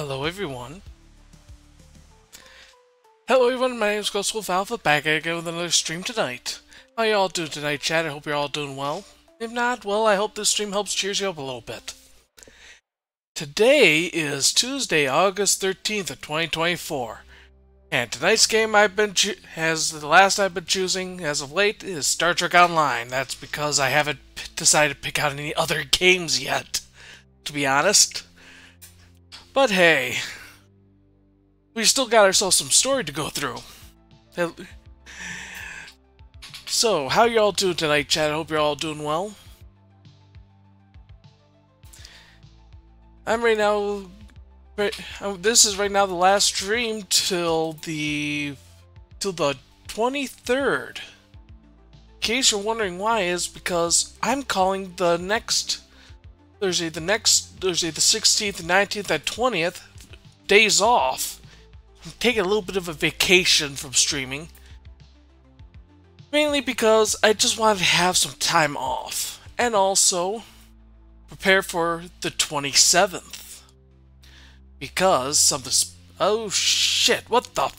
Hello everyone. Hello everyone, my name is Ghost Wolf Alpha, back again with another stream tonight. How y'all doing tonight, chat? I hope you're all doing well. If not, well, I hope this stream helps cheers you up a little bit. Today is Tuesday, August 13th of 2024. And tonight's game I've been has the last I've been choosing as of late is Star Trek Online. That's because I haven't decided to pick out any other games yet, to be honest. But hey, we still got ourselves some story to go through. So, how y'all doing tonight, chat? I hope you're all doing well. I'm right now. Right, this is right now the last stream till the till the 23rd. In case you're wondering why, is because I'm calling the next Thursday, the next Thursday, the 16th, 19th, and 20th, days off. Taking a little bit of a vacation from streaming. Mainly because I just wanted to have some time off. And also, prepare for the 27th. Because something. Oh shit, what the.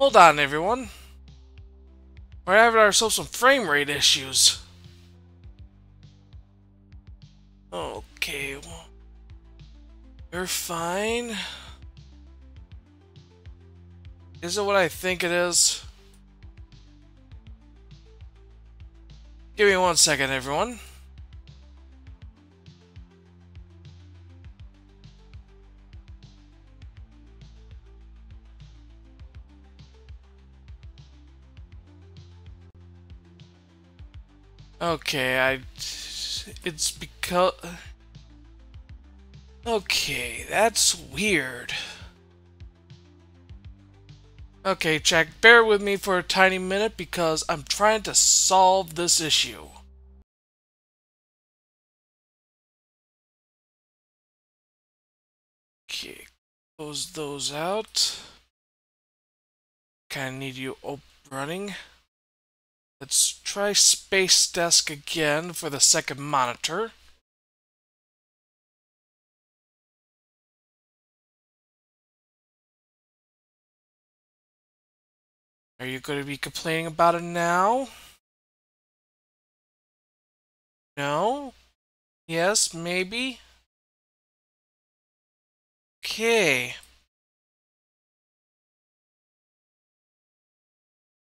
Hold on, everyone. We're having ourselves some frame rate issues. Okay, well, you're fine. Is it what I think it is? Give me one second, everyone. Okay, I it's Okay, that's weird. Okay, Jack, bear with me for a tiny minute because I'm trying to solve this issue. Okay, close those out. Kinda need you up running. Let's try Space Desk again for the second monitor. Are you going to be complaining about it now? No? Yes, maybe? Okay.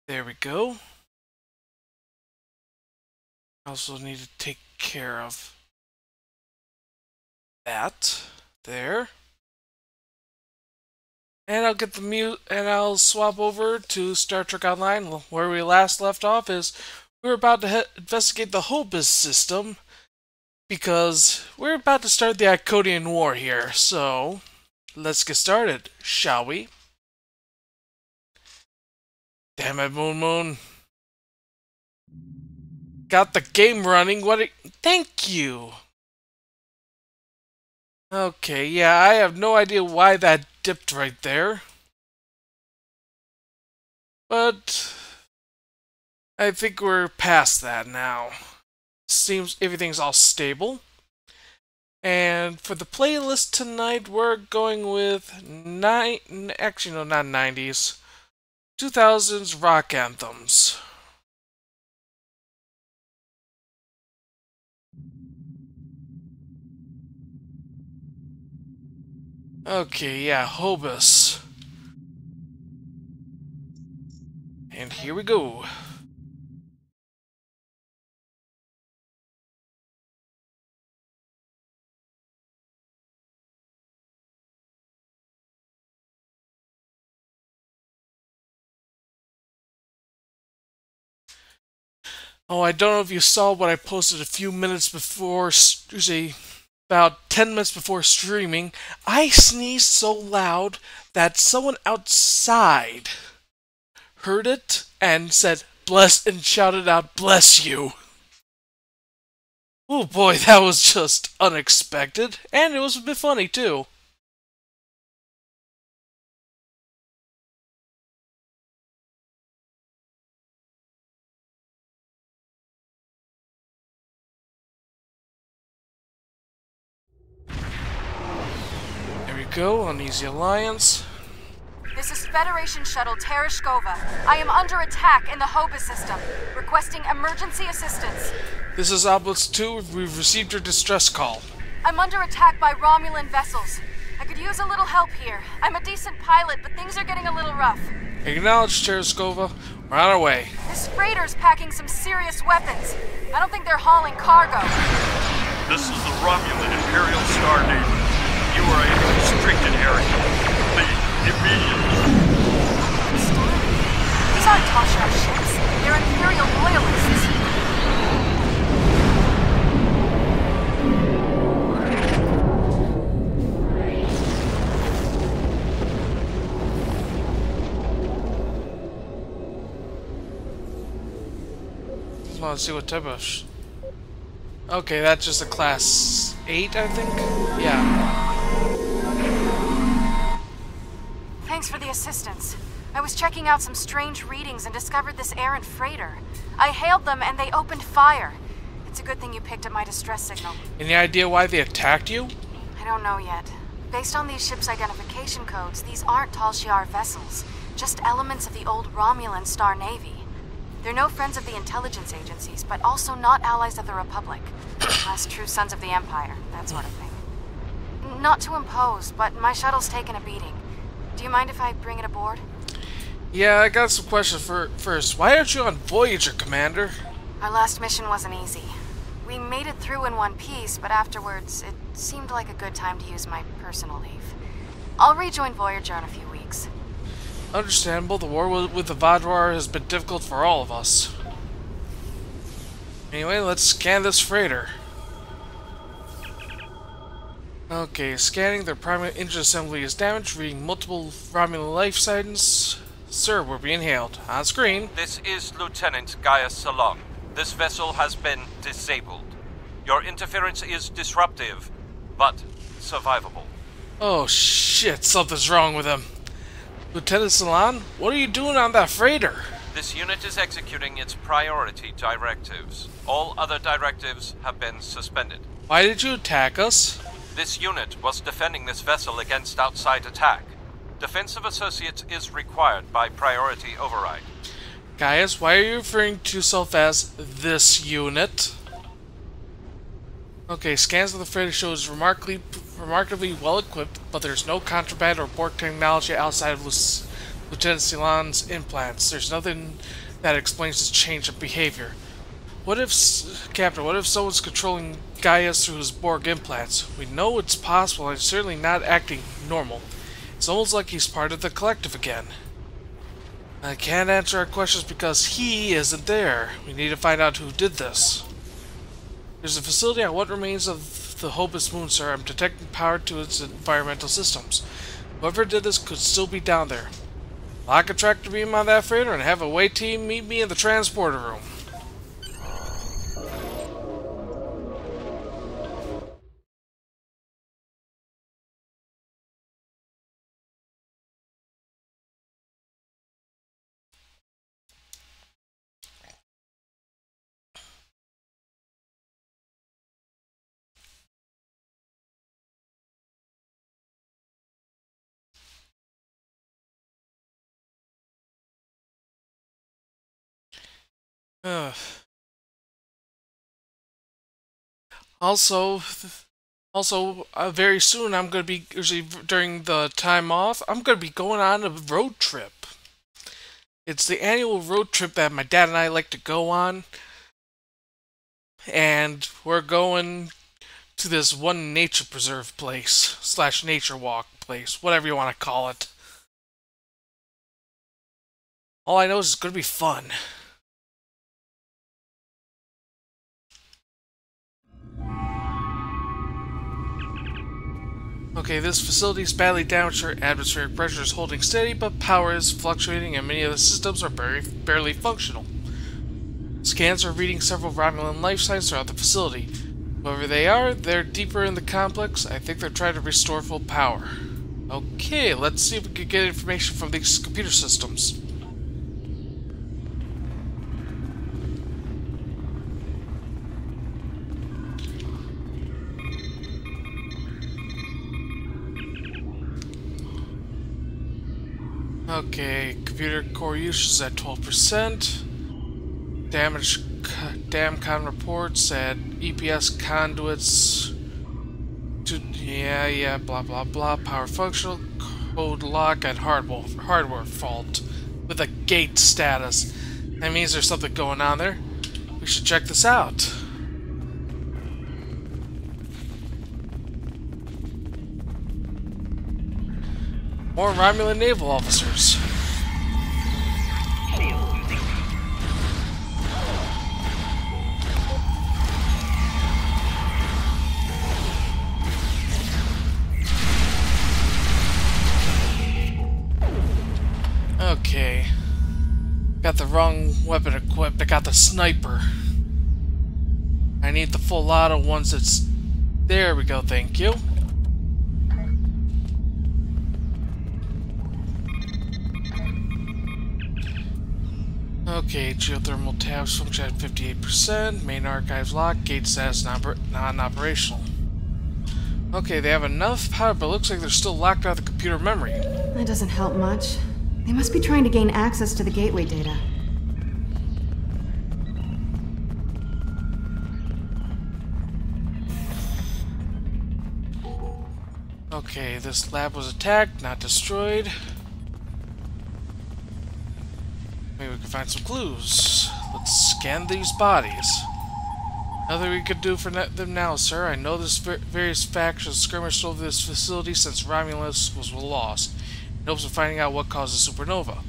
There we go also need to take care of that there. And I'll get the mute and I'll swap over to Star Trek Online where we last left off is we are about to investigate the Hobus system because we're about to start the Iconian War here. So let's get started, shall we? Damn it, Moon Moon got the game running. What? Thank you. Okay, yeah, I have no idea why that dipped right there. But I think we're past that now. Seems everything's all stable. And for the playlist tonight, we're going with nine, actually no, not 90s, 2000s rock anthems. Okay, yeah, Hobus. And here we go. Oh, I don't know if you saw what I posted a few minutes before, a about 10 minutes before streaming, I sneezed so loud that someone outside heard it and said, bless, and shouted out, bless you. Oh boy, that was just unexpected, and it was a bit funny too. Go, Uneasy Alliance. This is Federation Shuttle Tereshkova. I am under attack in the Hobus system, requesting emergency assistance. This is Obelisk 2. We've received your distress call. I'm under attack by Romulan vessels. I could use a little help here. I'm a decent pilot, but things are getting a little rough. Acknowledge, Tereshkova. We're on our way. This freighter's packing some serious weapons. I don't think they're hauling cargo. This is the Romulan Imperial Star Navy. You are a restricted area. Leave immediately. These aren't Tal Shiar ships. They're Imperial loyalists. Just want to see what type of. Okay, that's just a class 8, I think? Yeah. Thanks for the assistance. I was checking out some strange readings and discovered this errant freighter. I hailed them and they opened fire. It's a good thing you picked up my distress signal. Any idea why they attacked you? I don't know yet. Based on these ships' identification codes, these aren't Tal Shiar vessels, just elements of the old Romulan Star Navy. They're no friends of the intelligence agencies, but also not allies of the Republic. Last true sons of the Empire, that sort of thing. Not to impose, but my shuttle's taken a beating. Do you mind if I bring it aboard? Yeah, I got some questions for first. Why aren't you on Voyager, Commander? Our last mission wasn't easy. We made it through in one piece, but afterwards, it seemed like a good time to use my personal leave. I'll rejoin Voyager in a few weeks. Understandable, the war with, with the Vaadwaur has been difficult for all of us. Anyway, let's scan this freighter. Okay, scanning their primary engine assembly is damaged, reading multiple Romulan life signs. Sir, we're being hailed. On screen. This is Lieutenant Gaius Salon. This vessel has been disabled. Your interference is disruptive, but survivable. Oh shit, something's wrong with him. Lieutenant Salon, what are you doing on that freighter? This unit is executing its priority directives. All other directives have been suspended. Why did you attack us? This unit was defending this vessel against outside attack. Defensive associates is required by priority override. Gaius, why are you referring to yourself as this unit? Okay, scans of the freighter shows remarkably, remarkably well equipped, but there's no contraband or Borg technology outside of Lieutenant Ceylon's implants. There's nothing that explains this change of behavior. What if, Captain, what if someone's controlling Gaius through his Borg implants? We know it's possible and he's certainly not acting normal. It's almost like he's part of the collective again. I can't answer our questions because he isn't there. We need to find out who did this. There's a facility on what remains of the Hobus moon, sir. I'm detecting power to its environmental systems. Whoever did this could still be down there. Lock a tractor beam on that freighter and have a way team meet me in the transporter room. Also, also, uh, very soon I'm going to be, usually during the time off, I'm going to be going on a road trip. It's the annual road trip that my dad and I like to go on. And we're going to this one nature preserve place, slash nature walk place, whatever you want to call it. All I know is it's going to be fun. Okay, this facility is badly damaged. Our atmospheric pressure is holding steady, but power is fluctuating and many of the systems are very, barely functional. Scans are reading several Romulan life signs throughout the facility. Whoever they are, they're deeper in the complex. I think they're trying to restore full power. Okay, let's see if we can get information from these computer systems. Okay, computer core usage is at 12%. Damage DAMCON reports that EPS conduits to yeah yeah blah blah blah power functional code lock and hardware hardware fault with a gate status. That means there's something going on there. We should check this out. More Romulan naval officers. Okay. Got the wrong weapon equipped. I got the sniper. I need the full auto ones that's... There we go, thank you. Okay, geothermal tabs function at 58%, main archives locked, gate status non-operational. Okay, they have enough power, but it looks like they're still locked out of the computer memory. That doesn't help much. They must be trying to gain access to the gateway data. Okay, this lab was attacked, not destroyed. Find some clues. Let's scan these bodies. Nothing we could do for them now, sir. I know this various factions skirmished over this facility since Romulus was lost, in hopes of finding out what caused the supernova.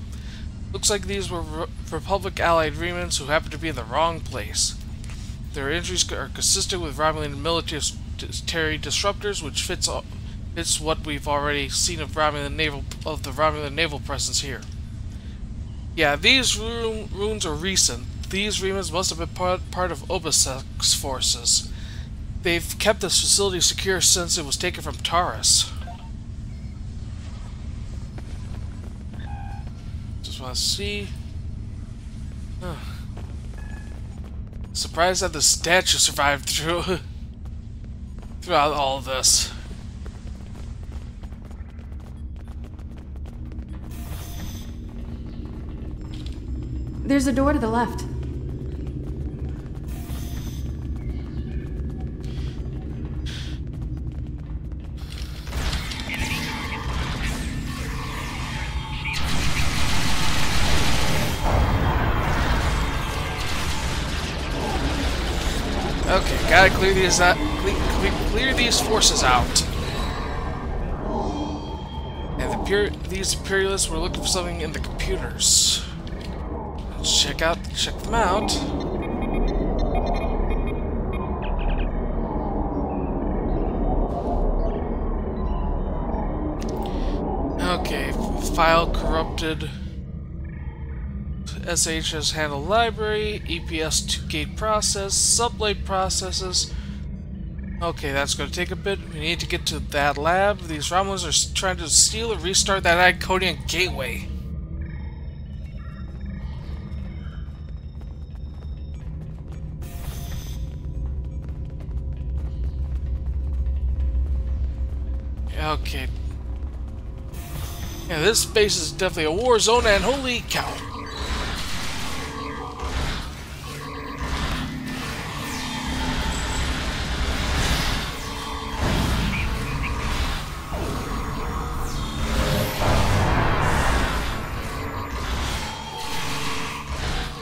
Looks like these were Re Republic allied remnants who happened to be in the wrong place. Their injuries are consistent with Romulan military disruptors, which fits fits what we've already seen of Romulan naval of the Romulan naval presence here. Yeah, these runes are recent. These remnants must have been part, part of Obisek's forces. They've kept this facility secure since it was taken from Taris. Just want to see. Huh. Surprised that the statue survived through throughout all of this. There's a door to the left. Okay, gotta clear these out. Clear, clear these forces out. And the these imperialists were looking for something in the computers check out, check them out. Okay, file corrupted. SHS handle library, EPS to gate process, sublate processes. Okay, that's going to take a bit. We need to get to that lab. These Romulans are trying to steal and restart that Iconian gateway. Okay. Yeah, this space is definitely a war zone, and holy cow.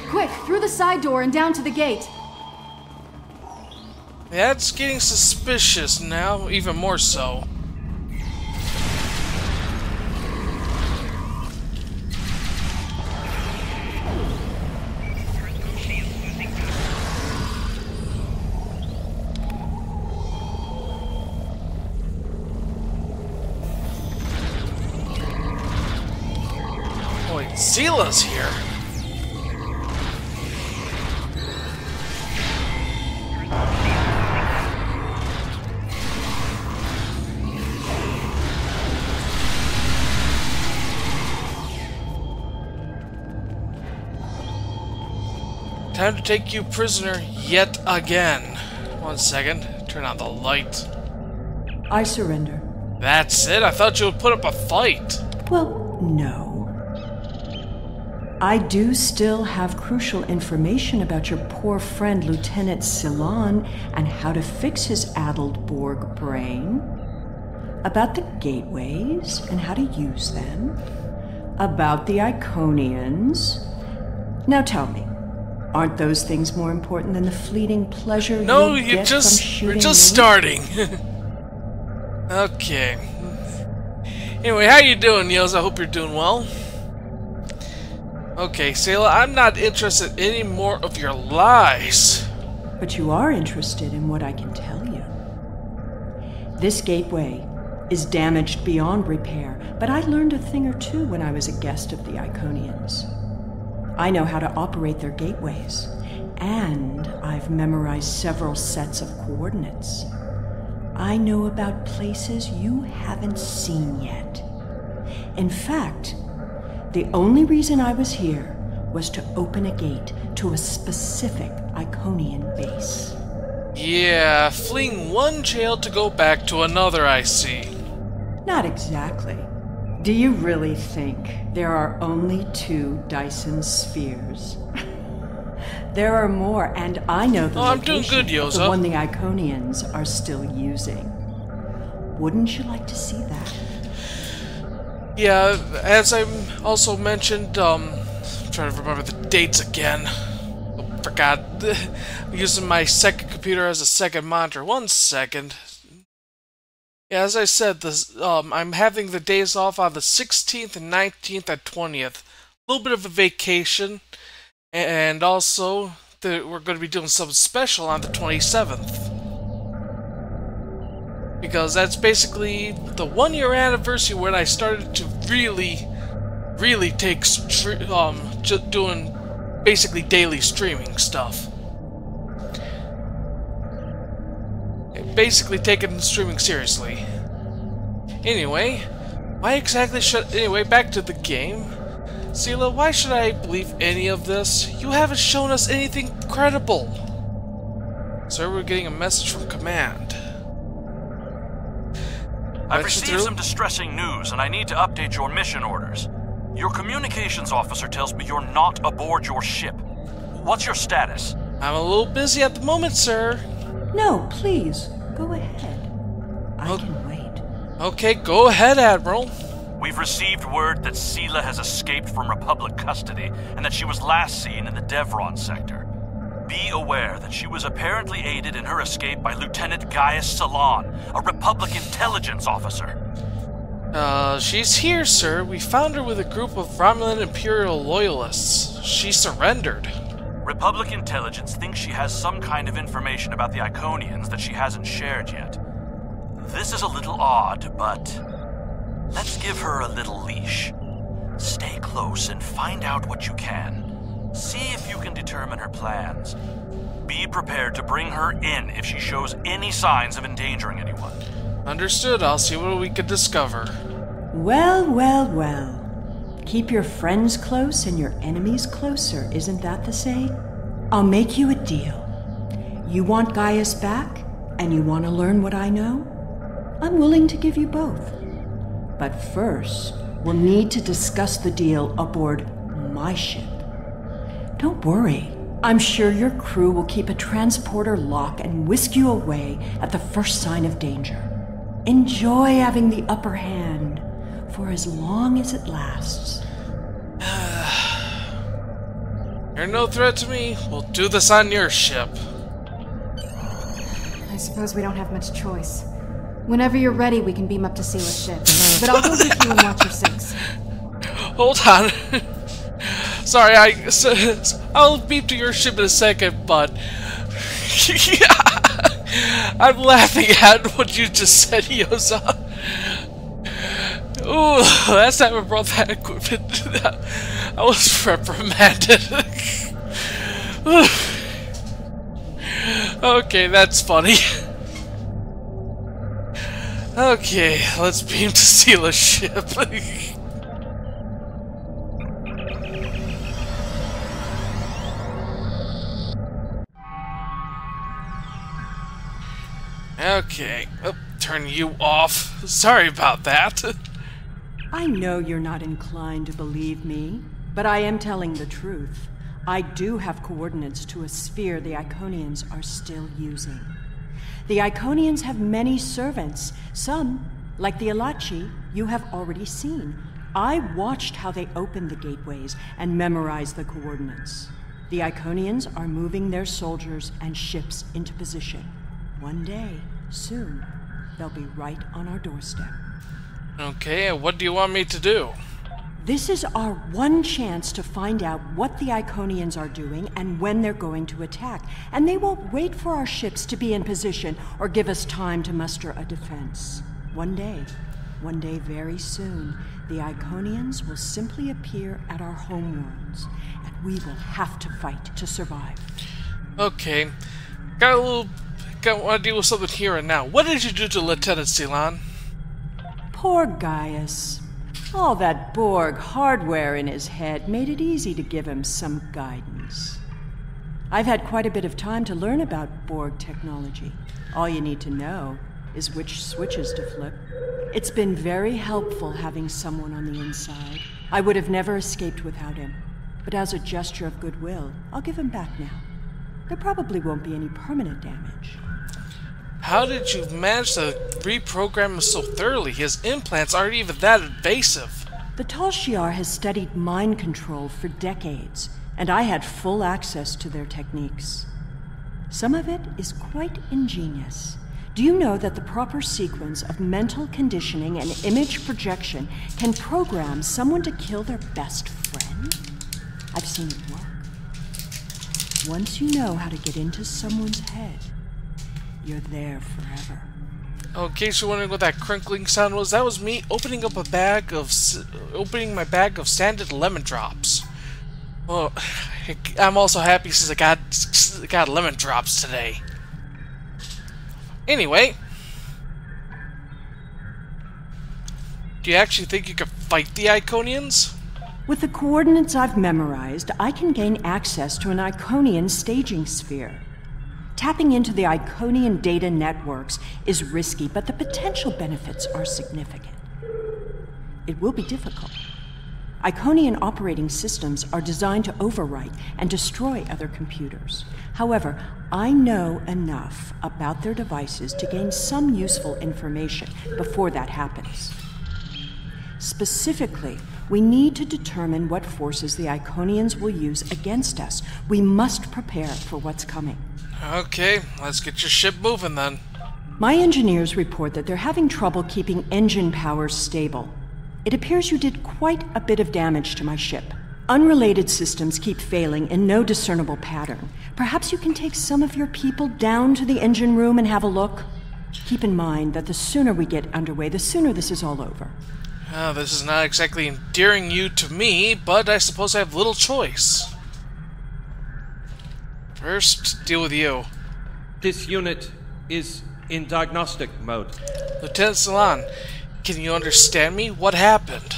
Quick, through the side door and down to the gate. That's getting suspicious now, even more so. Sela's here. Time to take you prisoner yet again. One second. Turn on the light. I surrender. That's it? I thought you would put up a fight. Well, no. I do still have crucial information about your poor friend Lieutenant Ceylon and how to fix his addled Borg brain, about the gateways and how to use them, about the Iconians. Now tell me, aren't those things more important than the fleeting pleasure No, you'll you get just from shooting we're just me? starting. okay. Anyway, how you doing, Yos? I hope you're doing well. Okay, Sela, I'm not interested in any more of your lies. But you are interested in what I can tell you. This gateway is damaged beyond repair, but I learned a thing or two when I was a guest of the Iconians. I know how to operate their gateways, and I've memorized several sets of coordinates. I know about places you haven't seen yet. In fact, the only reason I was here was to open a gate to a specific Iconian base. Yeah, fleeing one jail to go back to another, I see. Not exactly. Do you really think there are only two Dyson spheres? there are more, and I know the Oh, I'm doing good, the one the Iconians are still using. Wouldn't you like to see that? Yeah, as I also mentioned, um, I'm trying to remember the dates again. Oh, forgot. I'm using my second computer as a second monitor. One second. Yeah, as I said, this, um, I'm having the days off on the 16th and 19th and 20th. A little bit of a vacation, and also the, we're going to be doing something special on the 27th because that's basically the one year anniversary when I started to really, really take um doing basically daily streaming stuff. Basically taking streaming seriously. Anyway, why exactly should anyway back to the game? Sela, why should I believe any of this? You haven't shown us anything credible. Sir, we're getting a message from command. I've received through. some distressing news, and I need to update your mission orders. Your communications officer tells me you're not aboard your ship. What's your status? I'm a little busy at the moment, sir. No, please, go ahead. I Oh. can wait. Okay, go ahead, Admiral. We've received word that Sela has escaped from Republic custody and that she was last seen in the Devron sector. Be aware that she was apparently aided in her escape by Lieutenant Gaius Salon, a Republic intelligence officer. Uh, she's here, sir. We found her with a group of Romulan Imperial loyalists. She surrendered. Republic intelligence thinks she has some kind of information about the Iconians that she hasn't shared yet. This is a little odd, but let's give her a little leash. Stay close and find out what you can. See if you can determine her plans. Be prepared to bring her in if she shows any signs of endangering anyone. Understood. I'll see what we can discover. Well, well, well. Keep your friends close and your enemies closer, isn't that the saying? I'll make you a deal. You want Gaius back, and you want to learn what I know? I'm willing to give you both. But first, we'll need to discuss the deal aboard my ship. Don't worry. I'm sure your crew will keep a transporter lock and whisk you away at the first sign of danger. Enjoy having the upper hand for as long as it lasts. You're no threat to me. We'll do this on your ship. I suppose we don't have much choice. Whenever you're ready, we can beam up to Sela's ship. But I'll go with you and watch your six. Hold on. Sorry, I'll beep to your ship in a second, but. I'm laughing at what you just said, Yoza. Ooh, last time I brought that equipment, I was reprimanded. okay, that's funny. Okay, let's beam to Sela's ship. Okay, oh, turn you off. Sorry about that. I know you're not inclined to believe me, But I am telling the truth. I do have coordinates to a sphere the Iconians are still using. The Iconians have many servants. Some, like the Elachi, you have already seen. I watched how they opened the gateways and memorized the coordinates. The Iconians are moving their soldiers and ships into position. One day, soon, they'll be right on our doorstep. Okay, what do you want me to do? This is our one chance to find out what the Iconians are doing and when they're going to attack. And they won't wait for our ships to be in position or give us time to muster a defense. One day, one day very soon, the Iconians will simply appear at our homeworlds, and we will have to fight to survive. Okay, got a little. Got want to deal with something here and now. What did you do to Lieutenant Ceylon? Poor Gaius. All that Borg hardware in his head made it easy to give him some guidance. I've had quite a bit of time to learn about Borg technology. All you need to know is which switches to flip. It's been very helpful having someone on the inside. I would have never escaped without him. But as a gesture of goodwill, I'll give him back now. There probably won't be any permanent damage. How did you manage to reprogram him so thoroughly? His implants aren't even that invasive. The Tal Shiar has studied mind control for decades, and I had full access to their techniques. Some of it is quite ingenious. Do you know that the proper sequence of mental conditioning and image projection can program someone to kill their best friend? I've seen it work. Once you know how to get into someone's head, you're there forever. Oh, in case you're wondering what that crinkling sound was, that was me opening up a bag of opening my bag of sanded lemon drops. Well, I'm also happy since I got got lemon drops today. Anyway, do you actually think you could fight the Iconians? With the coordinates I've memorized, I can gain access to an Iconian staging sphere. Tapping into the Iconian data networks is risky, but the potential benefits are significant. It will be difficult. Iconian operating systems are designed to overwrite and destroy other computers. However, I know enough about their devices to gain some useful information before that happens. Specifically, we need to determine what forces the Iconians will use against us. We must prepare for what's coming. Okay, let's get your ship moving then. My engineers report that they're having trouble keeping engine power stable. It appears you did quite a bit of damage to my ship. Unrelated systems keep failing in no discernible pattern. Perhaps you can take some of your people down to the engine room and have a look? Keep in mind that the sooner we get underway, the sooner this is all over. Oh, this is not exactly endearing you to me, but I suppose I have little choice. First, deal with you. This unit is in diagnostic mode. Lieutenant Ceylon, can you understand me? What happened?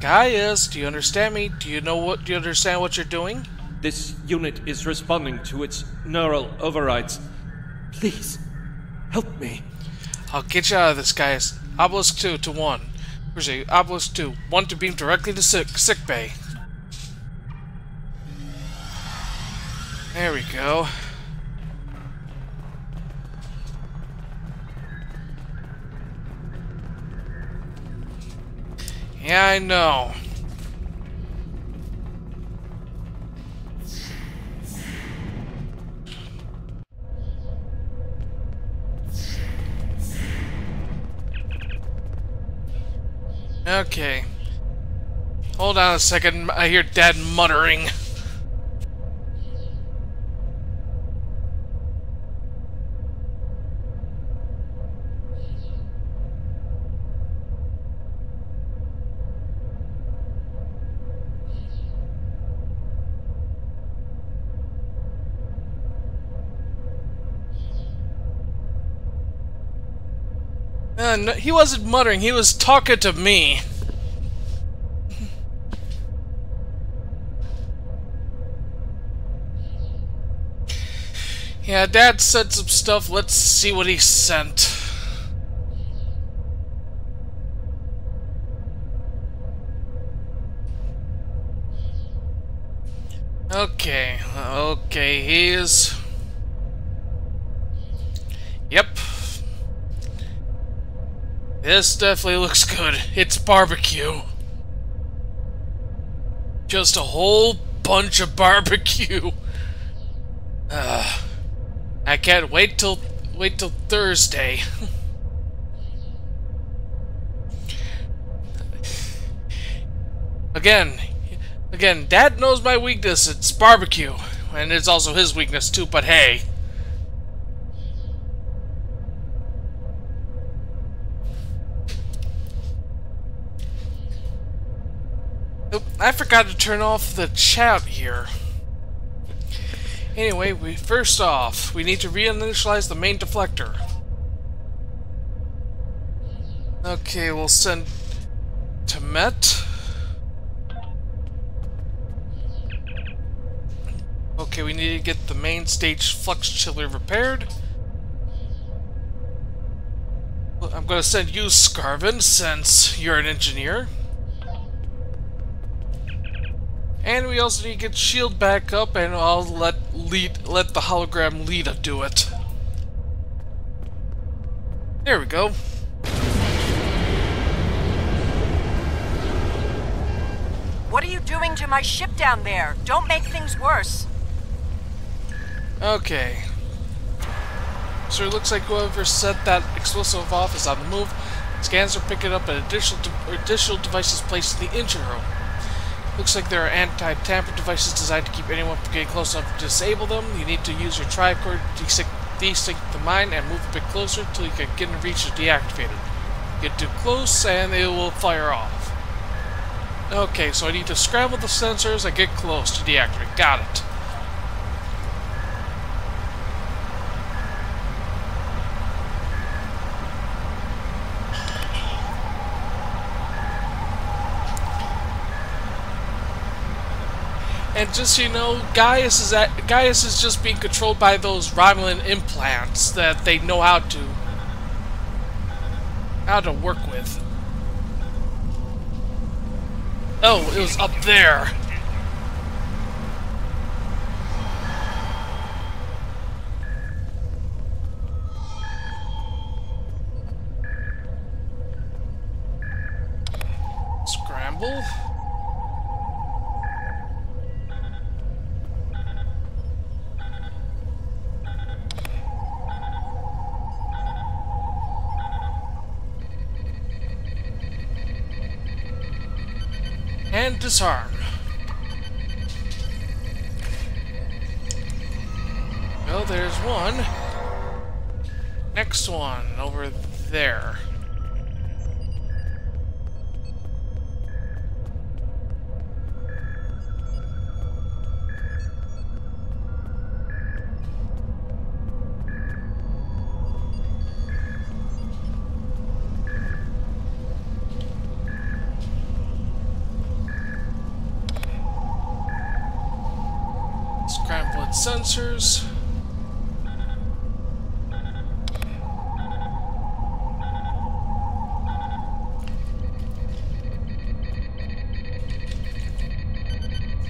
Gaius, do you understand me? Do you know what do you understand what you're doing? This unit is responding to its neural overrides. Please, help me. I'll get you out of this, Gaius. Obelisk 2 to 1. Where's he? Obelisk 2. 1 to beam directly to sick, sick bay. There we go. Yeah, I know. Okay. Hold on a second, I hear Dad muttering. Uh, and he wasn't muttering, he was talking to me. yeah, Dad sent some stuff. Let's see what he sent. Okay, okay, he's. Yep. This definitely looks good. It's barbecue. Just a whole bunch of barbecue. Uh, I can't wait till wait till Thursday. again, again, Dad knows my weakness. It's barbecue, and it's also his weakness too. But hey. Oop, I forgot to turn off the chat here. Anyway, we first off, we need to reinitialize the main deflector. Okay, we'll send to Met. Okay, we need to get the main stage flux chiller repaired. I'm going to send you, Scarvin, since you're an engineer. And we also need to get shield back up, and I'll let lead let the hologram Lita do it. There we go. What are you doing to my ship down there? Don't make things worse. Okay. So it looks like whoever set that explosive off is on the move. Scans are picking up an additional de additional devices placed in the engine room. Looks like there are anti-tamper devices designed to keep anyone from getting close enough to disable them. You need to use your tricorder to desync, the mine and move a bit closer until you can get in reach to deactivate it. Get too close and it will fire off. Okay, so I need to scramble the sensors and get close to deactivate. Got it. And just you know, Gaius is at, Gaius is just being controlled by those Romulan implants that they know how to how to work with. Oh, it was up there. Scramble. and disarm. Well, there's one. Next one, over there.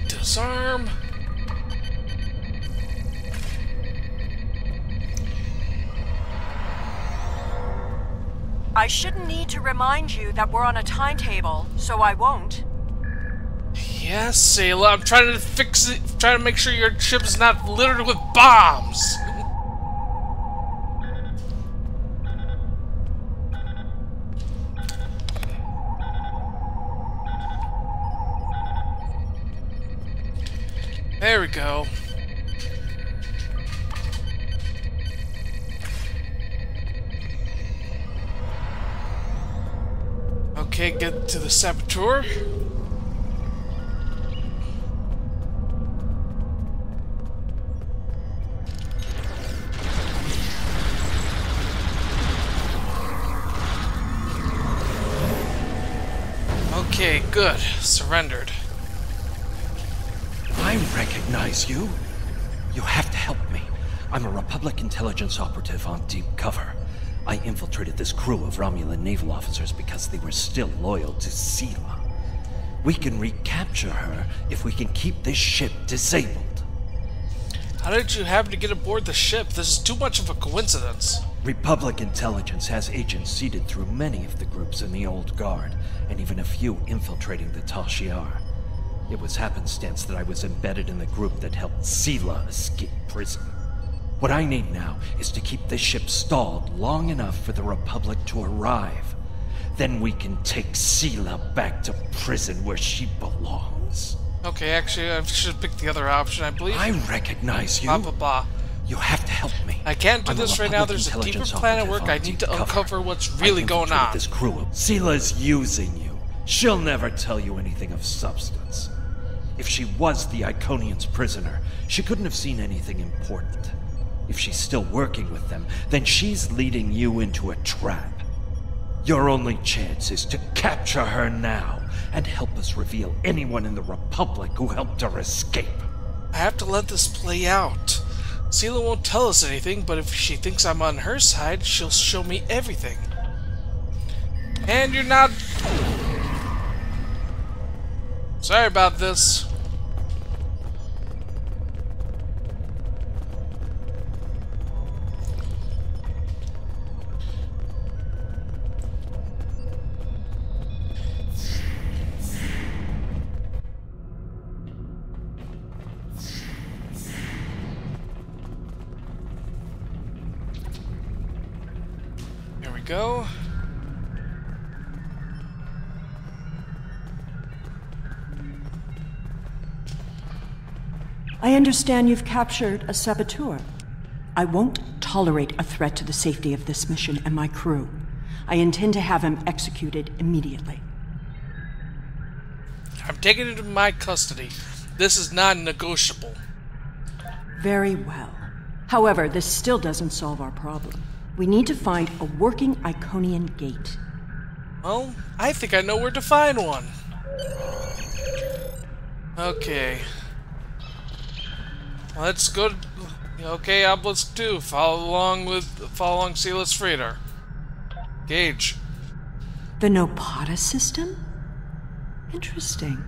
Disarm. I shouldn't need to remind you that we're on a timetable, so I won't. Yes, Sela, I'm trying to fix it, trying to make sure your ship is not littered with bombs. There we go. Okay, get to the saboteur. Surrendered. I recognize you. You have to help me. I'm a Republic intelligence operative on deep cover. I infiltrated this crew of Romulan naval officers because they were still loyal to Sela. We can recapture her if we can keep this ship disabled. How did you happen to get aboard the ship? This is too much of a coincidence. Republic intelligence has agents seeded through many of the groups in the Old Guard, and even a few infiltrating the Tal Shiar. It was happenstance that I was embedded in the group that helped Sela escape prison. What I need now is to keep this ship stalled long enough for the Republic to arrive. Then we can take Sela back to prison where she belongs. Okay, actually, I should have picked the other option, I believe. I recognize you. Blah, blah, blah. You have to help me. I can't do I'm this right now. There's a deeper plan at work. I need to cover. uncover what's I've really going on. This crew. Sela's using you. She'll never tell you anything of substance. If she was the Iconian's prisoner, she couldn't have seen anything important. If she's still working with them, then she's leading you into a trap. Your only chance is to capture her now and help us reveal anyone in the Republic who helped her escape. I have to let this play out. Sela won't tell us anything, but if she thinks I'm on her side, she'll show me everything. And you're not... Sorry about this. Go. I understand you've captured a saboteur. I won't tolerate a threat to the safety of this mission and my crew. I intend to have him executed immediately. I'm taking it into my custody. This is non-negotiable. Very well. However, this still doesn't solve our problem. We need to find a working Iconian gate. Well, I think I know where to find one. Okay. Let's go. To, okay, Obelisk 2. Follow along with follow along Sela's Freighter. Gauge. The Nopata system? Interesting.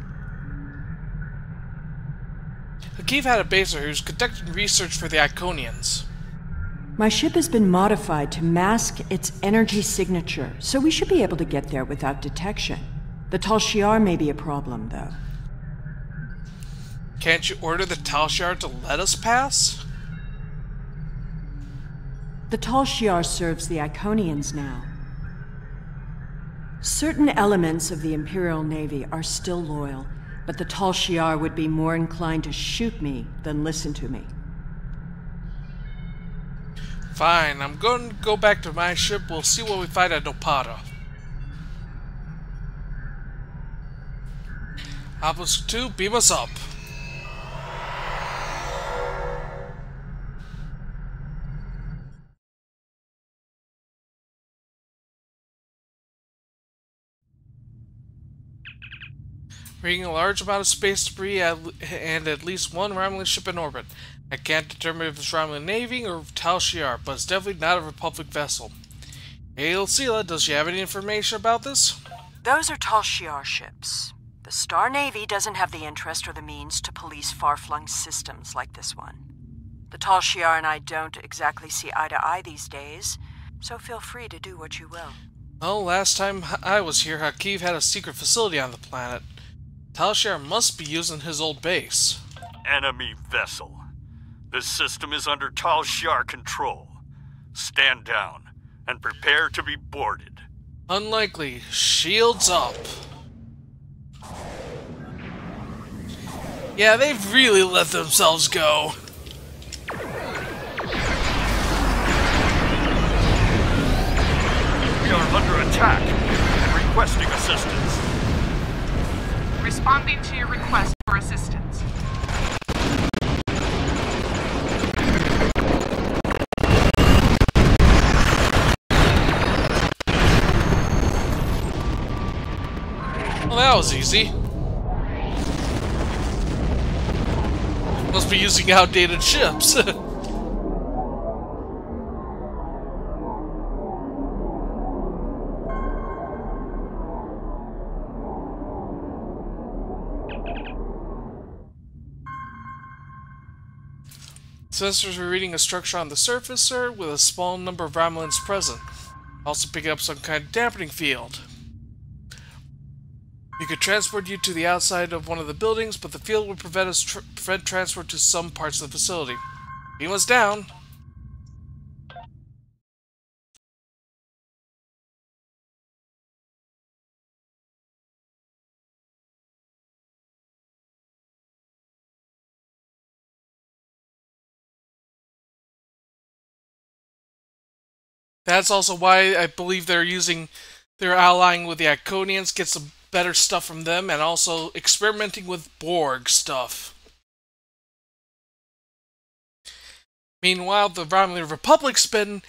Hakeev had a baser who's conducting research for the Iconians. My ship has been modified to mask its energy signature, so we should be able to get there without detection. The Tal Shiar may be a problem, though. Can't you order the Tal Shiar to let us pass? The Tal Shiar serves the Iconians now. Certain elements of the Imperial Navy are still loyal, but the Tal Shiar would be more inclined to shoot me than listen to me. Fine, I'm going to go back to my ship. We'll see what we find at Nopata. Obelisk 2, beam us up. Bringing a large amount of space debris and at least one Romulan ship in orbit. I can't determine if it's Romulan Navy or Tal Shiar, but it's definitely not a Republic vessel. Hail Sela, does she have any information about this? Those are Tal Shiar ships. The Star Navy doesn't have the interest or the means to police far-flung systems like this one. The Tal Shiar and I don't exactly see eye to eye these days, so feel free to do what you will. Well, last time I was here, Hakeev had a secret facility on the planet. Tal Shiar must be using his old base. Enemy vessel. This system is under Tal Shiar control. Stand down and prepare to be boarded. Unlikely. Shields up. Yeah, they've really let themselves go. We are under attack and requesting assistance. Responding to your request for assistance. Well, that was easy. Must be using outdated ships. Sensors are reading a structure on the surface, sir, with a small number of Romulans present. Also picking up some kind of dampening field. We could transport you to the outside of one of the buildings, but the field would prevent us tr prevent transport to some parts of the facility. Beam us down. That's also why I believe they're using, they're allying with the Iconians, get some better stuff from them, and also experimenting with Borg stuff. Meanwhile, the Romulan Republic's been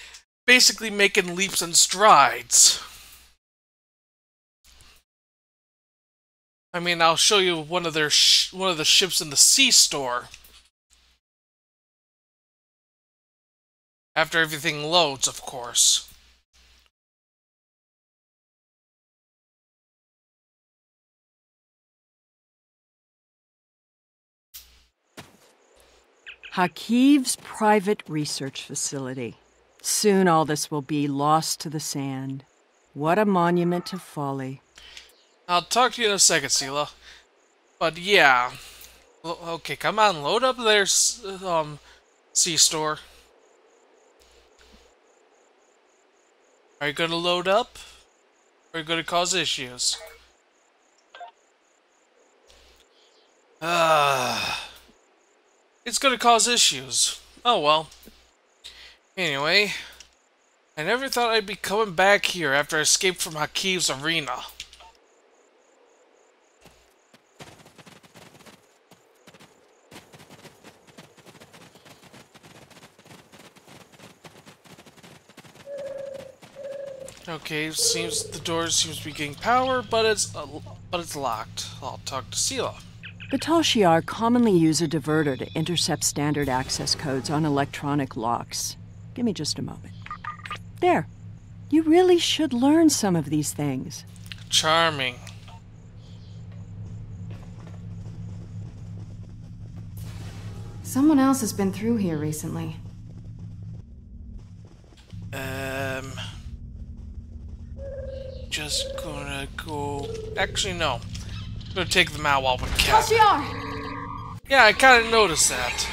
basically making leaps and strides. I mean, I'll show you one of their one of the ships in the sea store. After everything loads, of course. Hakeev's private research facility. Soon all this will be lost to the sand. What a monument to folly. I'll talk to you in a second, Sela. But yeah. okay, come on, load up their um, sea store. Are you to load up? Or are you going to cause issues? Ah. It's to cause issues. Oh well. Anyway, I never thought I'd be coming back here after I escaped from Hakeev's arena. Okay, seems the door seems to be getting power, but it's uh, but it's locked. I'll talk to Sela. The Tal Shiar commonly use a diverter to intercept standard access codes on electronic locks. Give me just a moment. There. You really should learn some of these things. Charming. Someone else has been through here recently. Um just gonna go... Actually, no. I'm gonna take them out while we can. Yeah, I kinda noticed that.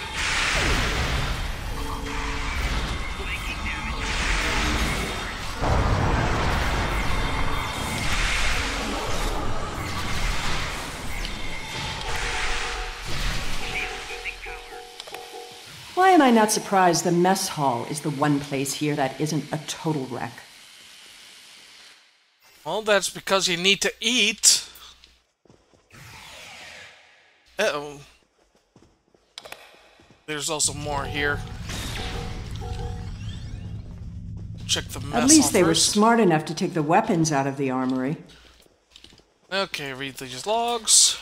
Why am I not surprised the mess hall is the one place here that isn't a total wreck? Well, that's because you need to eat. Uh-oh. There's also more here. Check the mess At least they first. were smart enough to take the weapons out of the armory. Okay, read these logs.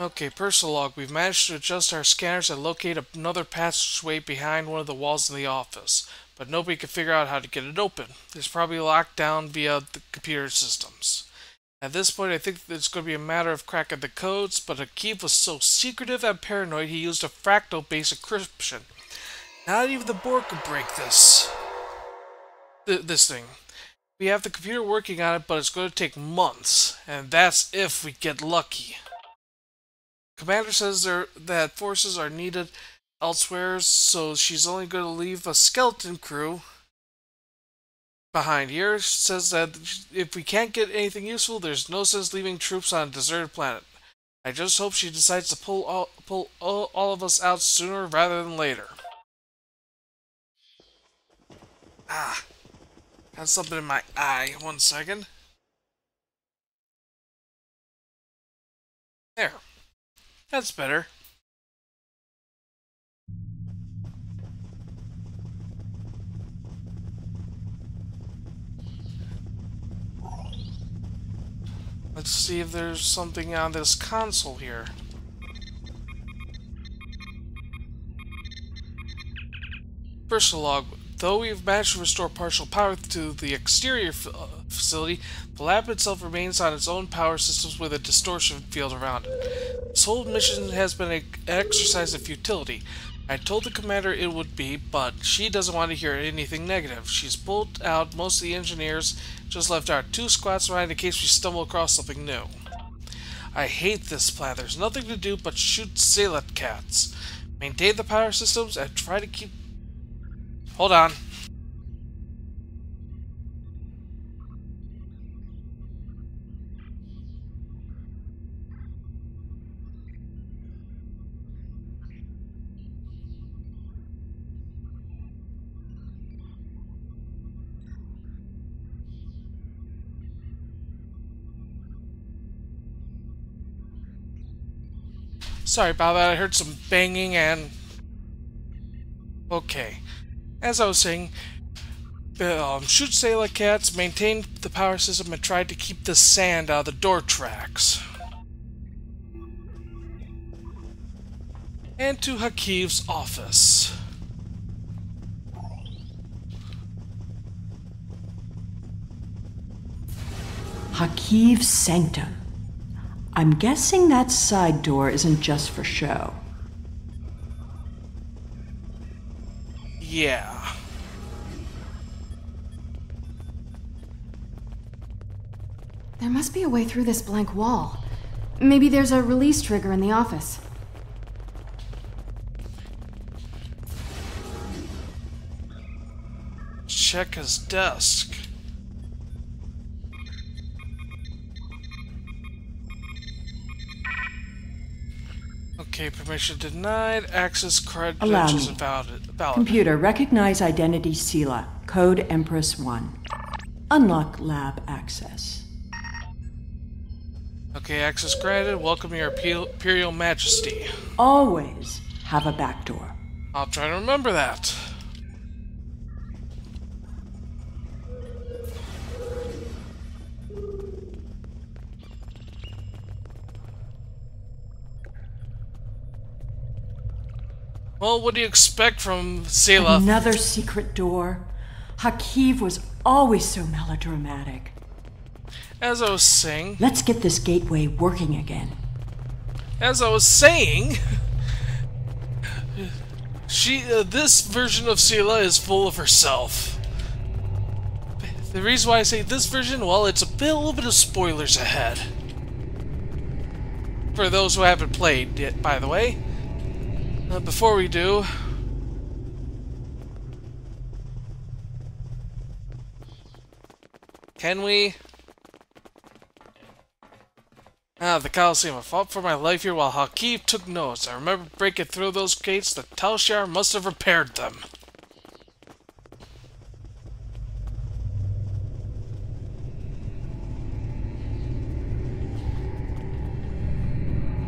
Okay, personal log. We've managed to adjust our scanners and locate another passageway behind one of the walls in the office but nobody could figure out how to get it open. It's probably locked down via the computer systems. At this point, I think it's going to be a matter of cracking the codes, but Hakeev was so secretive and paranoid he used a fractal-based encryption. Not even the Borg could break this. Th this thing. We have the computer working on it, but it's going to take months, and that's if we get lucky. Commander says there that forces are needed elsewhere, so she's only going to leave a skeleton crew behind here. Says that if we can't get anything useful, there's no sense leaving troops on a deserted planet. I just hope she decides to pull all, pull all, all of us out sooner rather than later. Ah, got something in my eye. One second. There. That's better. Let's see if there's something on this console here. First log, though we've managed to restore partial power to the exterior uh, facility, the lab itself remains on its own power systems with a distortion field around it. This whole mission has been an exercise of futility. I told the commander it would be, but she doesn't want to hear anything negative. She's pulled out most of the engineers, just left our two squads behind in case we stumble across something new. I hate this plan. There's nothing to do but shoot Salet cats, maintain the power systems, and try to keep... Hold on. Sorry about that, I heard some banging and... Okay. As I was saying, um, shoot Sailor Cats, maintain the power system, and try to keep the sand out of the door tracks. And to Hakeev's office. Hakeev's sanctum. I'm guessing that side door isn't just for show. Yeah. There must be a way through this blank wall. Maybe there's a release trigger in the office. Check his desk. Okay, permission denied. Access credentials invalid. valid. Computer, recognize identity Sela. Code Empress 1. Unlock lab access. Okay, access granted. Welcome your Imperial Majesty. Always have a backdoor. I'll try to remember that. Well, what do you expect from Sela? Another secret door. Hakeev was always so melodramatic. As I was saying... Let's get this gateway working again. As I was saying... She, uh, this version of Sela is full of herself. The reason why I say this version, well, it's a, bit, a little bit of spoilers ahead. For those who haven't played it, by the way. Uh, before we do... Can we... Ah, the Coliseum. I fought for my life here while Hakeev took notes. I remember breaking through those gates. The Tal Shiar must have repaired them.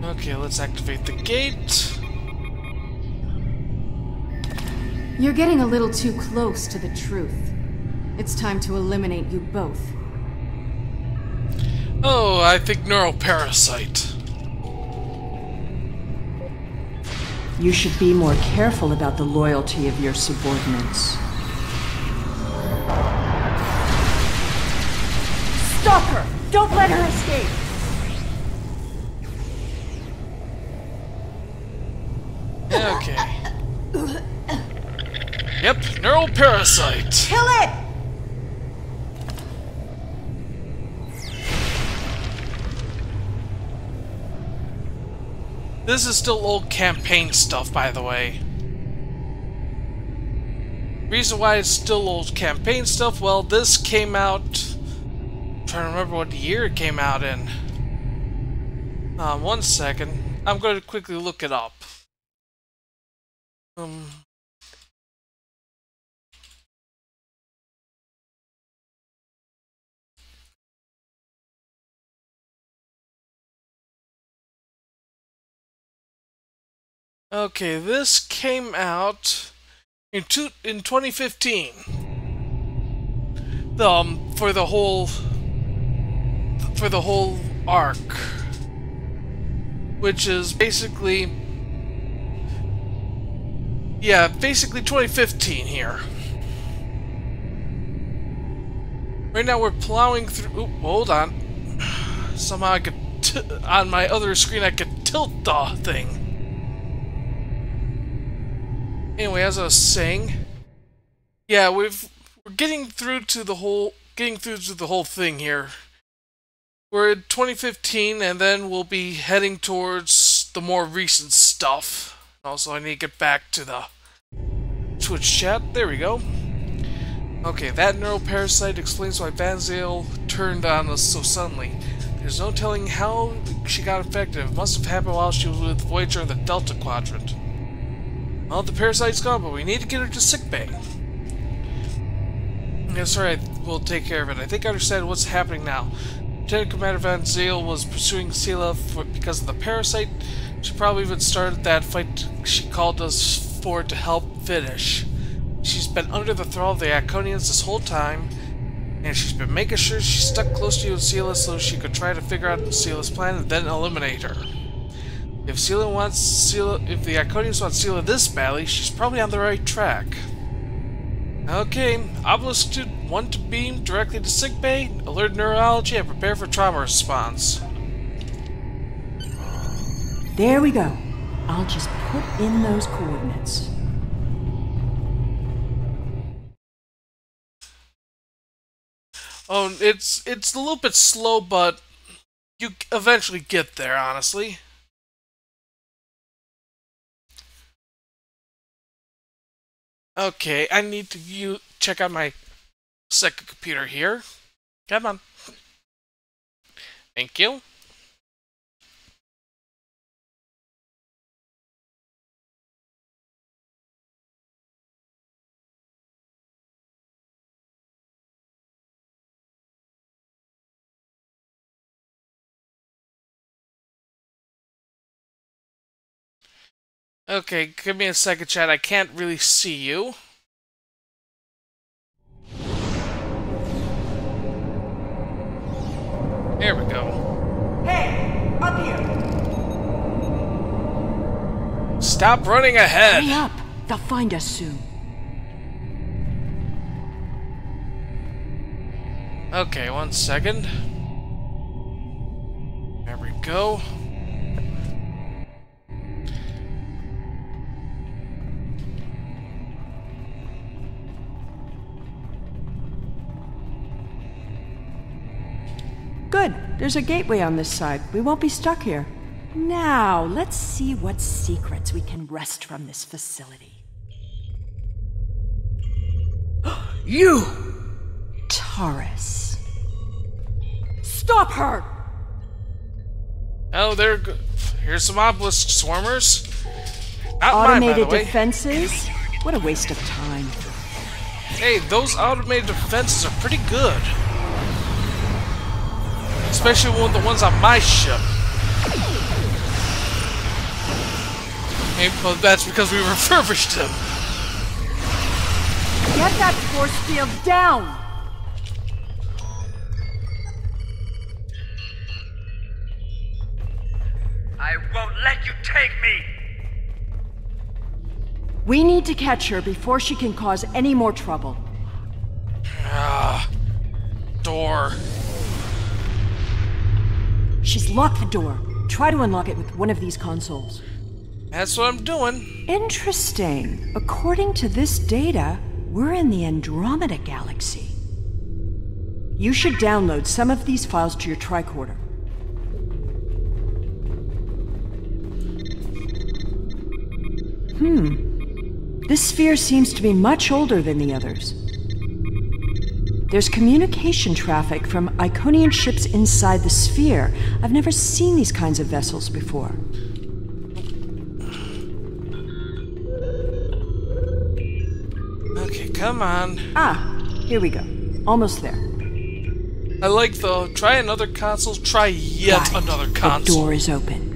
Okay, let's activate the gate. You're getting a little too close to the truth. It's time to eliminate you both. Oh, I think neuroparasite. You should be more careful about the loyalty of your subordinates. Stop her! Don't let her escape! Okay. Yep, neural parasite. Kill it! This is still old campaign stuff, by the way. Reason why it's still old campaign stuff, well, this came out... I'm trying to remember what year it came out in. Uh, one second. I'm going to quickly look it up. Um... Okay, this came out in two, in 2015. The, um, for the whole for the whole arc, which is basically yeah, basically 2015 here. Right now we're plowing through. Ooh, hold on. Somehow I could on my other screen I could tilt the thing. Anyway, as I was saying, yeah, we've we're getting through to the whole getting through to the whole thing here. We're in 2015, and then we'll be heading towards the more recent stuff. Also, I need to get back to the Twitch chat. There we go. Okay, that neuroparasite explains why Vanzale turned on us so suddenly. There's no telling how she got infected. It must have happened while she was with Voyager in the Delta Quadrant. Well, the parasite's gone, but we need to get her to sickbay. Yeah, sorry, we'll take care of it. I think I understand what's happening now. Lieutenant Commander Van Zale was pursuing Sela for, because of the parasite. She probably even started that fight she called us for to help finish. She's been under the thrall of the Iconians this whole time, and she's been making sure she stuck close to you and Sela so she could try to figure out Sela's plan and then eliminate her. If Sela wants Sela, if the Iconians want Sela this badly, she's probably on the right track. Okay, Obelisk to 1 to beam directly to sickbay, alert neurology, and prepare for trauma response. There we go. I'll just put in those coordinates. Oh, it's it's a little bit slow, but you eventually get there, honestly. Okay, I need to you check out my second computer here. Come on. Thank you. Okay, give me a second, chat. I can't really see you. There we go. Hey, up here! Stop running ahead! Hurry up! They'll find us soon. Okay, one second. There we go. Good. There's a gateway on this side. We won't be stuck here. Now, let's see what secrets we can wrest from this facility. You! Taris. Stop her! Oh, there. Go Here's some obelisk swarmers. Not Automated mine, by the way. defenses? What a waste of time. Hey, those automated defenses are pretty good. Especially one of the ones on my ship. Hey, well, that's because we refurbished them. Get that force field down! I won't let you take me! We need to catch her before she can cause any more trouble. Ah, door. She's locked the door. Try to unlock it with one of these consoles. That's what I'm doing. Interesting. According to this data, we're in the Andromeda Galaxy. You should download some of these files to your tricorder. Hmm. This sphere seems to be much older than the others. There's communication traffic from Iconian ships inside the sphere. I've never seen these kinds of vessels before. Okay, come on. Ah, here we go. Almost there. I like the try another console, try yet another The console. door is open.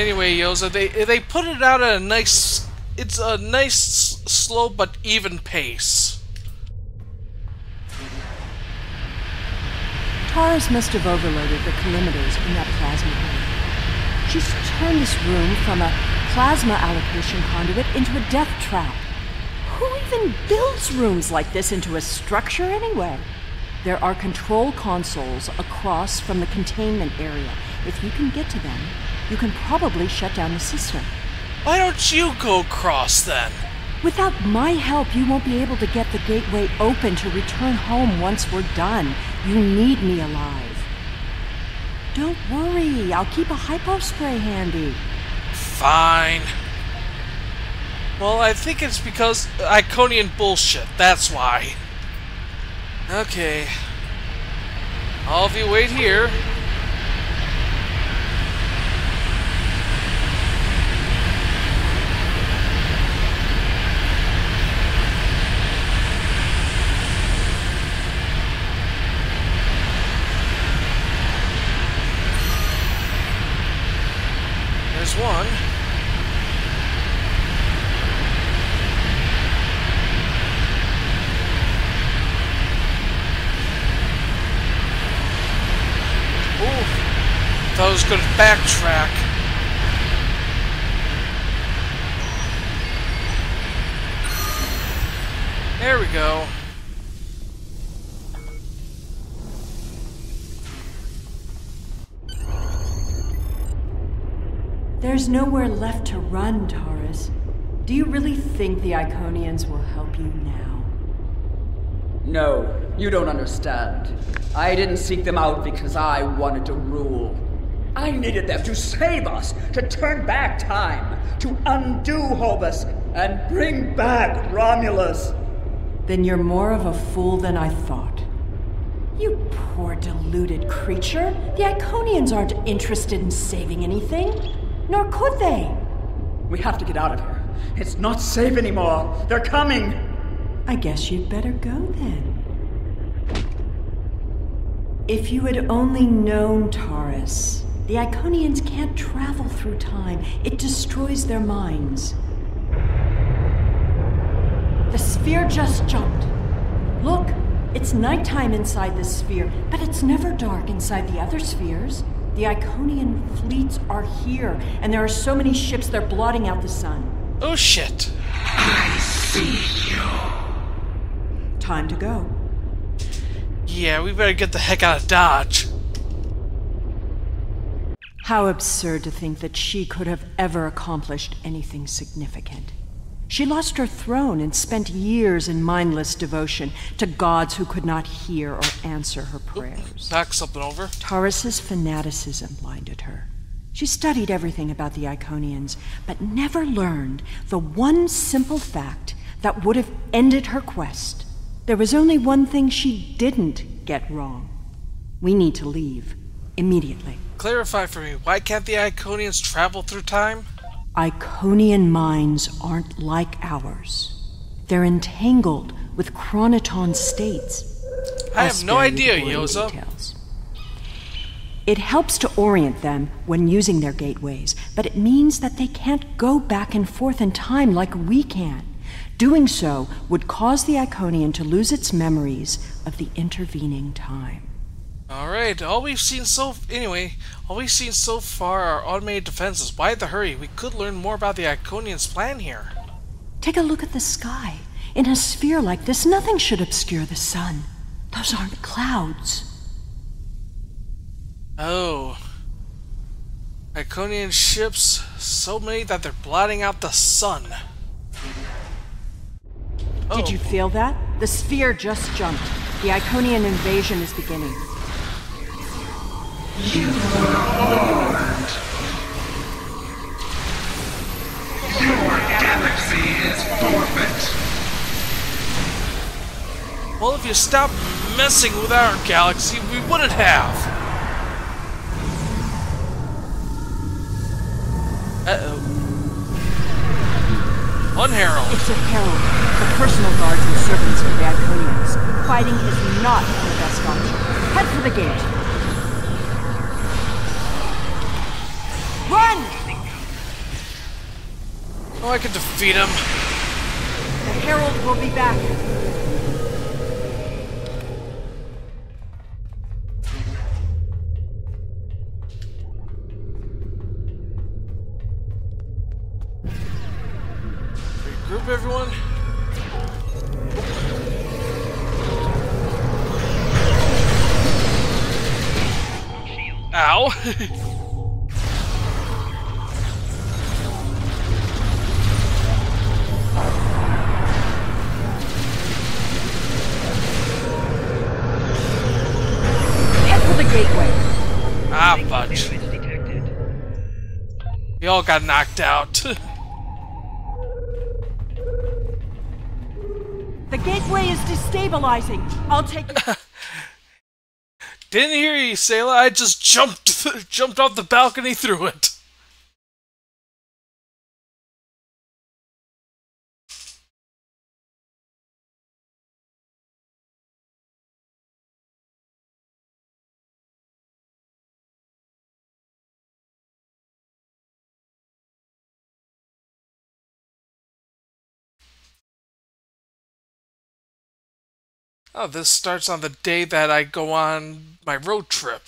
Anyway, Yoza, they they put it out at a nice. It's a nice, slow but even pace. Taris must have overloaded the collimators in that plasma area. She's turned this room from a plasma allocation conduit into a death trap. Who even builds rooms like this into a structure anyway? There are control consoles across from the containment area. If you can get to them, you can probably shut down the system. Why don't you go across then? Without my help, you won't be able to get the gateway open to return home once we're done. You need me alive. Don't worry, I'll keep a hypo spray handy. Fine. Well, I think it's because Iconian bullshit. That's why. Okay. All of you wait here. There's one. Ooh. Thought I was gonna backtrack. There we go. There's nowhere left to run, Taris. Do you really think the Iconians will help you now? No, you don't understand. I didn't seek them out because I wanted to rule. I needed them to save us, to turn back time, to undo Hobus, and bring back Romulus. Then you're more of a fool than I thought. You poor deluded creature. The Iconians aren't interested in saving anything. Nor could they. We have to get out of here. It's not safe anymore. They're coming. I guess you'd better go then. If you had only known, Taris, the Iconians can't travel through time. It destroys their minds. The sphere just jumped. Look, it's nighttime inside this sphere, but it's never dark inside the other spheres. The Iconian fleets are here, and there are so many ships they're blotting out the sun. Oh shit. I see you. Time to go. Yeah, we better get the heck out of Dodge. How absurd to think that she could have ever accomplished anything significant. She lost her throne and spent years in mindless devotion to gods who could not hear or answer her prayers. Knock something over. Taris's fanaticism blinded her. She studied everything about the Iconians, but never learned the one simple fact that would have ended her quest. There was only one thing she didn't get wrong. We need to leave. Immediately. Clarify for me, why can't the Iconians travel through time? Iconian minds aren't like ours. They're entangled with chronoton states. I have no idea, Yoza. details. It helps to orient them when using their gateways, but it means that they can't go back and forth in time like we can. Doing so would cause the Iconian to lose its memories of the intervening time. Alright, all we've seen so anyway, all we've seen so far are automated defenses. Why the hurry? We could learn more about the Iconians' plan here. Take a look at the sky. In a sphere like this, nothing should obscure the sun. Those aren't clouds. Oh. Iconian ships, so many that they're blotting out the sun. Did you oh. feel that? The sphere just jumped. The Iconian invasion is beginning. You were warned. Your galaxy is forfeit. Well, if you stopped messing with our galaxy, we wouldn't have. Uh-oh. One. It's a herald, the personal guards and servants of the Iconians. Fighting is not the best option. Head for the gate. Run! Oh, I can defeat him. The Herald will be back. Regroup everyone. Ow! all got knocked out. The gateway is destabilizing. I'll take you. Didn't hear you, Sayla. I just jumped jumped off the balcony through it. Oh, this starts on the day that I go on my road trip.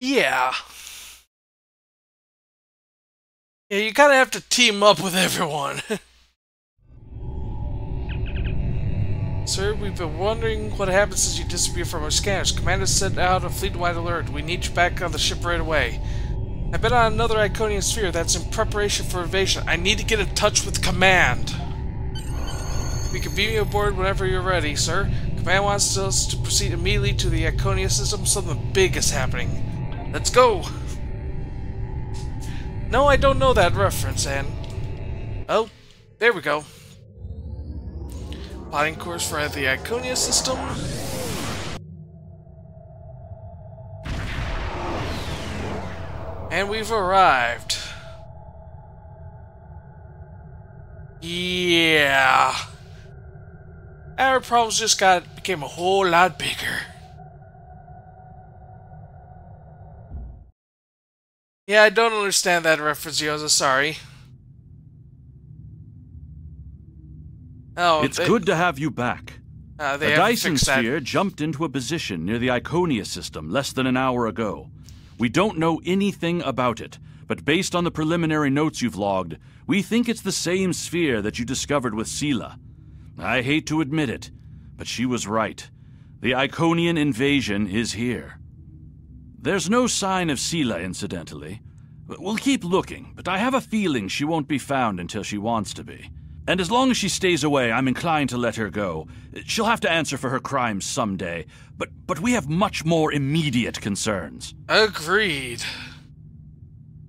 Yeah. Yeah, you kind of have to team up with everyone. Sir, we've been wondering what happened since you disappeared from our scanners. Commander sent out a fleet-wide alert. We need you back on the ship right away. I've been on another Iconian sphere that's in preparation for invasion. I need to get in touch with Command. We can beam you aboard whenever you're ready, sir. Command wants us to proceed immediately to the Iconia system. Something big is happening. Let's go! No, I don't know that reference, and... Oh, there we go. Plotting course for the Iconia system. And we've arrived. Yeah. Our problems just got became a whole lot bigger. Yeah, I don't understand that reference, Yoza, sorry. Oh, it's they- good to have you back. Uh, they a Dyson sphere jumped into a position near the Iconia system less than an hour ago. We don't know anything about it, but based on the preliminary notes you've logged, we think it's the same sphere that you discovered with Sela. I hate to admit it, but she was right. The Iconian invasion is here. There's no sign of Sela, incidentally. We'll keep looking, but I have a feeling she won't be found until she wants to be. And as long as she stays away, I'm inclined to let her go. She'll have to answer for her crimes someday, but but we have much more immediate concerns. Agreed.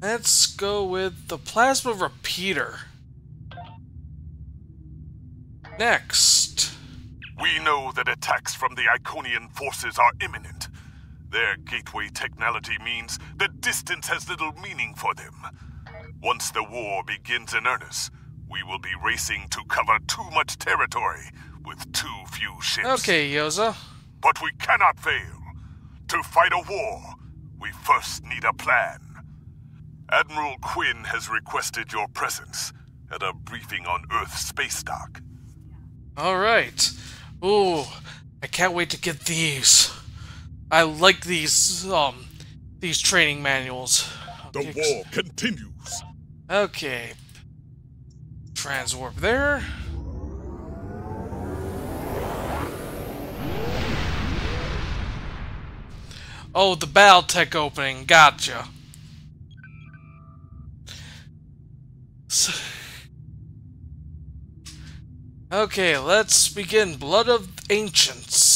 Let's go with the plasma repeater. Next. We know that attacks from the Iconian forces are imminent. Their gateway technology means that distance has little meaning for them. Once the war begins in earnest, we will be racing to cover too much territory with too few ships. Okay, Yoza. But we cannot fail. To fight a war, we first need a plan. Admiral Quinn has requested your presence at a briefing on Earth space dock. Alright. Ooh, I can't wait to get these. I like these, um, these training manuals. The war continues. Okay. Transwarp there. Oh, the Battletech opening. Gotcha. So- okay, let's begin. Blood of Ancients.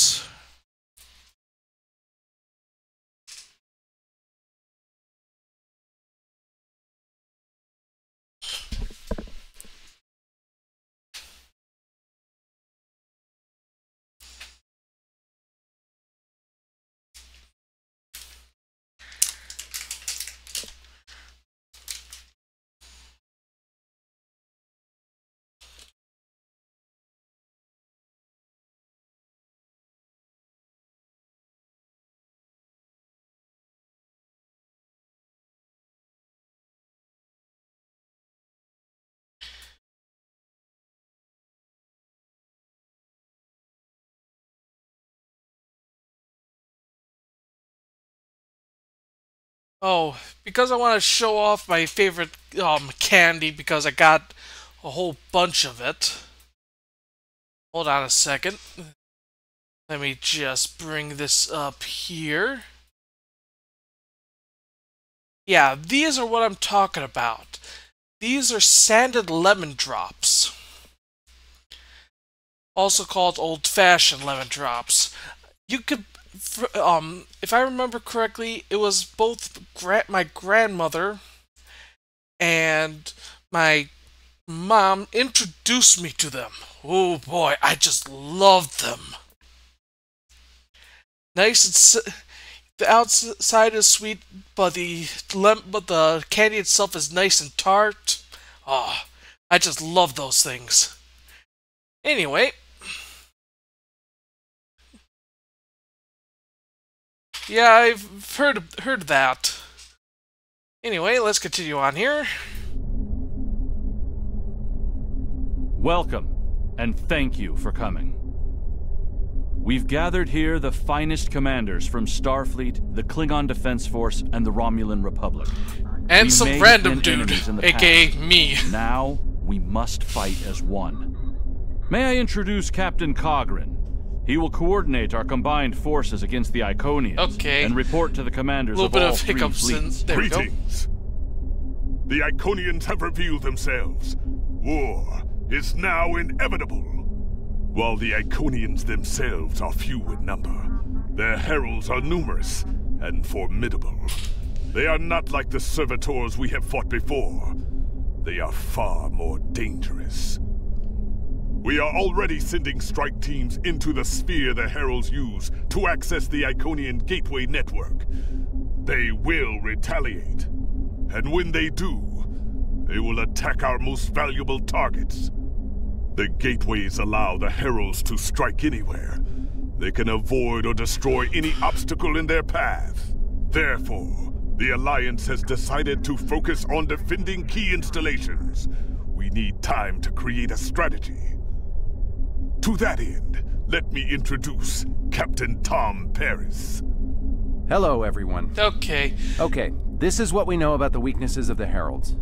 Oh, because I want to show off my favorite um, candy because I got a whole bunch of it. Hold on a second. Let me just bring this up here. Yeah, these are what I'm talking about. These are sanded lemon drops. Also called old-fashioned lemon drops. You could, um, if I remember correctly, it was both gra my grandmother and my mom introduced me to them. Oh boy, I just loved them. Nice and the outside is sweet, but the but the candy itself is nice and tart. Oh, I just love those things. Anyway, yeah, I've heard heard that. Anyway, let's continue on here. Welcome, and thank you for coming. We've gathered here the finest commanders from Starfleet, the Klingon Defense Force, and the Romulan Republic. And we some random dude, aka past. me. Now, we must fight as one. May I introduce Captain Coghren? He will coordinate our combined forces against the Iconians okay. and report to the commanders of all of three fleets. there Greetings. The Iconians have revealed themselves. War is now inevitable. While the Iconians themselves are few in number, their heralds are numerous and formidable. They are not like the servitors we have fought before. They are far more dangerous. We are already sending strike teams into the sphere the heralds use to access the Iconian Gateway network. They will retaliate. And when they do, they will attack our most valuable targets. The gateways allow the heralds to strike anywhere. They can avoid or destroy any obstacle in their path. Therefore, the Alliance has decided to focus on defending key installations. We need time to create a strategy. To that end, let me introduce Captain Tom Paris. Hello, everyone. Okay. Okay, this is what we know about the weaknesses of the Heralds.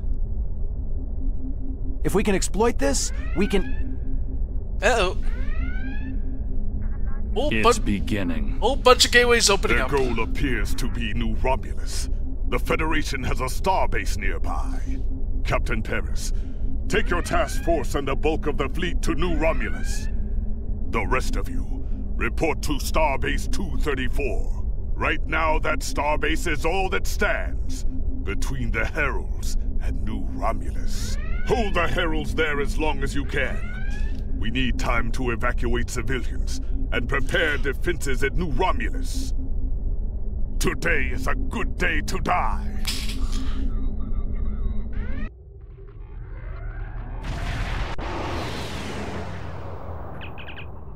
If we can exploit this, we can... Uh-oh. it's beginning. Whole bunch of gateways opening Their up. Their goal appears to be New Romulus. The Federation has a starbase nearby. Captain Paris, take your task force and the bulk of the fleet to New Romulus. The rest of you, report to Starbase 234. Right now, that starbase is all that stands between the Heralds and New Romulus. Hold the heralds there as long as you can. We need time to evacuate civilians and prepare defenses at New Romulus. Today is a good day to die.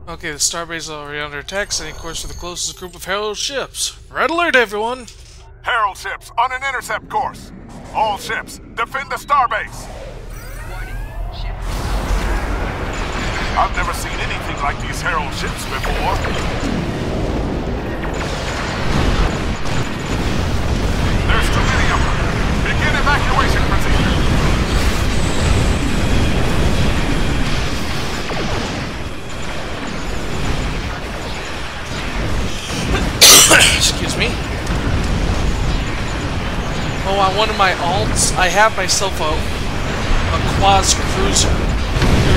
Okay, the starbase is already under attack, setting course for the closest group of Herald ships. Red alert, everyone! Herald ships on an intercept course. All ships, defend the starbase. I've never seen anything like these Herald ships before. There's too many of them. Begin evacuation procedure. Excuse me. Oh, on one of my alts, I have myself a, a Quas Cruiser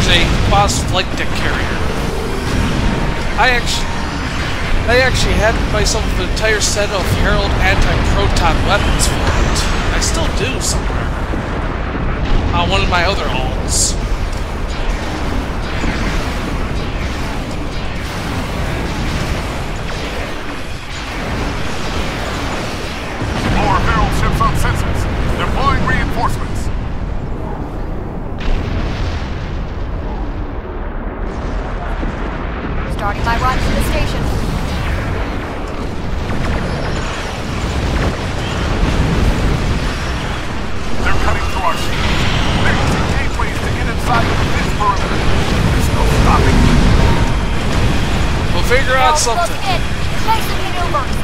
there's a boss flight deck carrier. I actually, I actually had myself an entire set of Herald anti-proton weapons for it. I still do somewhere. On one of my other alts. Reinforcements. starting my run to the station. They're cutting through our shield. They're using gateways to get inside of this perimeter. There's no stopping We'll figure out something. Place the maneuvers.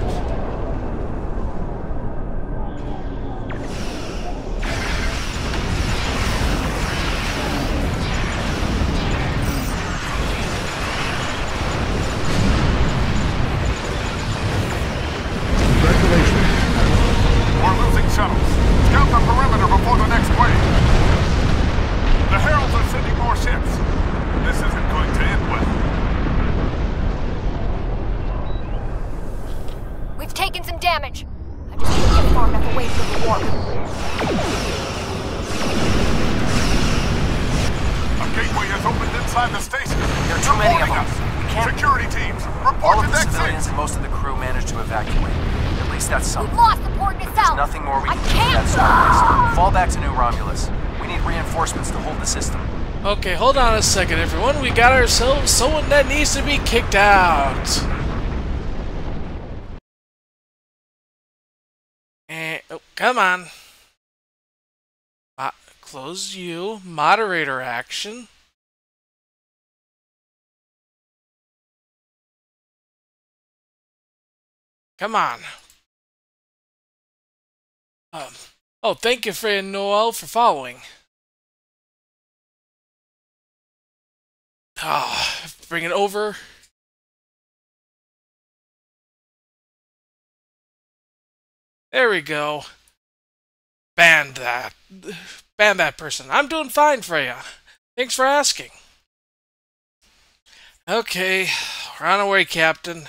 Got ourselves someone that needs to be kicked out. And oh, come on. Uh, close you. Moderator action. Come on. Um, oh, thank you, friend Noel, for following. Ah, bring it over. There we go. Ban that. Ban that person. I'm doing fine, Freya. Thanks for asking. Okay, we're on our way, Captain.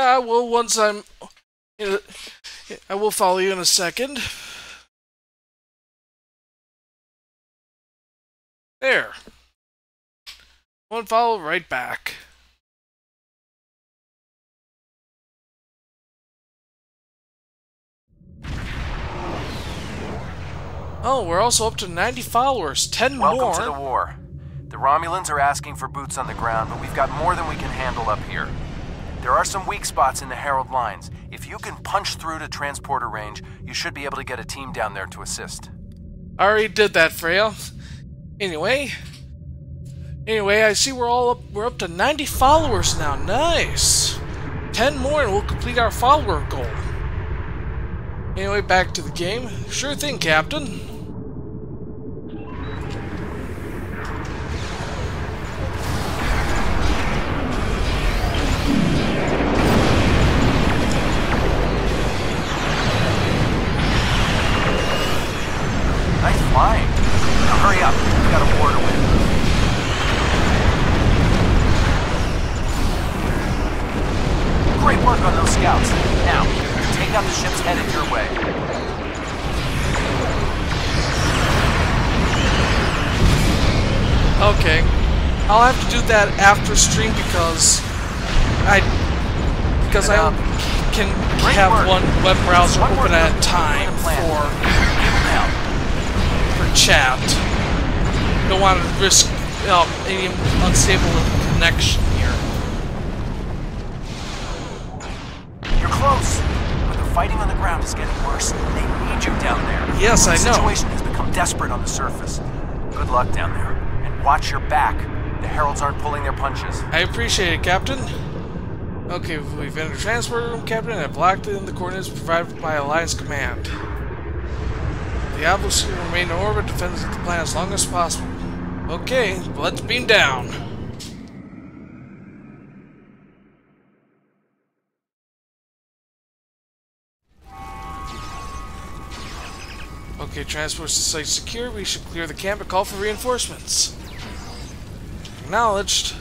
I will once I'm. I will follow you in a second. There. One follow right back. Oh, we're also up to 90 followers. 10 Welcome more. to the war. The Romulans are asking for boots on the ground, but we've got more than we can handle up here. There are some weak spots in the Herald lines. If you can punch through to transporter range, you should be able to get a team down there to assist. I already did that, Freya. Anyway. Anyway, I see we're all up we're up to 90 followers now. Nice. 10 more and we'll complete our follower goal. Anyway, back to the game. Sure thing, Captain. Flying. Now hurry up. We've got a war to win. Great work on those scouts. Now, take out the ships headed your way. Okay. I'll have to do that after stream because I because I um, can have one web browser open at a time for chat. Don't want to risk uh, any unstable connection here. You're close. But the fighting on the ground is getting worse. They need you down there. Yes, I know. the situation has become desperate on the surface. Good luck down there. And watch your back. The Heralds aren't pulling their punches. I appreciate it, Captain. Okay, we've entered the transport room, Captain, and have locked in the coordinates provided by Alliance Command. The Obelisk will remain in orbit, defends the planet as long as possible. Okay, let's beam down. Okay, transport site secure. We should clear the camp and call for reinforcements. Acknowledged.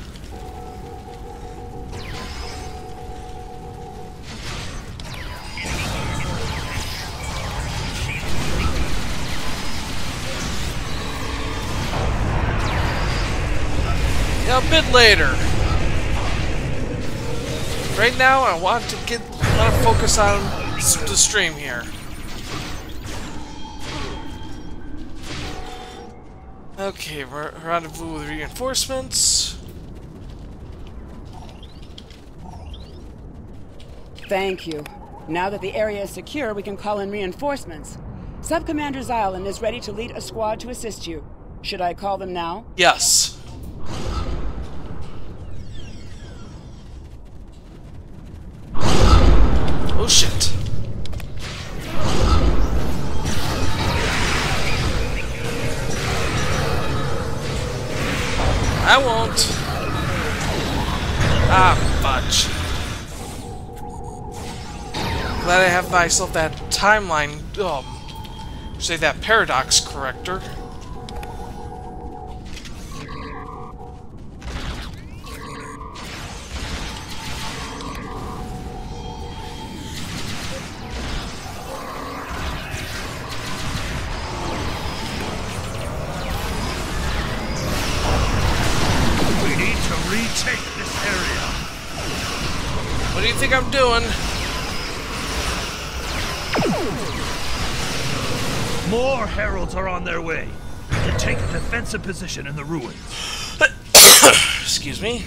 Bit later. Right now, I want to get I'm gonna focus on the stream here. Okay, re- rendezvous with reinforcements. Thank you. Now that the area is secure, we can call in reinforcements. Subcommander Zylan is ready to lead a squad to assist you. Should I call them now? Yes. Oh shit. I won't. Ah, fudge. Glad I have myself that timeline, um, say that paradox corrector. Heralds are on their way. Can take a defensive position in the ruins. Excuse me.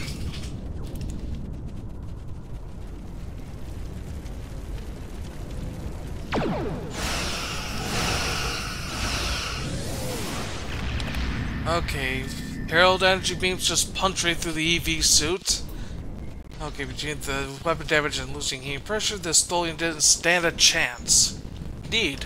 Okay, Herald energy beams just punch right through the EV suit. Okay, between the weapon damage and losing heat pressure, this Tholian didn't stand a chance. Indeed.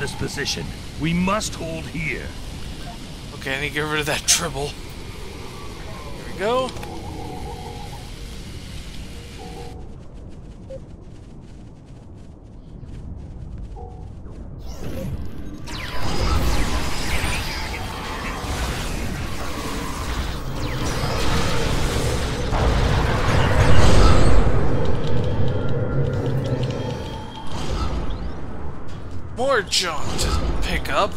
This position. We must hold here. Okay, I need to get rid of that tribble. Here we go. More junk to pick up.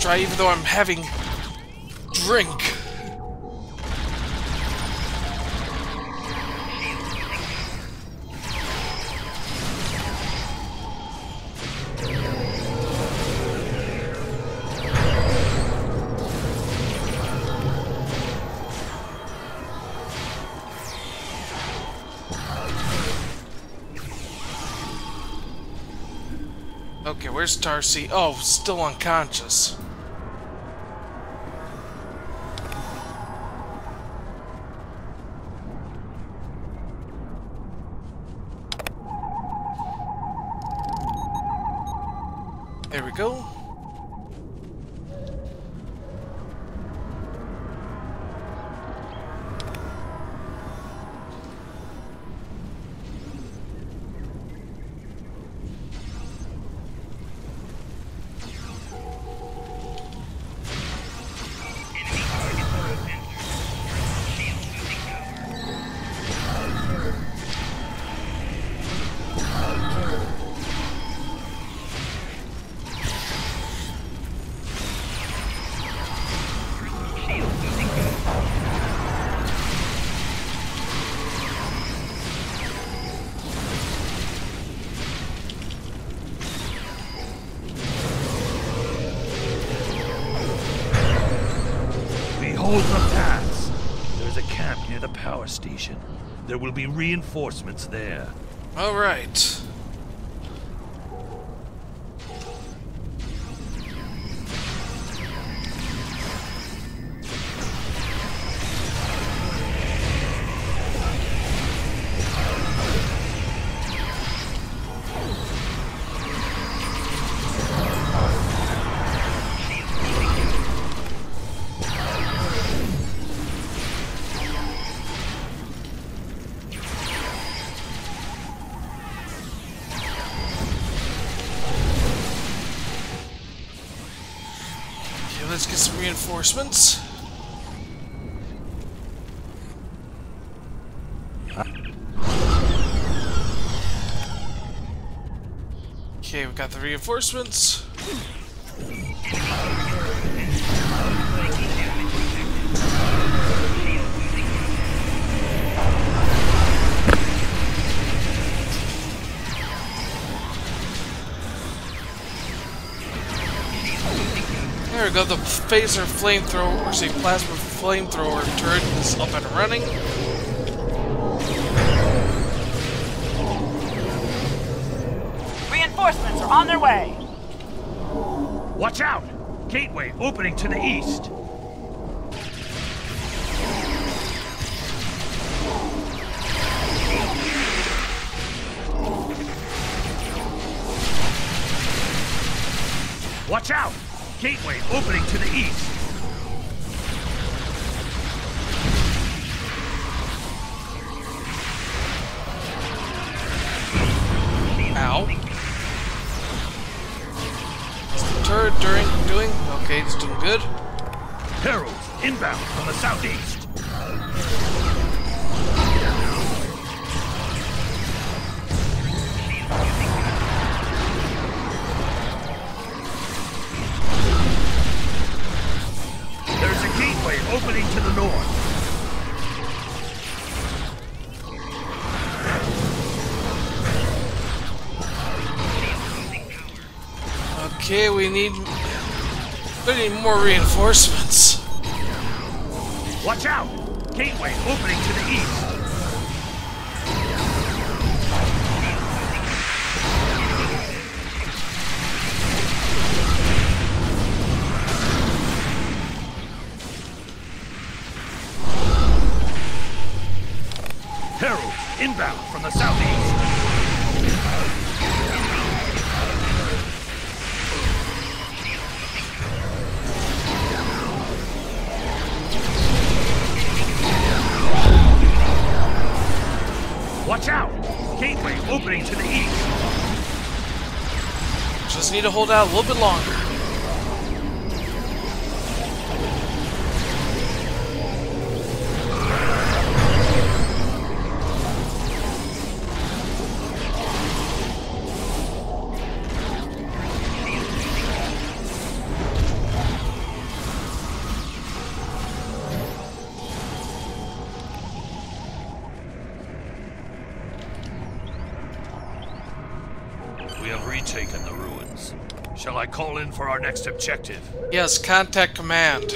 Dry even though I'm having drink. Okay, where's Darcy? Oh, still unconscious. Reinforcements there. All right. Reinforcements. Okay, we've got the reinforcements. There we go, the phaser flamethrower, or say plasma flamethrower turret is up and running. Reinforcements are on their way. Watch out! Gateway opening to the east. Watch out! Gateway opening to the east. Need more reinforcements. Watch out! Gateway opening need to hold out a little bit longer. For our next objective? Yes, contact command.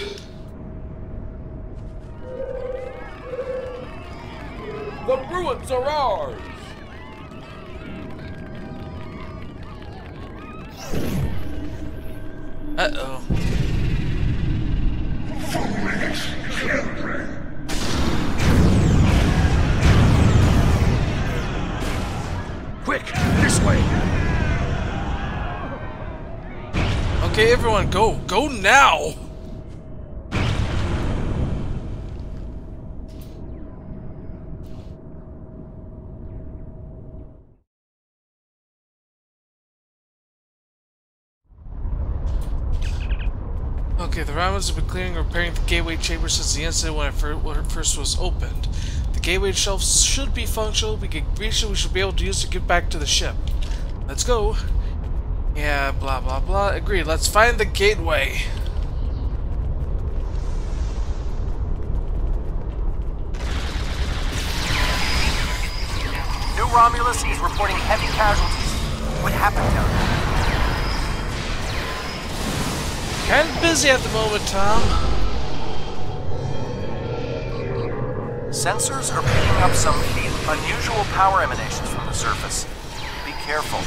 And repairing the gateway chamber since the incident when it, fir when it first was opened. The gateway shelf should be functional. We can reach it. We should be able to use it to get back to the ship. Let's go. Yeah, blah blah blah. Agreed. Let's find the gateway. New Romulus is reporting heavy casualties. What happened down there? Kind of busy at the moment, Tom. Sensors are picking up some unusual power emanations from the surface. Be careful.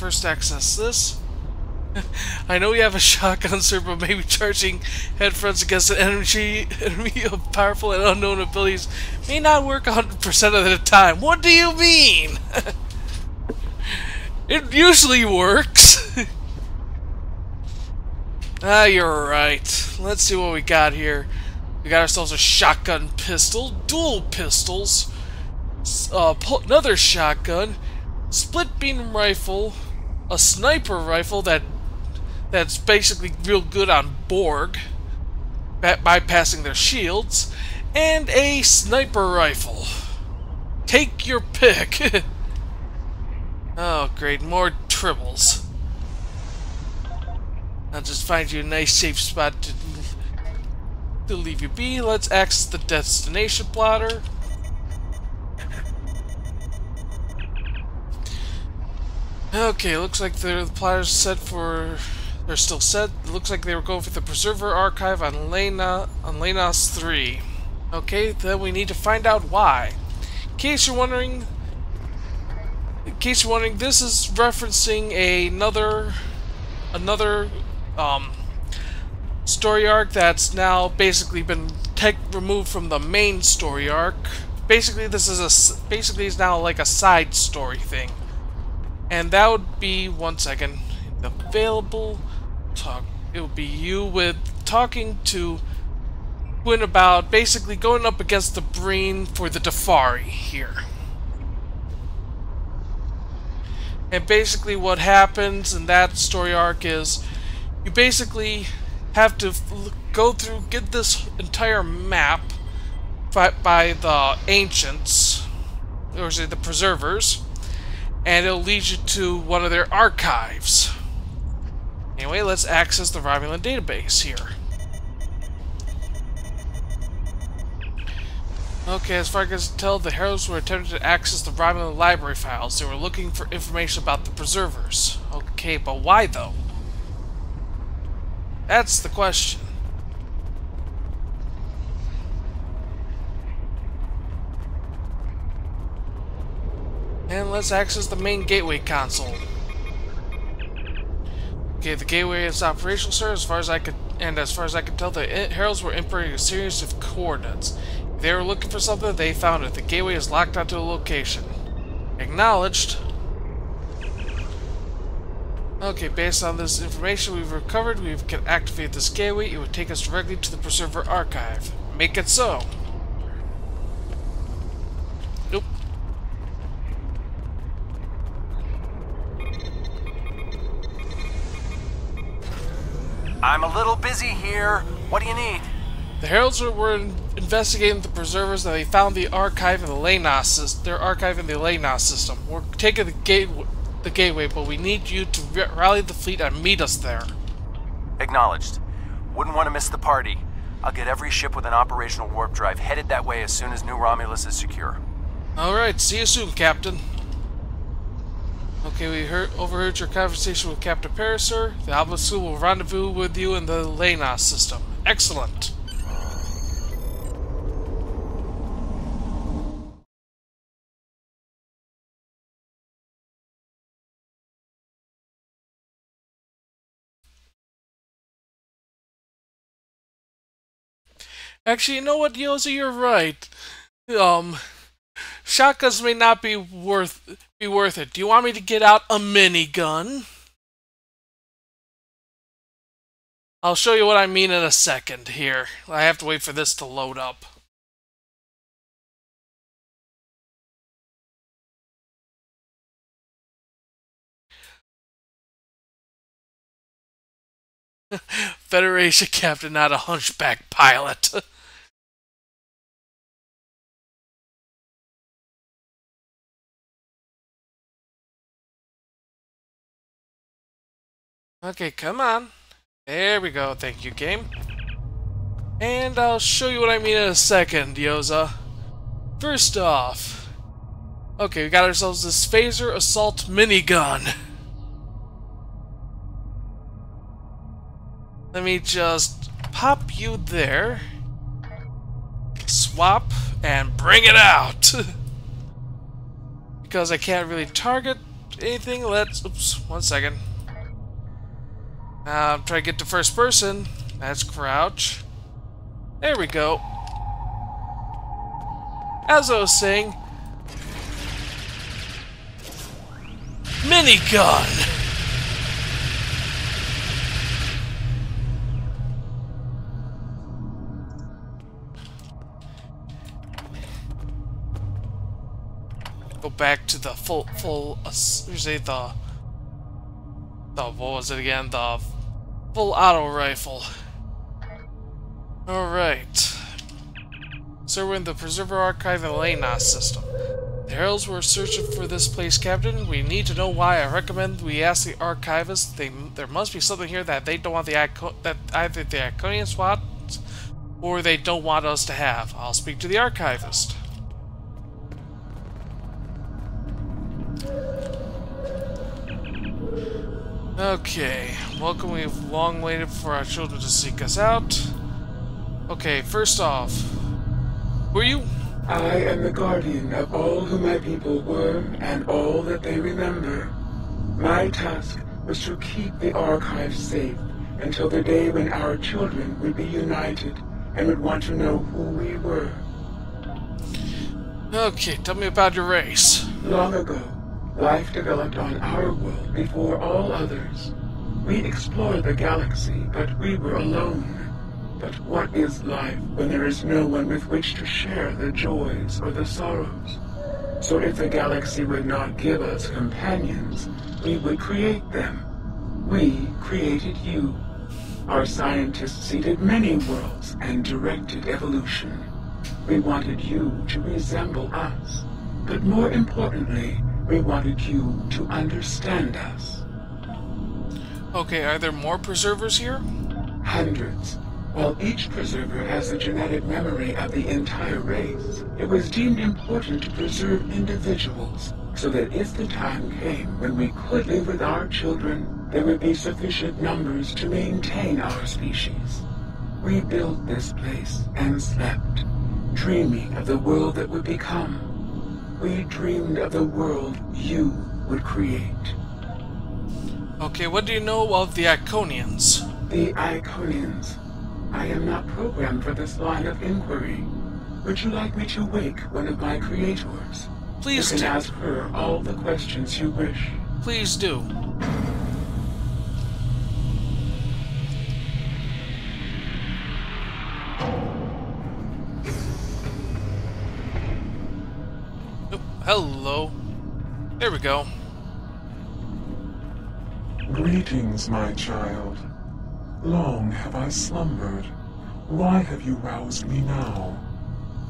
First access this. I know we have a shotgun, sir, but maybe charging headfronts against an energy enemy of powerful and unknown abilities may not work 100% of the time. What do you mean? It usually works. ah, you're right. Let's see what we got here. We got ourselves a shotgun pistol, dual pistols, uh, another shotgun, split beam rifle, a sniper rifle that that's basically real good on Borg, by- bypassing their shields, and a sniper rifle. Take your pick. Oh, great. More tribbles. I'll just find you a nice safe spot to, to leave you be. Let's access the destination plotter. Okay, looks like the, plotter's set for... They're still set. Looks like they were going for the Preserver Archive on Lena on Lenos 3. Okay, then we need to find out why. In case you're wondering, in case you're wondering, this is referencing another another um, story arc that's now basically been tech removed from the main story arc. Basically, this is a... basically is now like a side story thing, and that would be one second available. Talk. It would be you with talking to Quinn about basically going up against the Breen for the Deferi here. And basically what happens in that story arc is you basically have to go through, get this entire map by, by the Ancients, or say the Preservers, and it'll lead you to one of their archives. Anyway, let's access the Romulan database here. Okay, as far as I can tell, the Heralds were attempting to access the Romulan library files. They were looking for information about the Preservers. Okay, but why though? That's the question. And let's access the main gateway console. Okay, the gateway is operational, sir. As far as I could, and as far as I could tell, the heralds were inputting a series of coordinates. If they were looking for something, they found it. The gateway is locked onto a location. Acknowledged. Okay, based on this information we've recovered, we can activate this gateway. It would take us directly to the Preserver Archive. Make it so. Nope. I'm a little busy here. What do you need? The Heralds were, investigating the preservers and they found the archive in the Lanos their archive in the Lanos system. We're taking the gate the gateway, but we need you to rally the fleet and meet us there. Acknowledged. Wouldn't want to miss the party. I'll get every ship with an operational warp drive headed that way as soon as New Romulus is secure. Alright, see you soon, Captain. Okay, we heard, overheard your conversation with Captain Parasaur. The School will rendezvous with you in the Lanos system. Excellent. Actually, you know what, Yoza, you're right. Um, shotguns may not be worth be worth it. Do you want me to get out a minigun? I'll show you what I mean in a second here. I have to wait for this to load up. Federation captain, not a hunchback pilot. okay, come on. There we go. Thank you, game. And I'll show you what I mean in a second, Yoza. First off... Okay, we got ourselves this Phaser Assault Minigun. Let me just pop you there. Swap and bring it out. because I can't really target anything, let's... Oops, one second. Uh, trying to get to first person. That's crouch. There we go. As I was saying... Minigun! go back to the full full uh, say the the what was it again the full auto rifle. All right. So we're in the Preserver Archive the Lanos system. The Heralds were searching for this place, Captain. We need to know why. I recommend we ask the archivist. They, there must be something here that they don't want the that either the Iconians want or they don't want us to have. I'll speak to the archivist. Okay, welcome. We've long waited for our children to seek us out. Okay, first off, were you? I am the guardian of all who my people were and all that they remember. My task was to keep the archive safe until the day when our children would be united and would want to know who we were. Okay, tell me about your race. Long ago, Life developed on our world before all others. We explored the galaxy, but we were alone. But what is life when there is no one with which to share the joys or the sorrows? So if the galaxy would not give us companions, we would create them. We created you. Our scientists seeded many worlds and directed evolution. We wanted you to resemble us. But more importantly, we wanted you to understand us. Okay, are there more preservers here? Hundreds. While each preserver has a genetic memory of the entire race, it was deemed important to preserve individuals so that if the time came when we could live with our children, there would be sufficient numbers to maintain our species. We built this place and slept, dreaming of the world that would become. We dreamed of the world you would create. Okay, what do you know of the Iconians? The Iconians. I am not programmed for this line of inquiry. Would you like me to wake one of my creators? Please you can do. ask her all the questions you wish. Please do. Hello. There we go. Greetings, my child. Long have I slumbered. Why have you roused me now?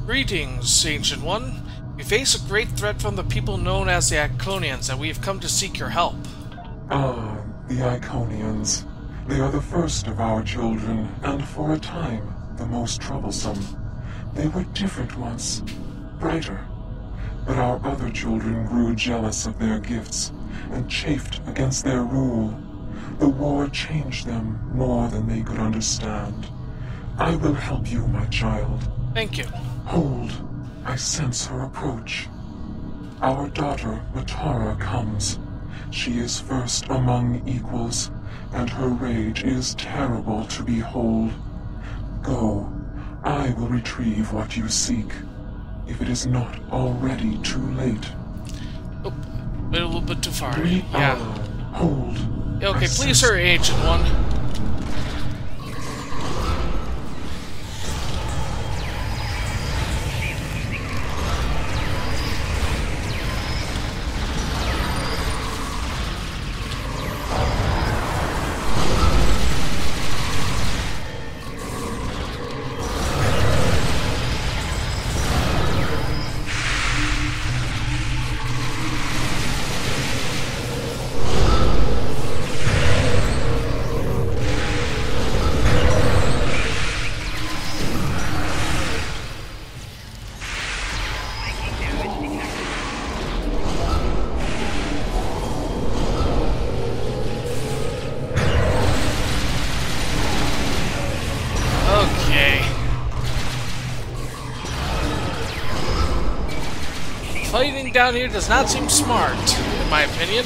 Greetings, Ancient One. We face a great threat from the people known as the Iconians, and we have come to seek your help. Ah, the Iconians. They are the first of our children, and for a time, the most troublesome. They were different once, brighter. But our other children grew jealous of their gifts, and chafed against their rule. The war changed them more than they could understand. I will help you, my child. Thank you. Hold. I sense her approach. Our daughter, Matara, comes. She is first among equals, and her rage is terrible to behold. Go. I will retrieve what you seek, if it is not already too late. Oh, a little bit too far. Yeah. Hold. Okay, please hurry, Ancient One. Here does not seem smart, in my opinion.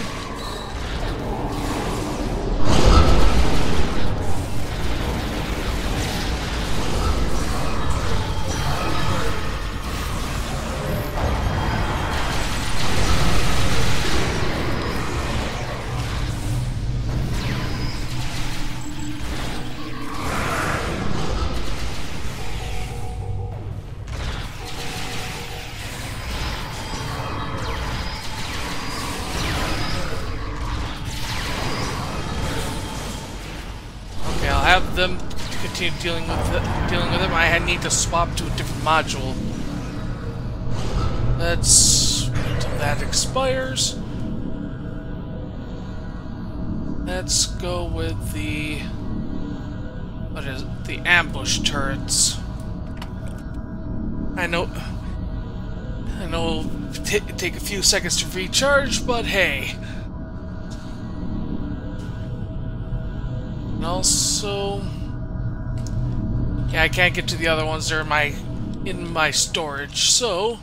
Have them continue dealing with the, dealing with them. I need to swap to a different module. Let's wait that expires. Let's go with the what is it? the ambush turrets. I know I know it'll take a few seconds to recharge, but hey. And also, yeah, I can't get to the other ones. They're in my in my storage. So,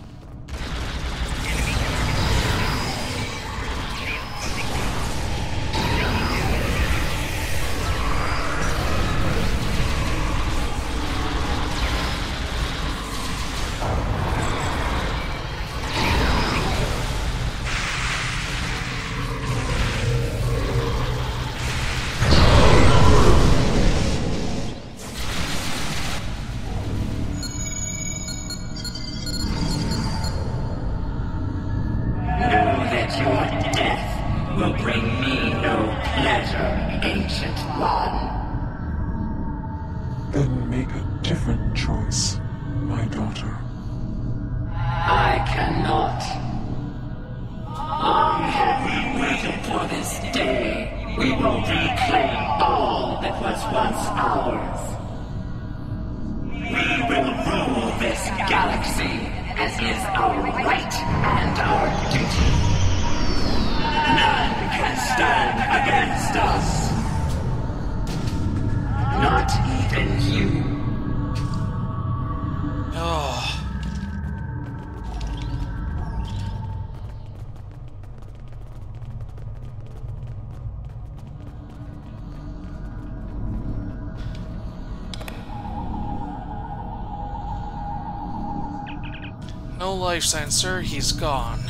life sign, sir. He's gone.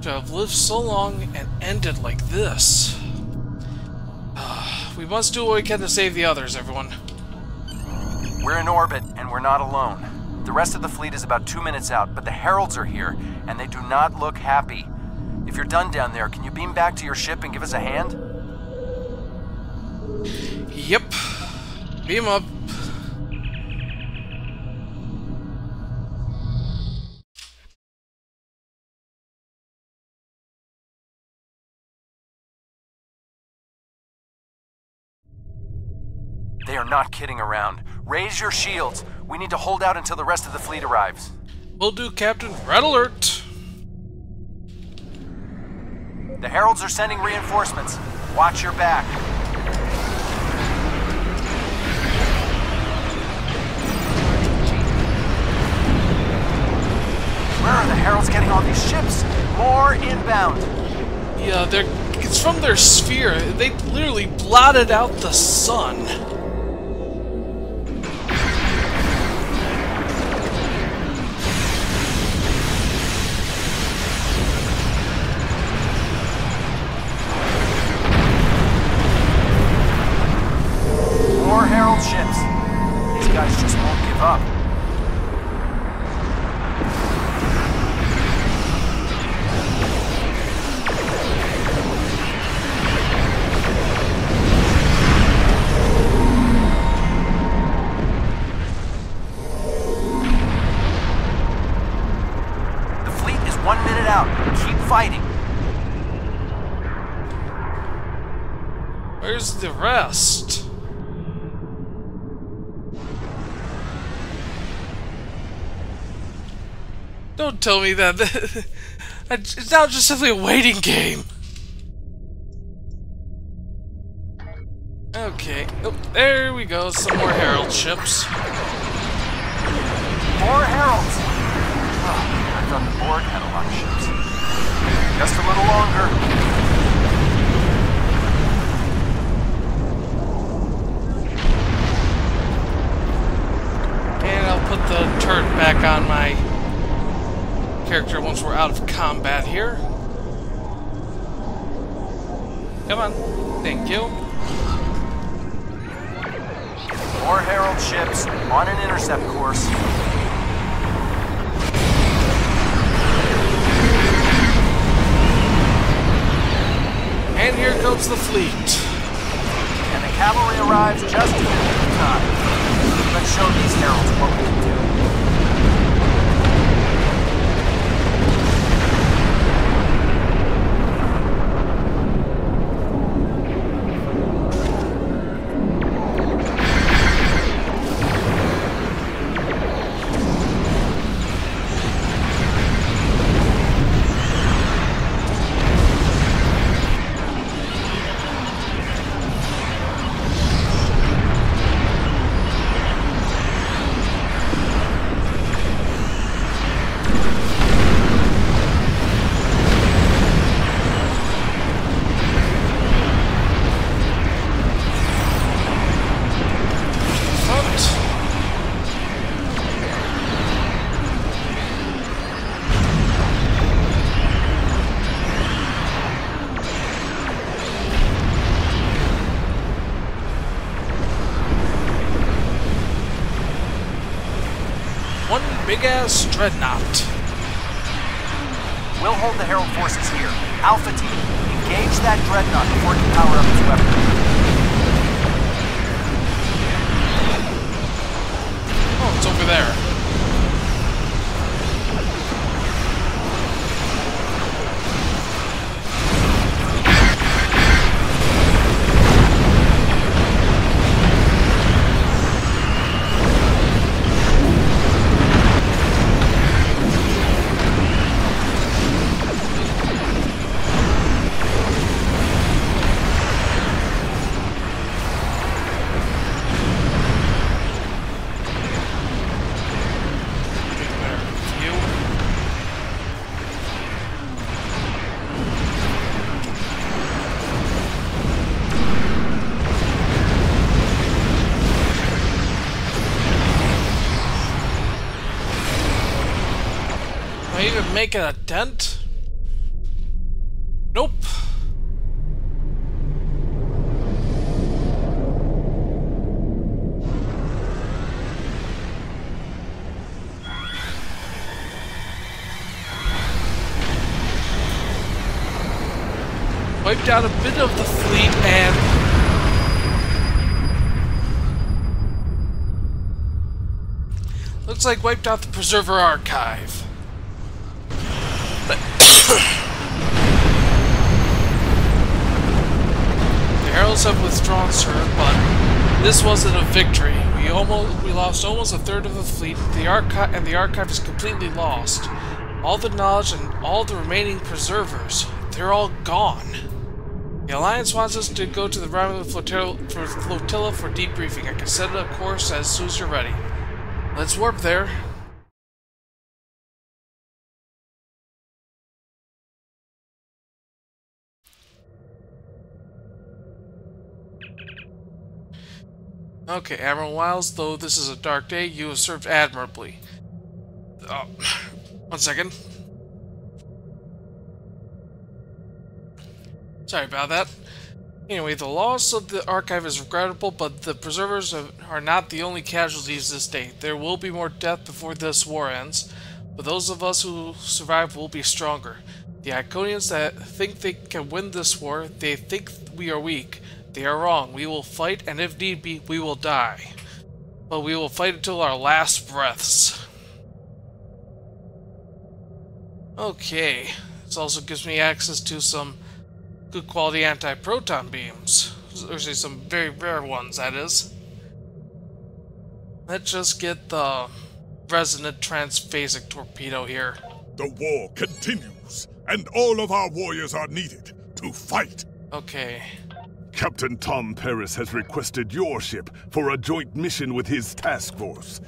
To have lived so long and ended like this. Ah, we must do what we can to save the others, everyone. We're in orbit, and we're not alone. The rest of the fleet is about two minutes out, but the Heralds are here, and they do not look happy. If you're done down there, can you beam back to your ship and give us a hand? Yep. Beam up. Not kidding around. Raise your shields. We need to hold out until the rest of the fleet arrives. We'll do, Captain. Red alert. The Heralds are sending reinforcements. Watch your back. Where are the Heralds getting all these ships? More inbound. Yeah, they're. It's from their sphere. They literally blotted out the sun. The rest? Don't tell me that. it's now just simply a waiting game. Okay. Oh, there we go. Some more Herald ships. More heralds! Oh, ah, I thought the Borg had a lot of ships. Just a little longer. Put the turret back on my character once we're out of combat here. Come on. Thank you. More herald ships on an intercept course. And here comes the fleet. And the cavalry arrives just in the nick of time. Let's show these heralds what we can do. Ass dreadnought. We'll hold the herald forces here. Alpha team, engage that dreadnought before it can power up its weapon. Making a dent? Nope. Wiped out a bit of the fleet and Looks like wiped out the Preserver Archive. the Withdrawn, sir, but this wasn't a victory. We almost we lost almost a third of the fleet. The archive and the archive is completely lost. All the knowledge and all the remaining preservers, they're all gone. The Alliance wants us to go to the Romulan flotilla flotilla for debriefing. I can set it a course as soon as you're ready. Let's warp there. Okay, Admiral Wiles, though this is a dark day, you have served admirably. Oh, one second. Sorry about that. Anyway, the loss of the archive is regrettable, but the preservers are not the only casualties this day. There will be more death before this war ends, but those of us who survive will be stronger. The Iconians that think they can win this war, they think we are weak. They are wrong. We will fight, and if need be, we will die. But we will fight until our last breaths. Okay. This also gives me access to some good quality anti-proton beams. There's some very rare ones, that is. Let's just get the resonant transphasic torpedo here. The war continues, and all of our warriors are needed to fight. Okay. Captain Tom Paris has requested your ship for a joint mission with his task force.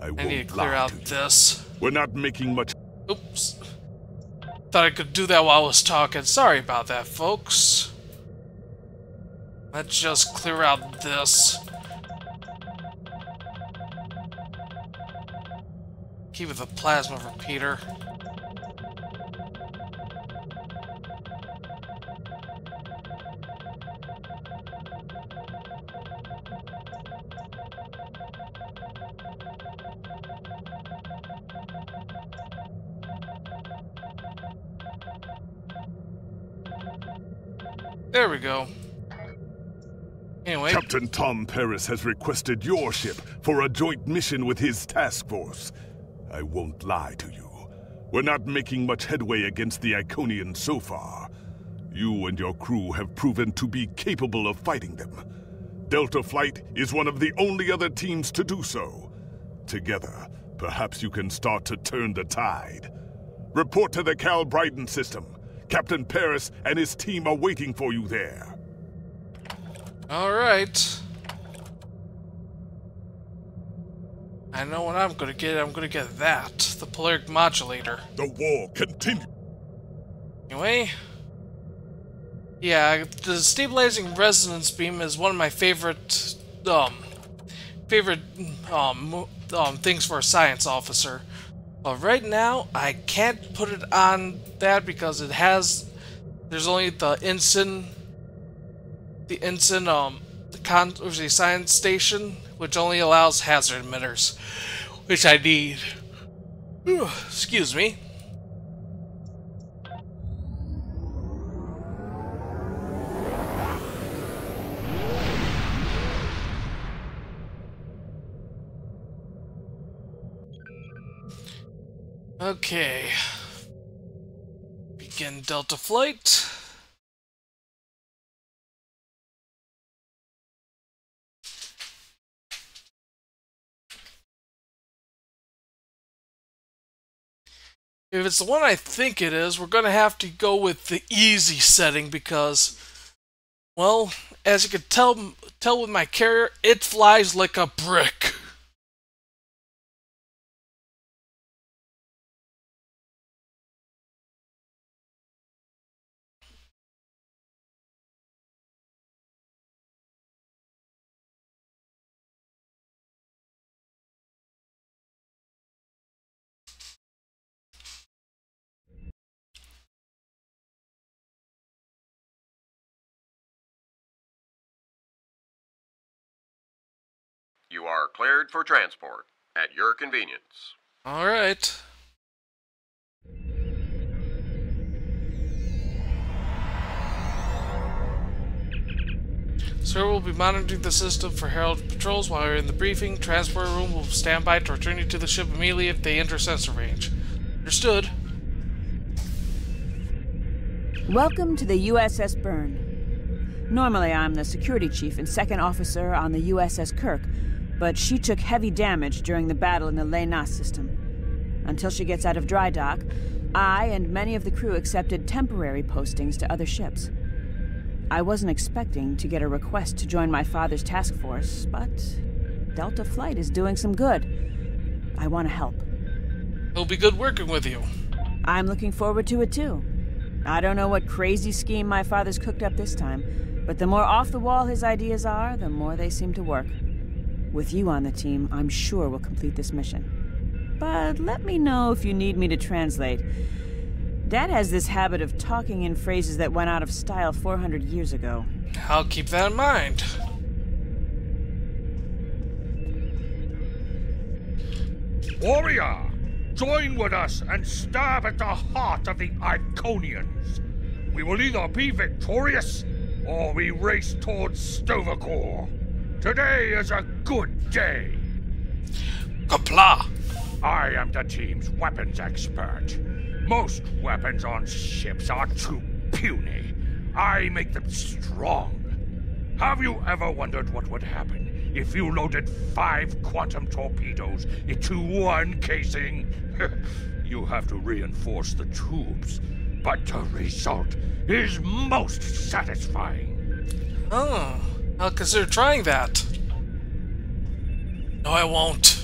I, I need to clear out to this. We're not making much. Oops. Thought I could do that while I was talking. Sorry about that, folks. Let's just clear out this. Keep it the plasma repeater. There we go. Anyway. Captain Tom Paris has requested your ship for a joint mission with his task force. I won't lie to you. We're not making much headway against the Iconians so far. You and your crew have proven to be capable of fighting them. Delta Flight is one of the only other teams to do so. Together, perhaps you can start to turn the tide. Report to the Cal Bryden system. Captain Paris and his team are waiting for you there. Alright. I know what I'm gonna get. I'm gonna get that. The polaric modulator. The war continues. Anyway. Yeah, the stabilizing resonance beam is one of my favorite, um, favorite, um, um, things for a science officer. But right now, I can't put it on that because it has. There's only the ensign. The ensign, um, the con the science station, which only allows hazard emitters, which I need. Excuse me. Okay. Begin Delta flight. If it's the one I think it is, we're going to have to go with the easy setting because, well, as you can tell, tell with my carrier, it flies like a brick. Are cleared for transport at your convenience. All right. Sir we'll be monitoring the system for Herald patrols while you're in the briefing. Transport room will stand by to return you to the ship immediately if they enter sensor range. Understood. Welcome to the USS Byrne. Normally, I'm the security chief and second officer on the USS Kirk, but she took heavy damage during the battle in the Lena system. Until she gets out of dry dock, I and many of the crew accepted temporary postings to other ships. I wasn't expecting to get a request to join my father's task force, but Delta Flight is doing some good. I want to help. It'll be good working with you. I'm looking forward to it too. I don't know what crazy scheme my father's cooked up this time, but the more off the wall his ideas are, the more they seem to work. With you on the team, I'm sure we'll complete this mission. But let me know if you need me to translate. Dad has this habit of talking in phrases that went out of style 400 years ago. I'll keep that in mind. Warrior, join with us and stab at the heart of the Iconians. We will either be victorious or we race towards Sto-vo-kor. Today is a good day. Qapla'! I am the team's weapons expert. Most weapons on ships are too puny. I make them strong. Have you ever wondered what would happen if you loaded five quantum torpedoes into one casing? you have to reinforce the tubes, but the result is most satisfying. Oh, I'll consider trying that. No, I won't.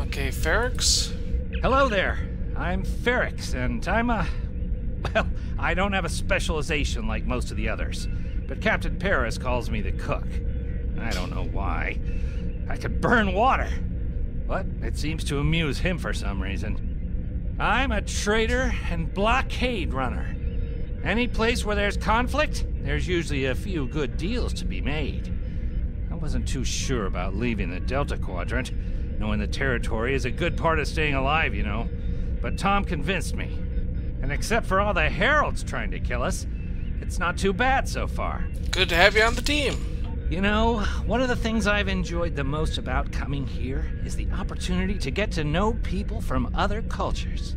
Okay, Ferrix? Hello there. I'm Ferrix, and I'm a. Well, I don't have a specialization like most of the others, but Captain Paris calls me the cook. I don't know why. I could burn water, but it seems to amuse him for some reason. I'm a trader and blockade runner. Any place where there's conflict, there's usually a few good deals to be made. I wasn't too sure about leaving the Delta Quadrant, knowing the territory is a good part of staying alive, you know. But Tom convinced me. And except for all the heralds trying to kill us, it's not too bad so far. Good to have you on the team. You know, one of the things I've enjoyed the most about coming here is the opportunity to get to know people from other cultures.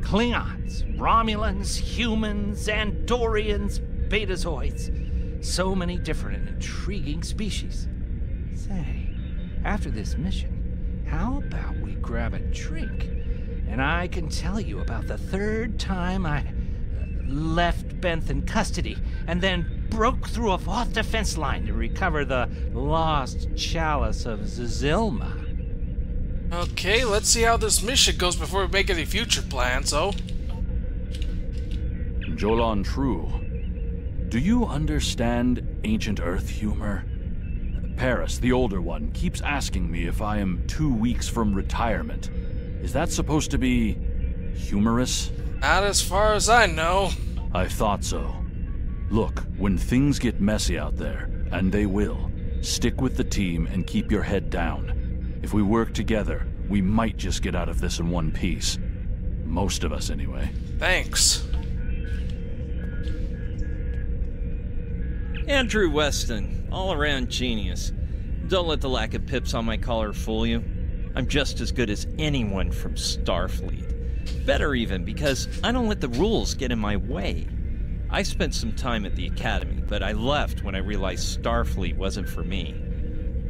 Klingons, Romulans, humans, Andorians, Betazoids. So many different and intriguing species. Say, after this mission, how about we grab a drink? And I can tell you about the third time I uh, left Benth in custody and then broke through a Voth defense line to recover the lost chalice of Zazilma. Okay, let's see how this mission goes before we make any future plans, oh? Jolan True, do you understand ancient Earth humor? Paris, the older one, keeps asking me if I am two weeks from retirement. Is that supposed to be humorous? Not as far as I know. I thought so. Look, when things get messy out there, and they will, stick with the team and keep your head down. If we work together, we might just get out of this in one piece. Most of us, anyway. Thanks. Andrew Weston, all around genius. Don't let the lack of pips on my collar fool you. I'm just as good as anyone from Starfleet. Better even, because I don't let the rules get in my way. I spent some time at the Academy, but I left when I realized Starfleet wasn't for me.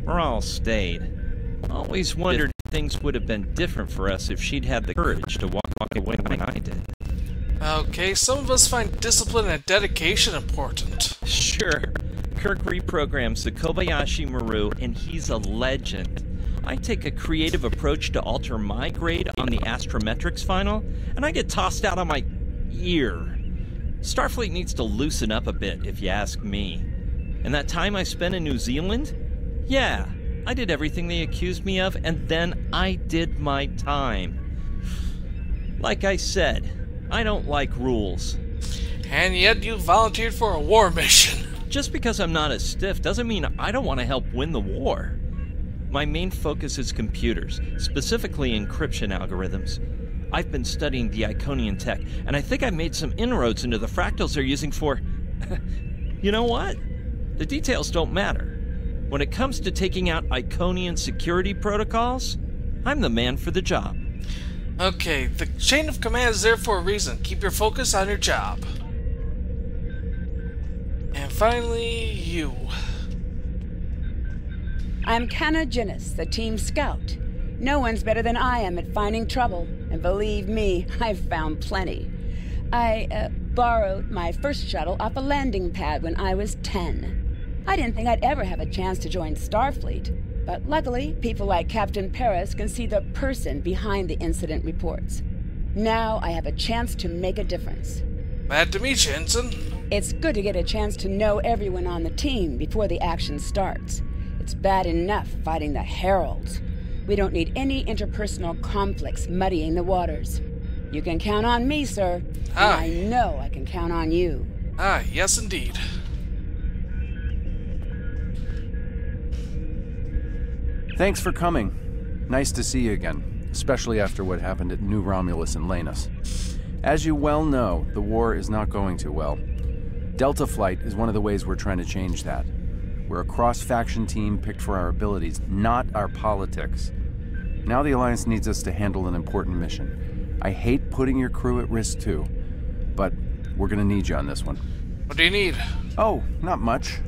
Miral stayed. Always wondered if things would have been different for us if she'd had the courage to walk, away when I did. Okay, some of us find discipline and dedication important. Sure. Kirk reprograms the Kobayashi Maru, and he's a legend. I take a creative approach to alter my grade on the astrometrics final, and I get tossed out on my ear. Starfleet needs to loosen up a bit, if you ask me. And that time I spent in New Zealand? Yeah, I did everything they accused me of, and then I did my time. Like I said, I don't like rules. And yet you volunteered for a war mission. Just because I'm not as stiff doesn't mean I don't want to help win the war. My main focus is computers, specifically encryption algorithms. I've been studying the Iconian tech, and I think I've made some inroads into the fractals they're using for You know what? The details don't matter. When it comes to taking out Iconian security protocols, I'm the man for the job. Okay, the chain of command is there for a reason. Keep your focus on your job. And finally, you. I'm Canna Jinnis, the team scout. No one's better than I am at finding trouble, and believe me, I've found plenty. I uh, borrowed my first shuttle off a landing pad when I was 10. I didn't think I'd ever have a chance to join Starfleet, but luckily, people like Captain Paris can see the person behind the incident reports. Now I have a chance to make a difference. Glad to meet you, Ensign. It's good to get a chance to know everyone on the team before the action starts. It's bad enough fighting the Heralds. We don't need any interpersonal conflicts muddying the waters. You can count on me, sir. Ah. I know I can count on you. Ah, yes indeed. Thanks for coming. Nice to see you again, especially after what happened at New Romulus and Lanus. As you well know, the war is not going too well. Delta Flight is one of the ways we're trying to change that. We're a cross faction team picked for our abilities, not our politics. Now the Alliance needs us to handle an important mission. I hate putting your crew at risk too, but we're gonna need you on this one. What do you need? Oh, not much.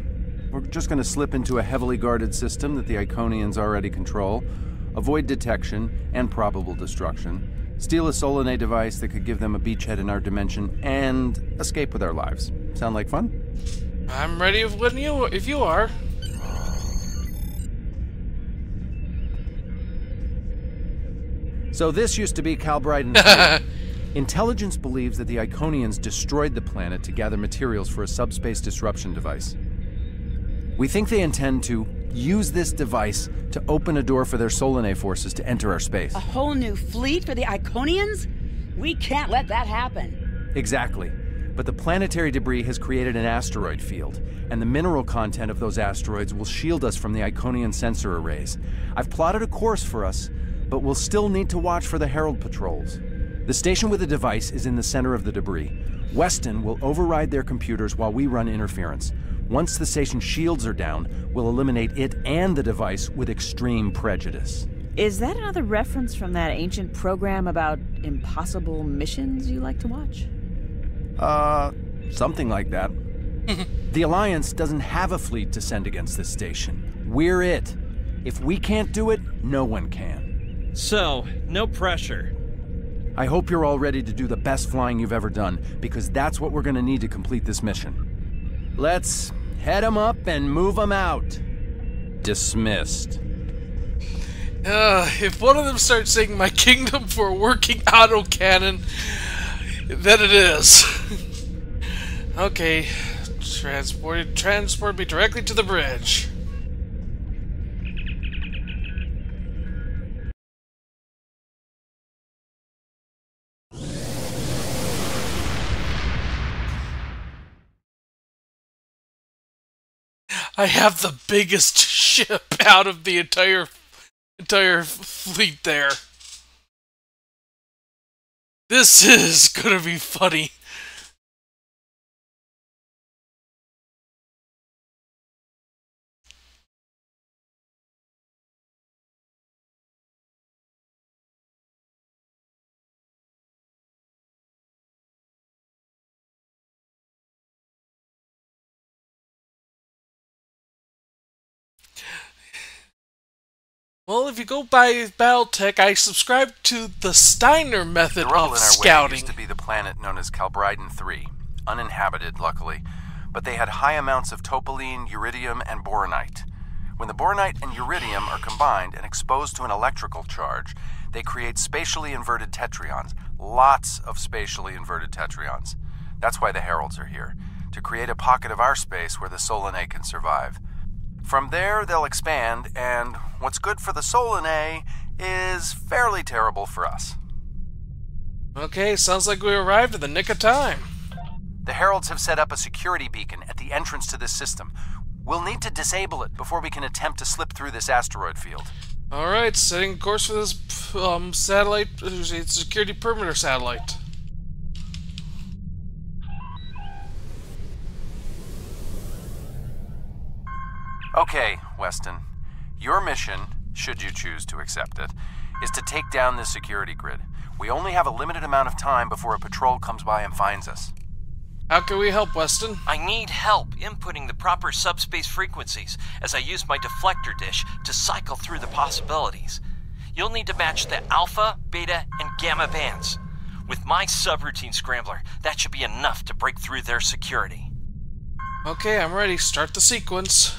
We're just gonna slip into a heavily guarded system that the Iconians already control, avoid detection and probable destruction, steal a Solanae device that could give them a beachhead in our dimension, and escape with our lives. Sound like fun? I'm ready when you if you are. So this used to be Calbriden 3. Intelligence believes that the Iconians destroyed the planet to gather materials for a subspace disruption device. We think they intend to use this device to open a door for their Solanae forces to enter our space. A whole new fleet for the Iconians? We can't let that happen. Exactly. But the planetary debris has created an asteroid field, and the mineral content of those asteroids will shield us from the Iconian sensor arrays. I've plotted a course for us, but we'll still need to watch for the Herald patrols. The station with the device is in the center of the debris. Weston will override their computers while we run interference. Once the station's shields are down, we'll eliminate it and the device with extreme prejudice. Is that another reference from that ancient program about impossible missions you like to watch? Uh, something like that. the Alliance doesn't have a fleet to send against this station. We're it. If we can't do it, no one can. So, no pressure. I hope you're all ready to do the best flying you've ever done, because that's what we're gonna need to complete this mission. Let's head 'em up and move 'em out. Dismissed. Uh, if one of them starts saying my kingdom for a working autocannon, then it is. okay, transport transport me directly to the bridge. I have the biggest ship out of the entire entire fleet there. This is gonna be funny. Well, if you go by Battletech, I subscribe to the Steiner method The of in our way scouting. used to be the planet known as Calbriden 3, uninhabited, luckily, but they had high amounts of topaline, uridium, and boronite. When the boronite and uridium are combined and exposed to an electrical charge, they create spatially inverted tetrions. Lots of spatially inverted tetrions. That's why the Heralds are here, to create a pocket of our space where the Solanae can survive. From there, they'll expand, and what's good for the Solanae is fairly terrible for us. Okay, sounds like we arrived at the nick of time. The Heralds have set up a security beacon at the entrance to this system. We'll need to disable it before we can attempt to slip through this asteroid field. Alright, setting course for this um, satellite, uh, security perimeter satellite. Okay, Weston. Your mission, should you choose to accept it, is to take down this security grid. We only have a limited amount of time before a patrol comes by and finds us. How can we help, Weston? I need help inputting the proper subspace frequencies as I use my deflector dish to cycle through the possibilities. You'll need to match the alpha, beta, and gamma bands. With my subroutine scrambler, that should be enough to break through their security. Okay, I'm ready. Start the sequence.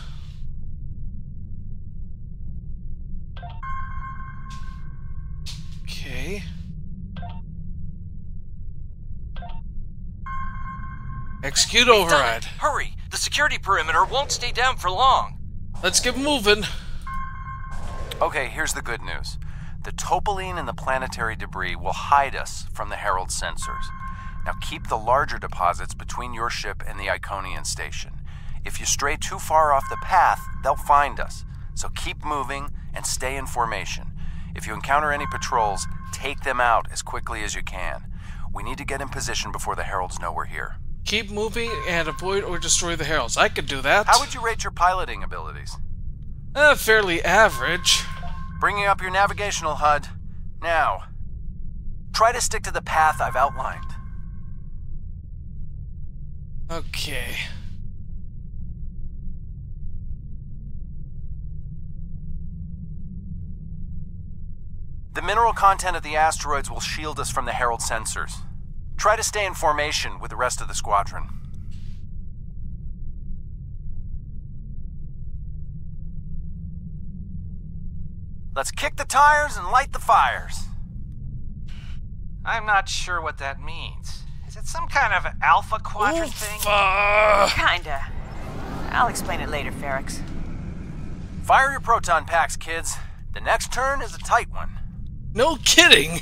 Okay. Execute override. Hurry! The security perimeter won't stay down for long. Let's get moving. Okay, here's the good news. The topaline and the planetary debris will hide us from the Herald sensors. Now keep the larger deposits between your ship and the Iconian station. If you stray too far off the path, they'll find us. So keep moving and stay in formation. If you encounter any patrols, take them out as quickly as you can. We need to get in position before the Heralds know we're here. Keep moving and avoid or destroy the heralds. I could do that. How would you rate your piloting abilities? Uh, fairly average. Bringing up your navigational HUD. Now, try to stick to the path I've outlined. Okay. The mineral content of the asteroids will shield us from the Herald sensors. Try to stay in formation with the rest of the squadron. Let's kick the tires and light the fires. I'm not sure what that means. Is it some kind of alpha quadrant thing? Ah. Kinda. I'll explain it later, Ferrix. Fire your proton packs, kids. The next turn is a tight one. No kidding.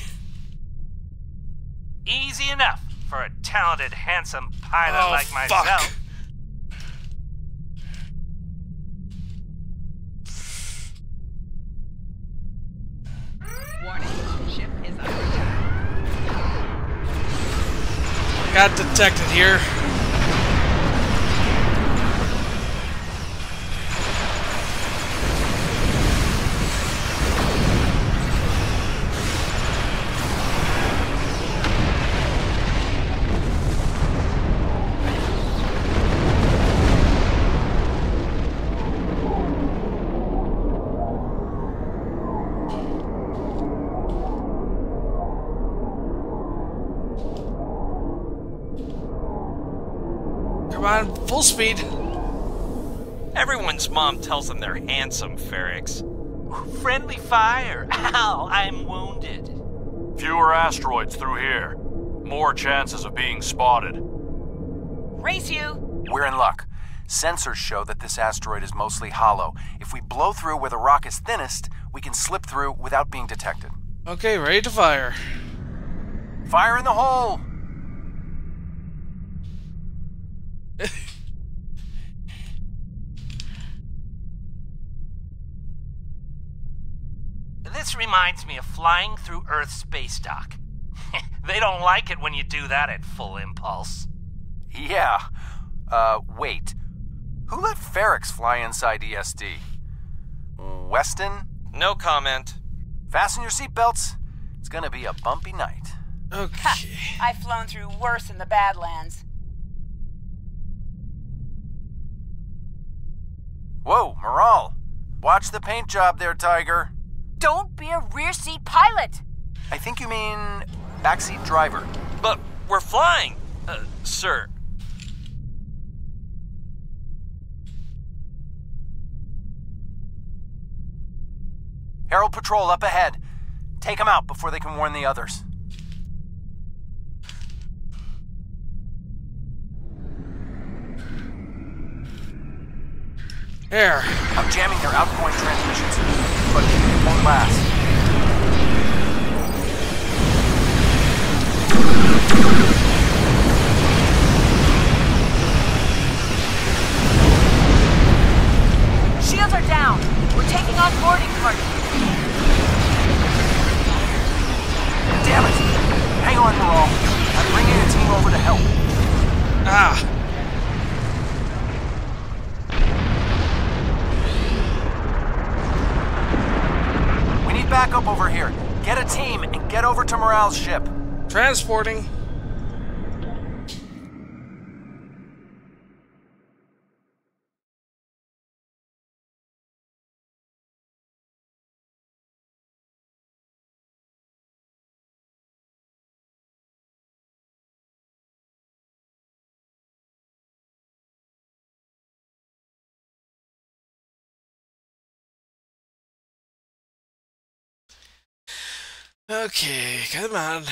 Easy enough for a talented, handsome pilot Oh, like fuck. myself. Warning, ship is under Got detected here. Full speed. Everyone's mom tells them they're handsome, Ferrix. Friendly fire. Ow, I'm wounded. Fewer asteroids through here. More chances of being spotted. Race you! We're in luck. Sensors show that this asteroid is mostly hollow. If we blow through where the rock is thinnest, we can slip through without being detected. Okay, ready to fire. Fire in the hole! This reminds me of flying through Earth's space dock. they don't like it when you do that at full impulse. Yeah. Uh, wait. Who let Ferrix fly inside ESD? Weston? No comment. Fasten your seatbelts. It's gonna be a bumpy night. Okay. I've flown through worse in the Badlands. Whoa, Miral. Watch the paint job there, Tiger. Don't be a rear seat pilot! I think you mean backseat driver. But we're flying, uh, sir. Herald Patrol up ahead. Take them out before they can warn the others. There. I'm jamming their outgoing transmissions, but it won't last. Shields are down. We're taking on boarding party. Damn it! Hang on, Miral. I'm bringing a team over to help. Ah. Up over here. Get a team and get over to Miral's ship. Transporting. Okay, come on.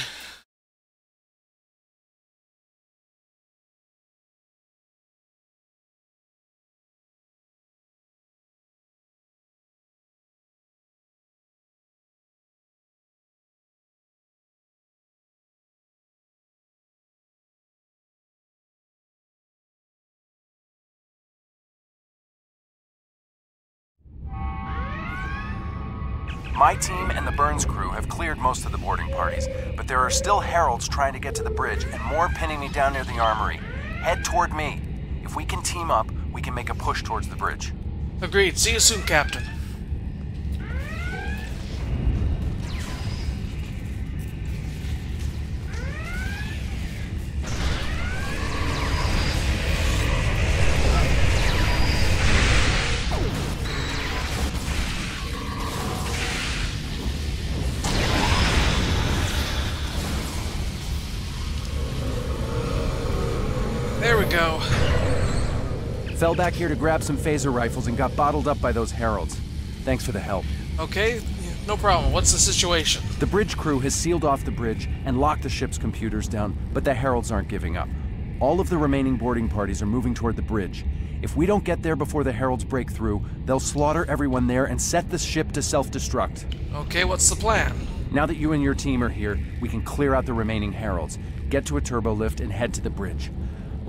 My team and the Burns crew have cleared most of the boarding parties, but there are still heralds trying to get to the bridge and more pinning me down near the armory. Head toward me. If we can team up, we can make a push towards the bridge. Agreed. See you soon, Captain. Back here to grab some phaser rifles and got bottled up by those heralds. Thanks for the help. Okay, no problem. What's the situation? The bridge crew has sealed off the bridge and locked the ship's computers down, but the heralds aren't giving up. All of the remaining boarding parties are moving toward the bridge. If we don't get there before the heralds break through, they'll slaughter everyone there and set the ship to self-destruct. Okay, what's the plan? Now that you and your team are here, we can clear out the remaining heralds, get to a turbo lift, and head to the bridge.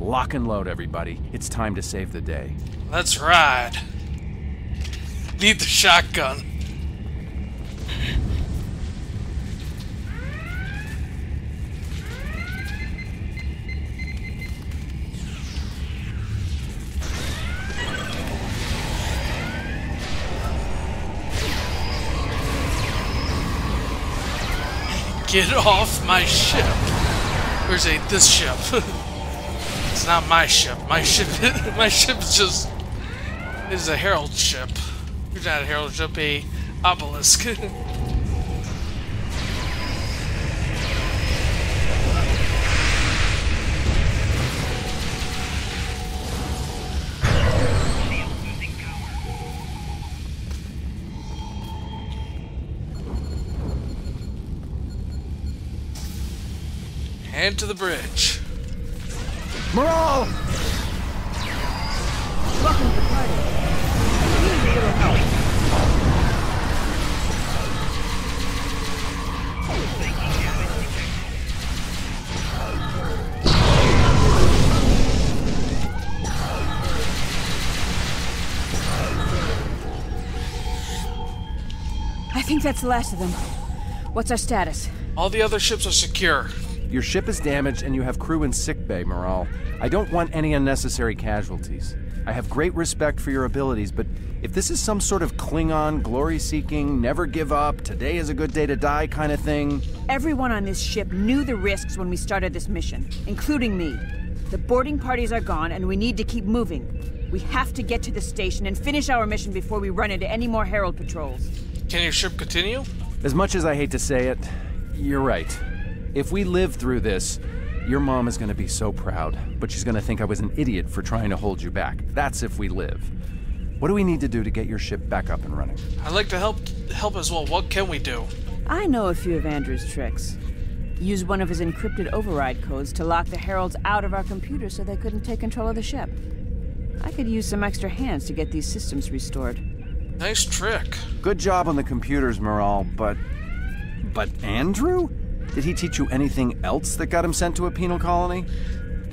Lock and load, everybody. It's time to save the day. Let's ride. Need the shotgun. Get off my ship. Where's say this ship. it's not my ship. My ship my ship is just is a herald ship. It's not a herald ship, a obelisk. Head to the bridge. Miral! Welcome to the party. I need a little help. I think that's the last of them. What's our status? All the other ships are secure. Your ship is damaged and you have crew in sickbay, Miral. I don't want any unnecessary casualties. I have great respect for your abilities, but if this is some sort of Klingon, glory seeking, never give up, today is a good day to die kind of thing. Everyone on this ship knew the risks when we started this mission, including me. The boarding parties are gone, and we need to keep moving. We have to get to the station and finish our mission before we run into any more Herald patrols. Can your ship continue? As much as I hate to say it, you're right. If we live through this, your mom is going to be so proud, but she's going to think I was an idiot for trying to hold you back. That's if we live. What do we need to do to get your ship back up and running? I'd like to help help as well. What can we do? I know a few of Andrew's tricks. Use one of his encrypted override codes to lock the Heralds out of our computers so they couldn't take control of the ship. I could use some extra hands to get these systems restored. Nice trick. Good job on the computers, Miral, but. But Andrew? Did he teach you anything else that got him sent to a penal colony?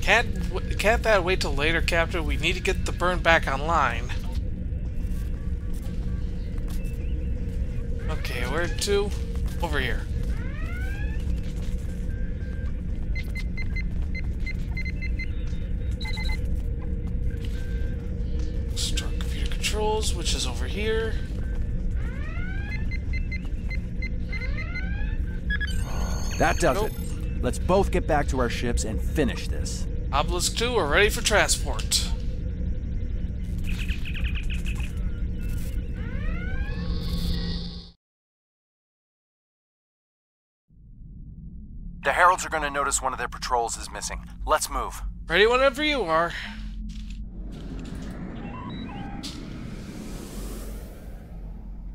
Can't can't that wait till later, Captain? We need to get the burn back online. Okay, where to? Over here. Start computer controls, which is over here. That does it. Let's both get back to our ships and finish this. Obelisk 2 are ready for transport. The Heralds are going to notice one of their patrols is missing. Let's move. Ready whenever you are.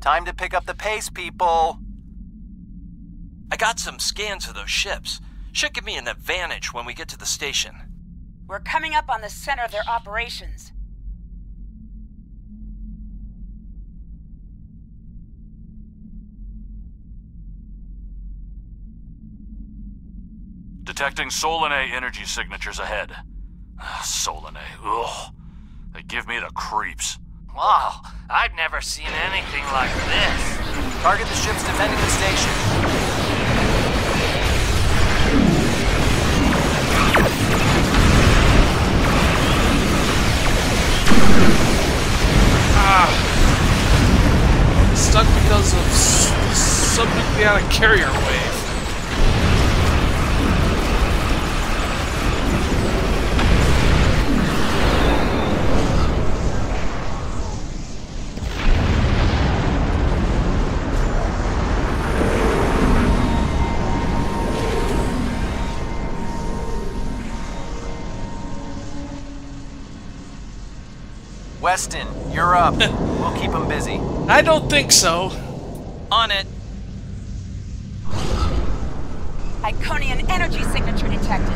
Time to pick up the pace, people. I got some scans of those ships. Should give me an advantage when we get to the station. We're coming up on the center of their operations. Detecting Solanae energy signatures ahead. Ah, Solanae, ugh. They give me the creeps. Wow, I've never seen anything like this. Target the ships defending the station. Ah. Stuck because of s- subnucleonic carrier wave. Weston, you're up. we'll keep them busy. I don't think so. On it. Iconian energy signature detected.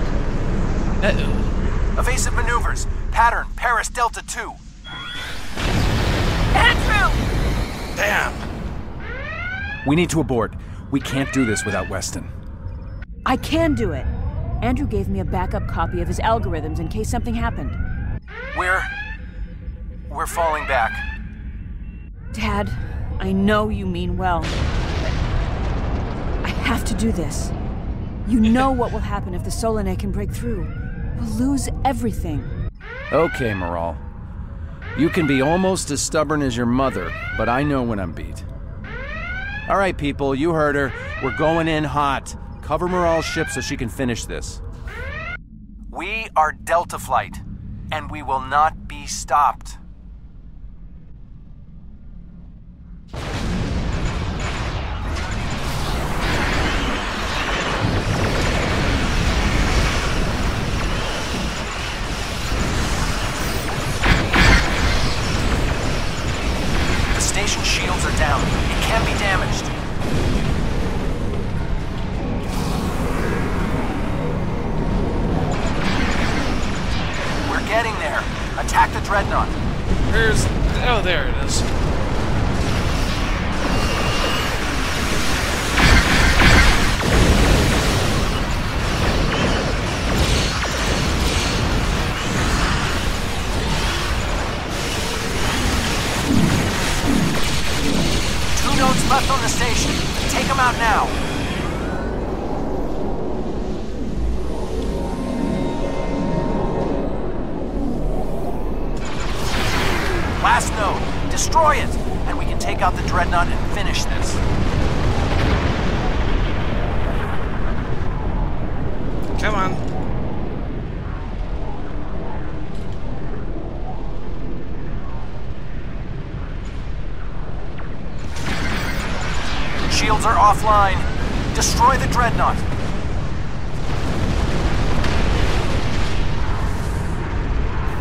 Uh-oh. Evasive maneuvers. Pattern Paris Delta 2. Andrew! Damn. We need to abort. We can't do this without Weston. I can do it. Andrew gave me a backup copy of his algorithms in case something happened. We're. We're falling back. Dad, I know you mean well. I have to do this. You know what will happen if the Solanae can break through. We'll lose everything. Okay, Miral. You can be almost as stubborn as your mother, but I know when I'm beat. All right, people, you heard her. We're going in hot. Cover Miral's ship so she can finish this. We are Delta Flight, and we will not be stopped. The station shields are down. It can be damaged. We're getting there. Attack the dreadnought. Where's. Oh, there it is. Left on the station. Take them out now. Last node. Destroy it, and we can take out the dreadnought and finish this. Come on. Shields are offline. Destroy the dreadnought.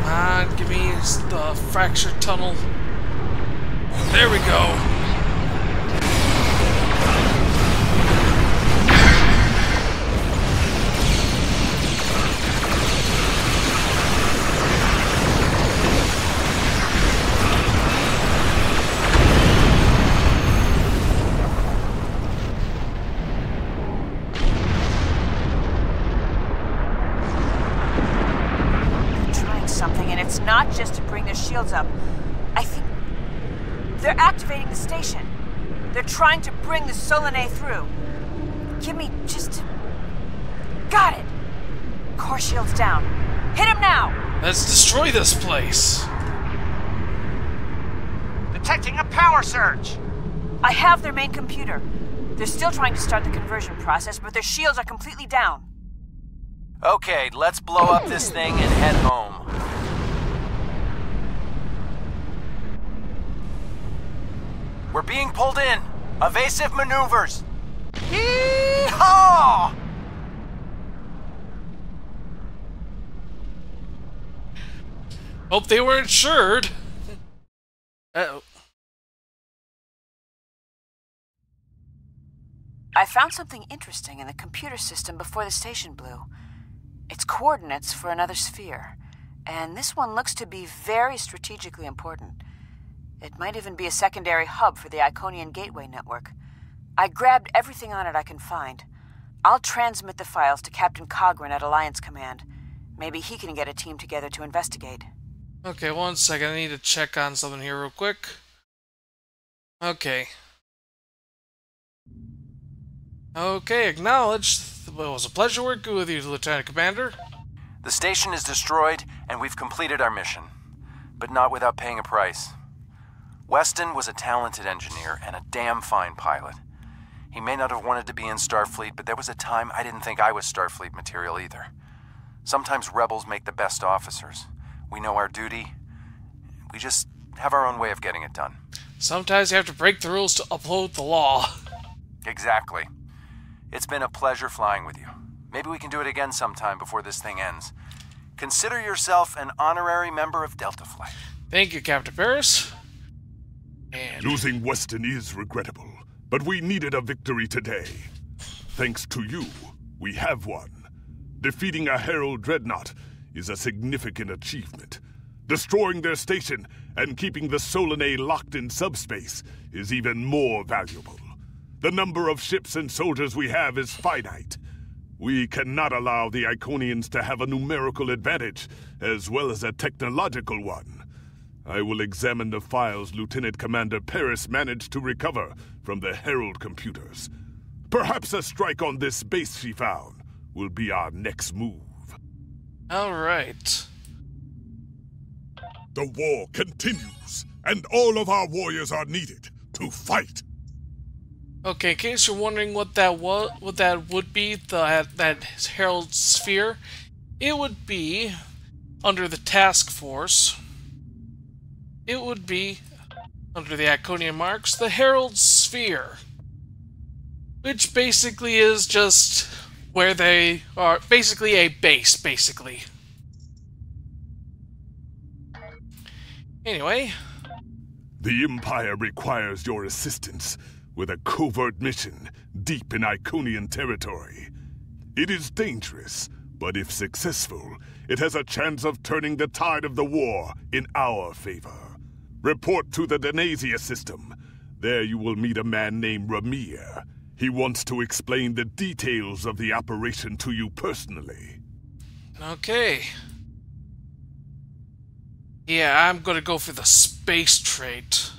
On, give me the fracture tunnel. There we go. Shields up. I think they're activating the station. They're trying to bring the Solanae through. Give me just. Got it! Core shields down. Hit him now! Let's destroy this place. Detecting a power surge. I have their main computer. They're still trying to start the conversion process, but their shields are completely down. Okay, let's blow up this thing and head home. We're being pulled in. Evasive maneuvers. Yee-haw! Hope they were insured. Uh-oh. I found something interesting in the computer system before the station blew. It's coordinates for another sphere, and this one looks to be very strategically important. It might even be a secondary hub for the Iconian Gateway network. I grabbed everything on it I can find. I'll transmit the files to Captain Cogran at Alliance Command. Maybe he can get a team together to investigate. Okay, one second. I need to check on something here real quick. Okay. Okay, acknowledged. It was a pleasure working with you, Lieutenant Commander. The station is destroyed, and we've completed our mission. But not without paying a price. Weston was a talented engineer and a damn fine pilot. He may not have wanted to be in Starfleet, but there was a time I didn't think I was Starfleet material either. Sometimes rebels make the best officers. We know our duty. We just have our own way of getting it done. Sometimes you have to break the rules to uphold the law. Exactly. It's been a pleasure flying with you. Maybe we can do it again sometime before this thing ends. Consider yourself an honorary member of Delta Flight. Thank you, Captain Paris. And Losing Weston is regrettable, but we needed a victory today. Thanks to you, we have one. Defeating a Herald Dreadnought is a significant achievement. Destroying their station and keeping the Solanae locked in subspace is even more valuable. The number of ships and soldiers we have is finite. We cannot allow the Iconians to have a numerical advantage, as well as a technological one. I will examine the files Lieutenant Commander Paris managed to recover from the Herald computers. Perhaps a strike on this base she found will be our next move. all right. The war continues, and all of our warriors are needed to fight. Okay, in case you're wondering what that was, what that would be, the that Herald Sphere, it would be under the task force. It would be under the Iconian marks, the Herald Sphere, which basically is just where they are, basically a base, basically. Anyway, The Empire requires your assistance with a covert mission deep in Iconian territory. It is dangerous, but if successful, it has a chance of turning the tide of the war in our favor. Report to the Denasia system. There you will meet a man named Ramir. He wants to explain the details of the operation to you personally. okay. Yeah, I'm gonna go for the space trait.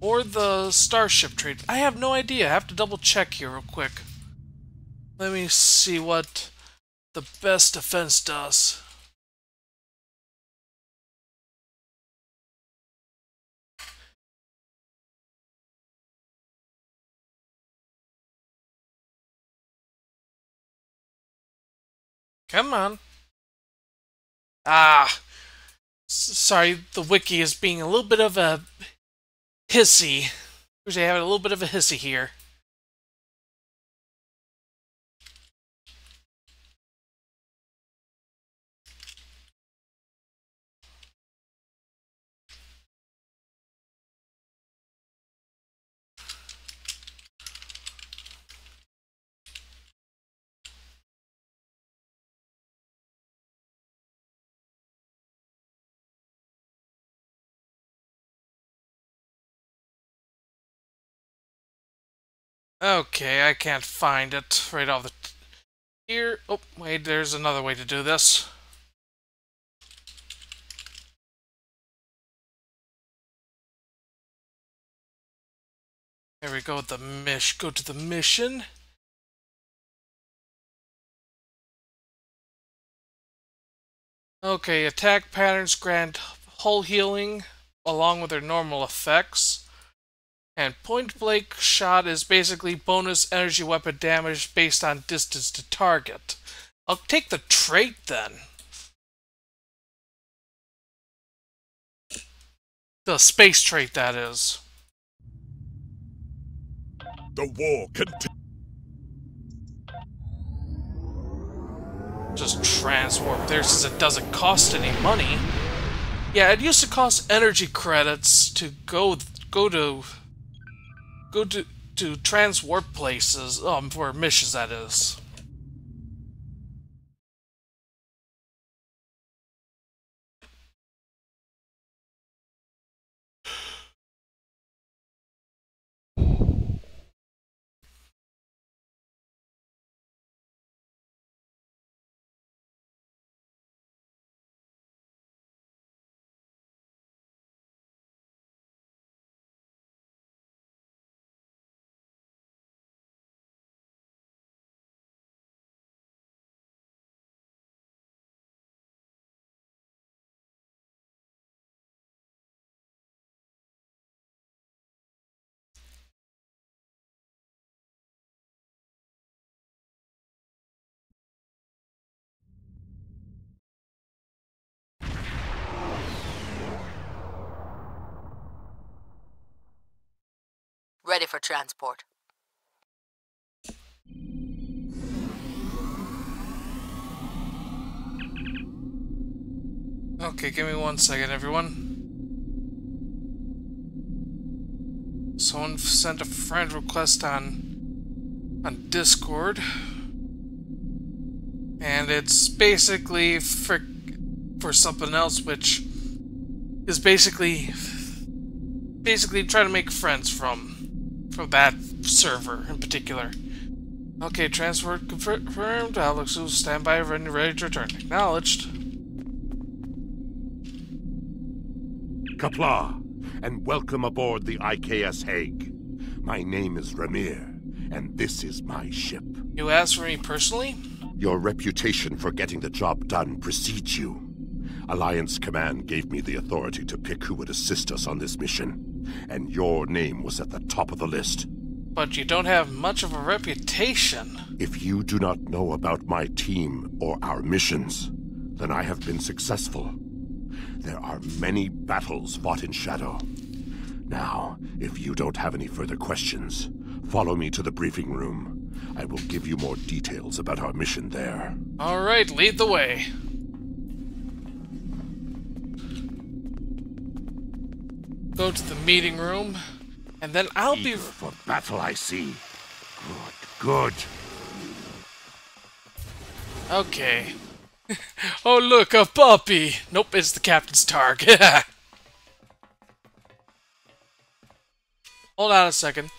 Or the starship trait. I have no idea. I have to double check here real quick. Let me see what the best defense does. Come on. Ah. Sorry, the wiki is being a little bit of a hissy. Usually I have a little bit of a hissy here. Okay, I can't find it right off the here. Oh, wait, there's another way to do this. There we go. The mish. Go to the mission. Okay, attack patterns grant hull healing along with their normal effects. And point blank shot is basically bonus energy weapon damage based on distance to target. I'll take the trait then. The space trait, that is. The war continues. Just transwarp there since it doesn't cost any money. Yeah, it used to cost energy credits to go go to go to to transwarp places, um, for missions that is. Ready for transport. Okay, give me one second, everyone. Someone sent a friend request on on Discord, and it's basically for for something else, which is basically basically trying to make friends from from that server in particular. Okay, transfer confirmed. Alex will stand by ready, ready to return. Acknowledged. Qapla', and welcome aboard the IKS Hague. My name is Ramir, and this is my ship. You asked for me personally? Your reputation for getting the job done precedes you. Alliance Command gave me the authority to pick who would assist us on this mission, and your name was at the top of the list. But you don't have much of a reputation. If you do not know about my team or our missions, then I have been successful. There are many battles fought in Shadow. Now, if you don't have any further questions, follow me to the briefing room. I will give you more details about our mission there. All right, lead the way. Go to the meeting room, and then I'll Eager be for battle. I see. Good, good. Okay. oh, look, a puppy! Nope, it's the captain's target. Hold on a second.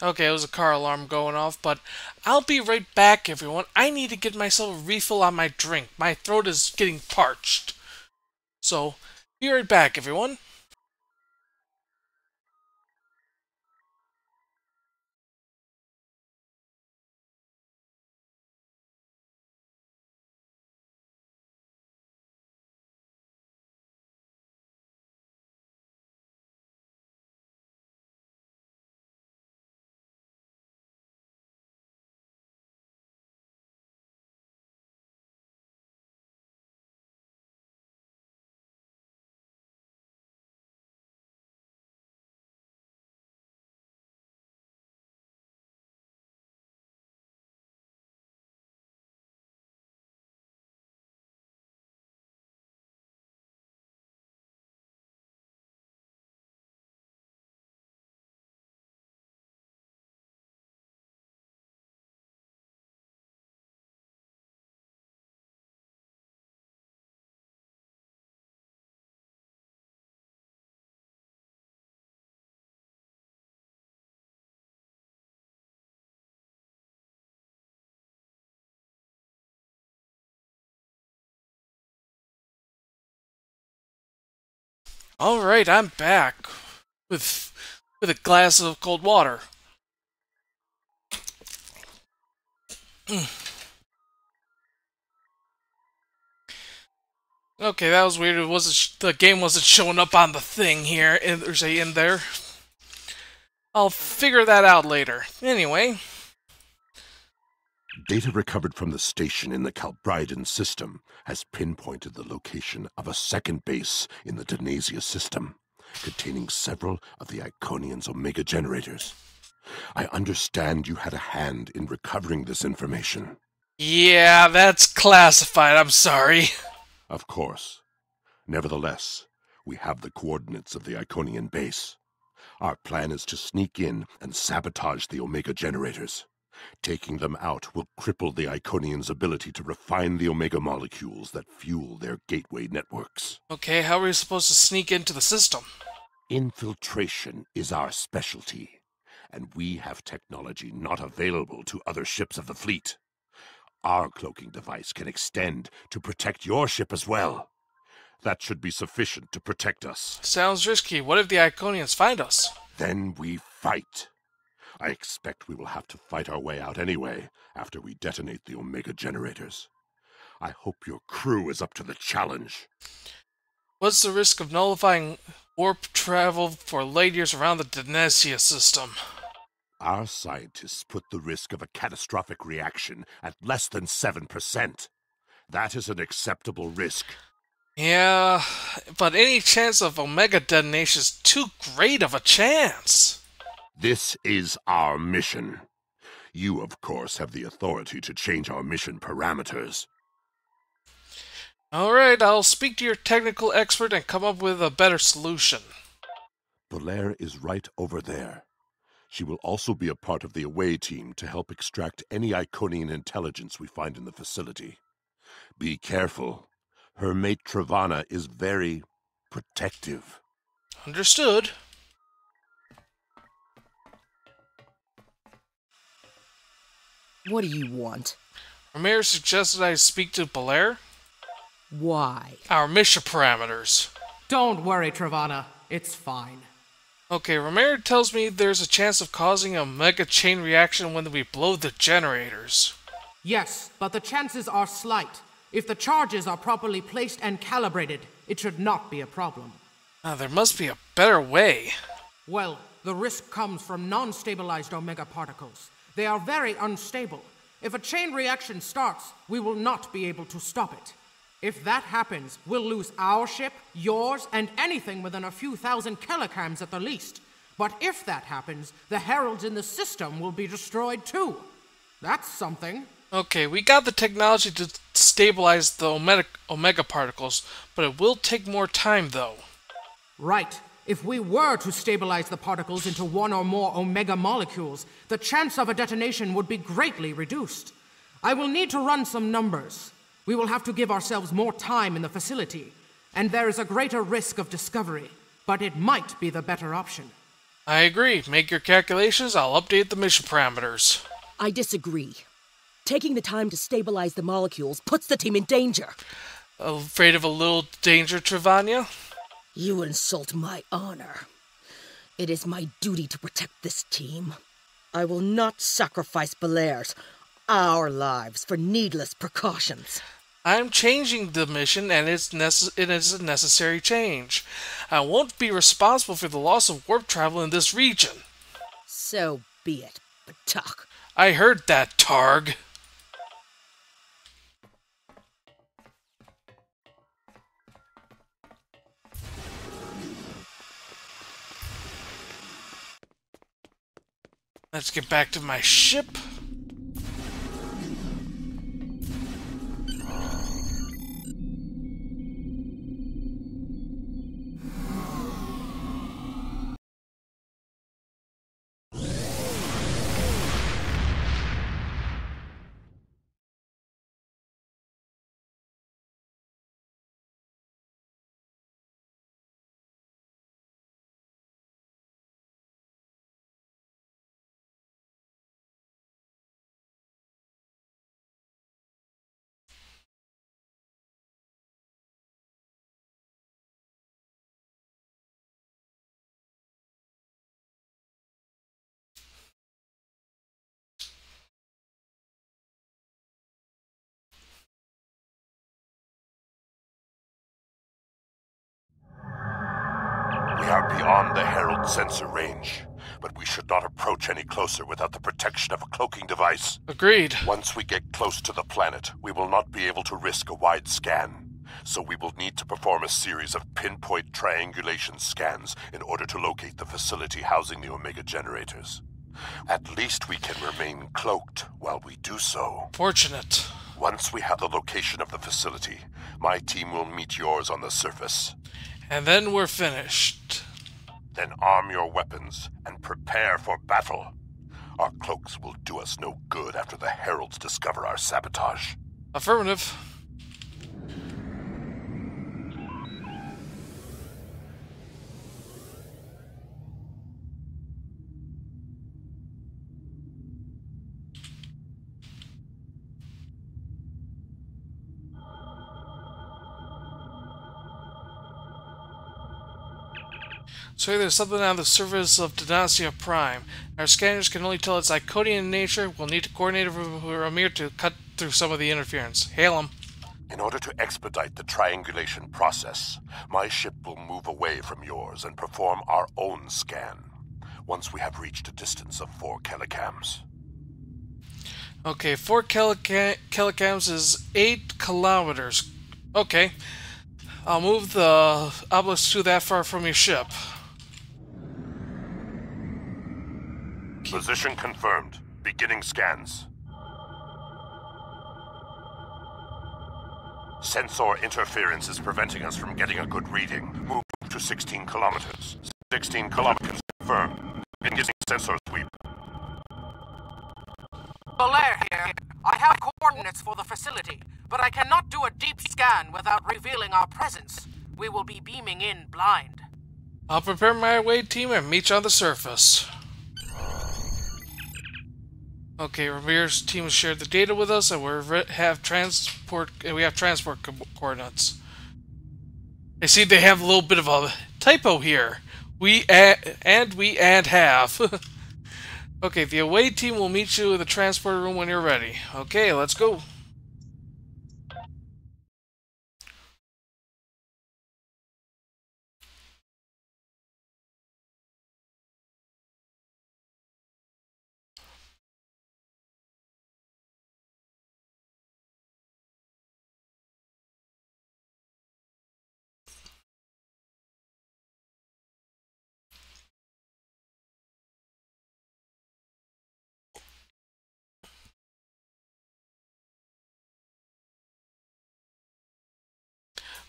Okay, it was a car alarm going off, but I'll be right back, everyone. I need to get myself a refill on my drink. My throat is getting parched. So, be right back, everyone. All right, I'm back with with a glass of cold water. Okay, that was weird. It wasn't the game wasn't showing up on the thing here, in, say in there. I'll figure that out later. Anyway, Data recovered from the station in the Calbryden system has pinpointed the location of a second base in the Denasia system, containing several of the Iconian's Omega generators. I understand you had a hand in recovering this information. yeah, that's classified. I'm sorry. Of course. Nevertheless, we have the coordinates of the Iconian base. Our plan is to sneak in and sabotage the Omega generators. Taking them out will cripple the Iconians' ability to refine the Omega molecules that fuel their gateway networks. Okay, how are we supposed to sneak into the system? Infiltration is our specialty, and we have technology not available to other ships of the fleet. Our cloaking device can extend to protect your ship as well. That should be sufficient to protect us. Sounds risky. What if the Iconians find us? Then we fight. I expect we will have to fight our way out anyway after we detonate the Omega generators. I hope your crew is up to the challenge. What's the risk of nullifying warp travel for light years around the Denesia system? Our scientists put the risk of a catastrophic reaction at less than 7%. That is an acceptable risk. Yeah, but any chance of Omega detonation is too great of a chance. This is our mission. You, of course, have the authority to change our mission parameters. Alright, I'll speak to your technical expert and come up with a better solution. Belair is right over there. She will also be a part of the away team to help extract any Iconian intelligence we find in the facility. Be careful. Her mate Travana is very protective. Understood. What do you want? Ramirez suggested I speak to Belair. Why? Our mission parameters. Don't worry, Travana. It's fine. Okay, Ramirez tells me there's a chance of causing a mega chain reaction when we blow the generators. Yes, but the chances are slight. If the charges are properly placed and calibrated, it should not be a problem. Ah, there must be a better way. Well, the risk comes from non stabilized omega particles. They are very unstable. If a chain reaction starts, we will not be able to stop it. If that happens, we'll lose our ship, yours, and anything within a few thousand kilograms at the least. But if that happens, the heralds in the system will be destroyed too. That's something. Okay, we got the technology to stabilize the omega, omega particles, but it will take more time though. Right. If we were to stabilize the particles into one or more omega molecules, the chance of a detonation would be greatly reduced. I will need to run some numbers. We will have to give ourselves more time in the facility, and there is a greater risk of discovery, but it might be the better option. I agree. Make your calculations, I'll update the mission parameters. I disagree. Taking the time to stabilize the molecules puts the team in danger. Afraid of a little danger, Travania? You insult my honor. It is my duty to protect this team. I will not sacrifice Belair's, our lives, for needless precautions. I'm changing the mission, and it's necess- it is a necessary change. I won't be responsible for the loss of warp travel in this region. So be it, petaQ. I heard that, Targ. Let's get back to my ship. Are beyond the Herald sensor range, but we should not approach any closer without the protection of a cloaking device. Agreed. Once we get close to the planet, we will not be able to risk a wide scan. So we will need to perform a series of pinpoint triangulation scans in order to locate the facility housing the Omega generators. At least we can remain cloaked while we do so. Fortunate. Once we have the location of the facility, my team will meet yours on the surface. And then we're finished. Then arm your weapons and prepare for battle. Our cloaks will do us no good after the Heralds discover our sabotage. Affirmative. So there's something on the surface of Dynastia Prime. Our scanners can only tell it's Iconian in nature. We'll need to coordinate with Ramir to cut through some of the interference. Hail him. In order to expedite the triangulation process, my ship will move away from yours and perform our own scan, once we have reached a distance of four kellicams. Okay, four kiloca kilograms is eight kilometers. Okay. I'll move the obelisk to that far from your ship. Position confirmed. Beginning scans. Sensor interference is preventing us from getting a good reading. Move to 16 kilometers. 16 kilometers confirmed. Beginning sensor sweep. Belair here. I have coordinates for the facility, but I cannot do a deep scan without revealing our presence. We will be beaming in blind. I'll prepare my away team and meet you on the surface. Okay, Ramir's team has shared the data with us, and we have transport. We have transport co coordinates. I see they have a little bit of a typo here. We and we and have. okay, the away team will meet you in the transport room when you're ready. Okay, let's go.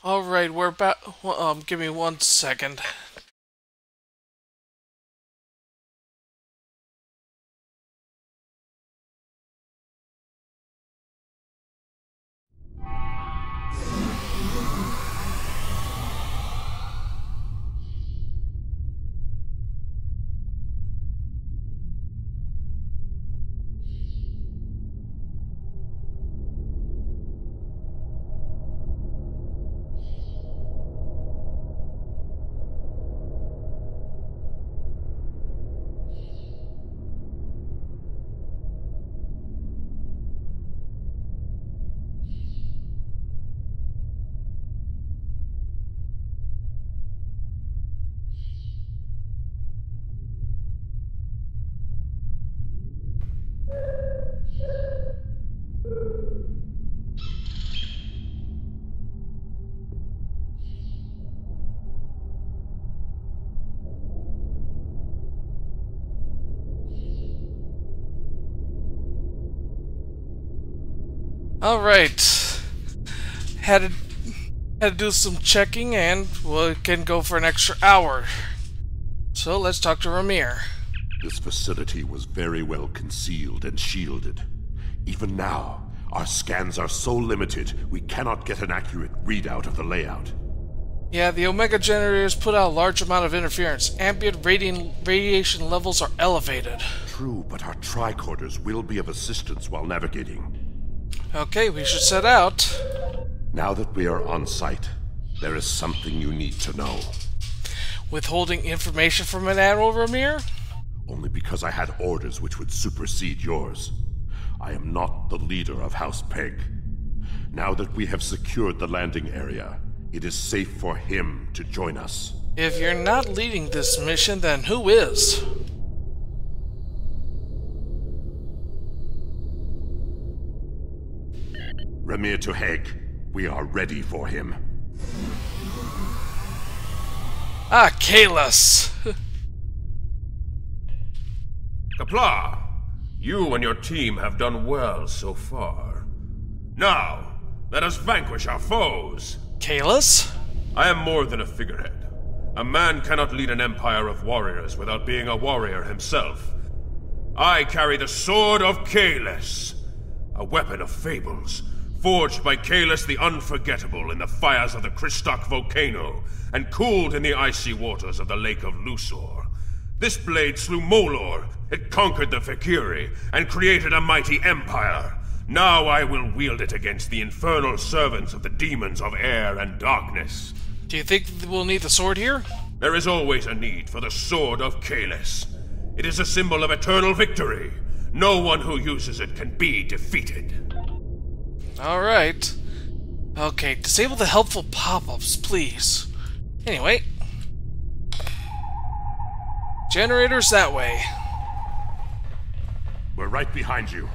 Alright, we're about... Um, give me one second. Alright. Had to, had to do some checking and we can go for an extra hour. So let's talk to Ramir. This facility was very well concealed and shielded. Even now, our scans are so limited we cannot get an accurate readout of the layout. Yeah, the Omega generators put out a large amount of interference. Ambient radian radiation levels are elevated. True, but our tricorders will be of assistance while navigating. Okay, we should set out. Now that we are on site, there is something you need to know. Withholding information from an Admiral Ramir? Only because I had orders which would supersede yours. I am not the leader of House Peg. Now that we have secured the landing area, it is safe for him to join us. If you're not leading this mission, then who is? Ramir to Hague. We are ready for him. Ah, Kahless! Qapla', you and your team have done well so far. Now, let us vanquish our foes. Kahless? I am more than a figurehead. A man cannot lead an empire of warriors without being a warrior himself. I carry the Sword of Kahless, a weapon of fables, forged by Kahless the Unforgettable in the fires of the Kri'stak volcano, and cooled in the icy waters of the Lake of Lusor. This blade slew Molor, it conquered the Fek'Ihri, and created a mighty empire. Now I will wield it against the infernal servants of the demons of air and darkness. Do you think we'll need the sword here? There is always a need for the Sword of Kahless. It is a symbol of eternal victory. No one who uses it can be defeated. Alright. Okay, disable the helpful pop-ups, please. Anyway. Generators that way. We're right behind you.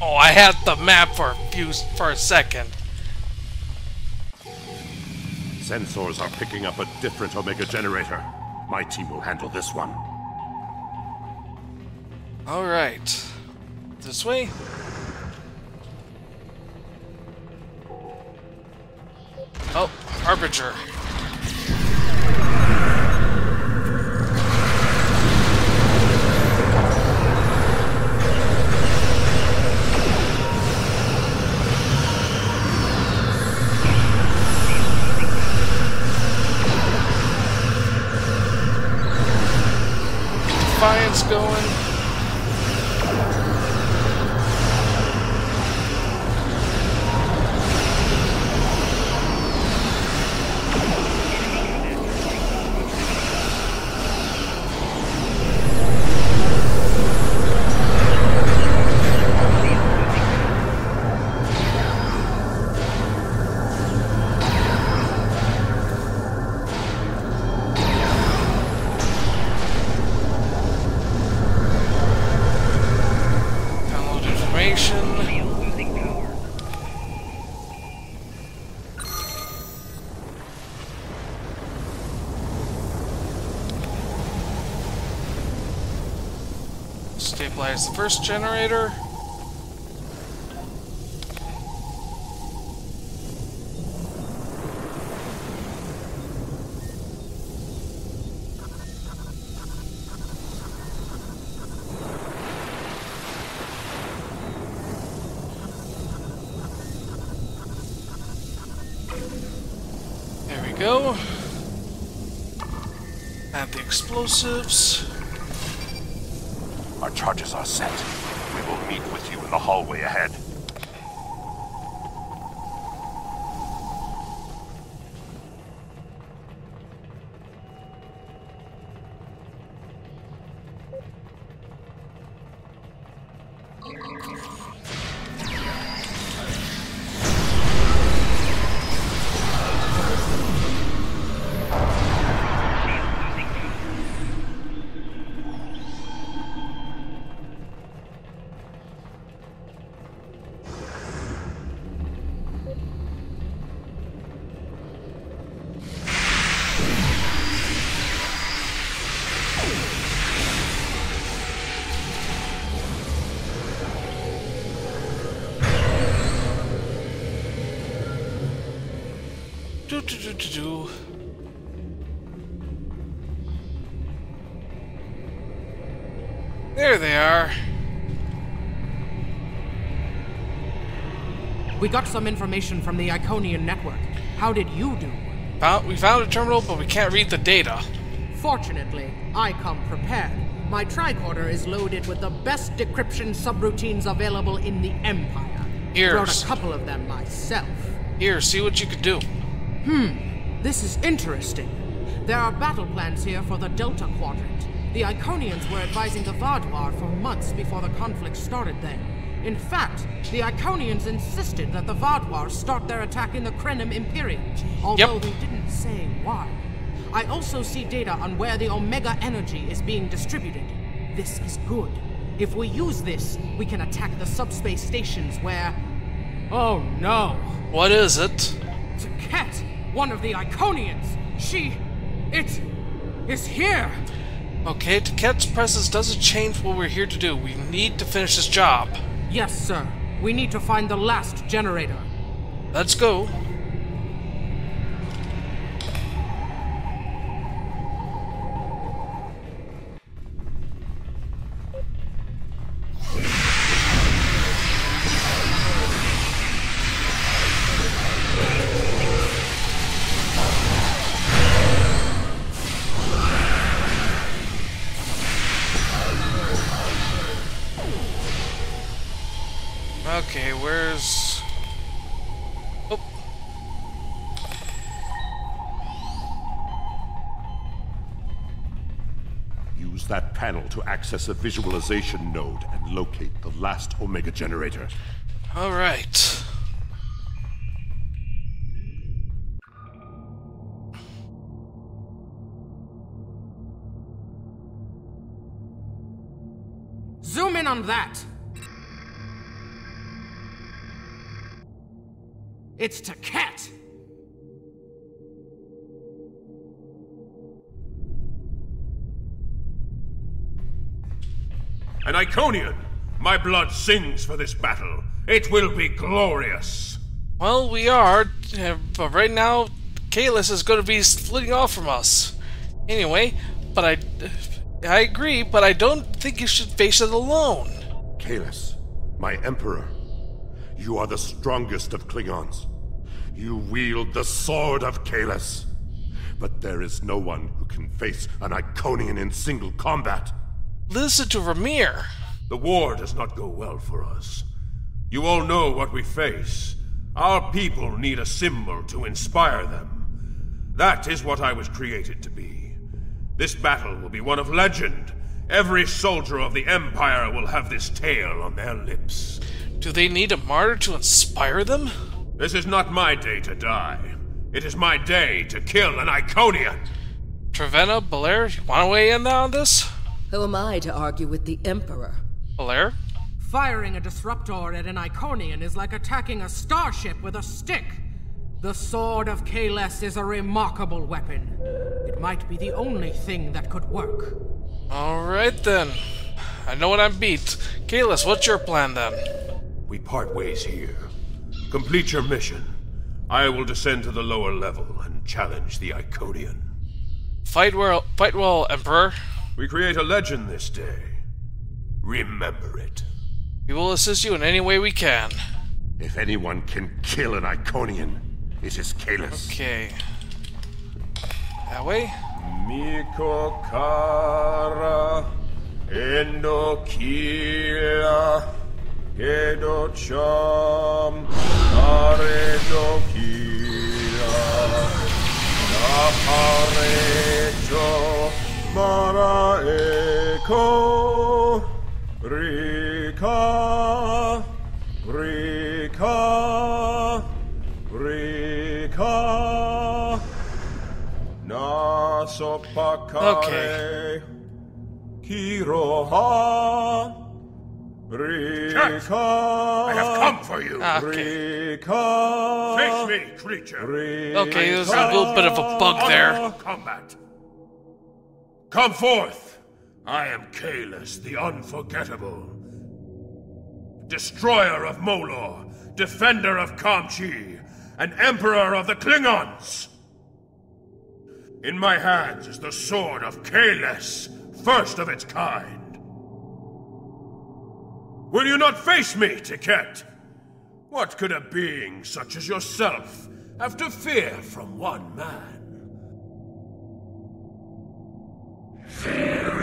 Oh, I had the map for a few for a second. Sensors are picking up a different Omega generator. My team will handle this one. Alright. This way? Oh, Harbinger. Defiance going. First generator. There we go. Add the explosives. Charges are set. We will meet with you in the hallway ahead. Got some information from the Iconian network. How did you do? We found a terminal, but we can't read the data. Fortunately, I come prepared. My tricorder is loaded with the best decryption subroutines available in the Empire. Ears. Wrote a couple of them myself. Here, see what you can do. Hmm, this is interesting. There are battle plans here for the Delta Quadrant. The Iconians were advising the Vaadwaur for months before the conflict started there. In fact, the Iconians insisted that the Vaadwaur start their attack in the Krenim Imperium, although Yep. they didn't say why. I also see data on where the Omega energy is being distributed. This is good. If we use this, we can attack the subspace stations where. Oh no! What is it? T'Ket, one of the Iconians! She. It. is here! Okay, T'Ket's presence doesn't change what we're here to do. We need to finish this job. Yes, sir. We need to find the last generator. Let's go. Access a visualization node and locate the last Omega generator. Alright. Zoom in on that! It's T'Ket! An Iconian! My blood sings for this battle. It will be glorious. Well, we are, uh, but right now, Kahless is going to be splitting off from us. Anyway, but I, I agree, but I don't think you should face it alone. Kahless, my Emperor, you are the strongest of Klingons. You wield the sword of Kahless. But there is no one who can face an Iconian in single combat. Listen to Ramir. The war does not go well for us. You all know what we face. Our people need a symbol to inspire them. That is what I was created to be. This battle will be one of legend. Every soldier of the Empire will have this tale on their lips. Do they need a martyr to inspire them? This is not my day to die. It is my day to kill an Iconian. Trevenna, Belair, you want to weigh in on this? Who am I to argue with the Emperor? Belair? Firing a disruptor at an Iconian is like attacking a starship with a stick. The Sword of Kahless is a remarkable weapon. It might be the only thing that could work. Alright then. I know what I'm beat. Kahless, what's your plan then? We part ways here. Complete your mission. I will descend to the lower level and challenge the Iconian. Fight well, fight well, Emperor. We create a legend this day. Remember it. We will assist you in any way we can. If anyone can kill an Iconian, it is Kahless. Okay. That way? Miko Kara Endokila Edo Cham Aredo Kila Mara Eko Rika Rika Rika. Nasopakare Okay. Kiroha Rika. I have come for you. Ah, okay. Rika Face me, creature. Okay, there's a little bit of a bug there. Combat Come forth I am Kahless the Unforgettable Destroyer of Molor Defender of Qam-Chee and Emperor of the Klingons in my hands is the sword of Kahless, first of its kind. Will you not face me, T'Ket? What could a being such as yourself have to fear from one man? Strong.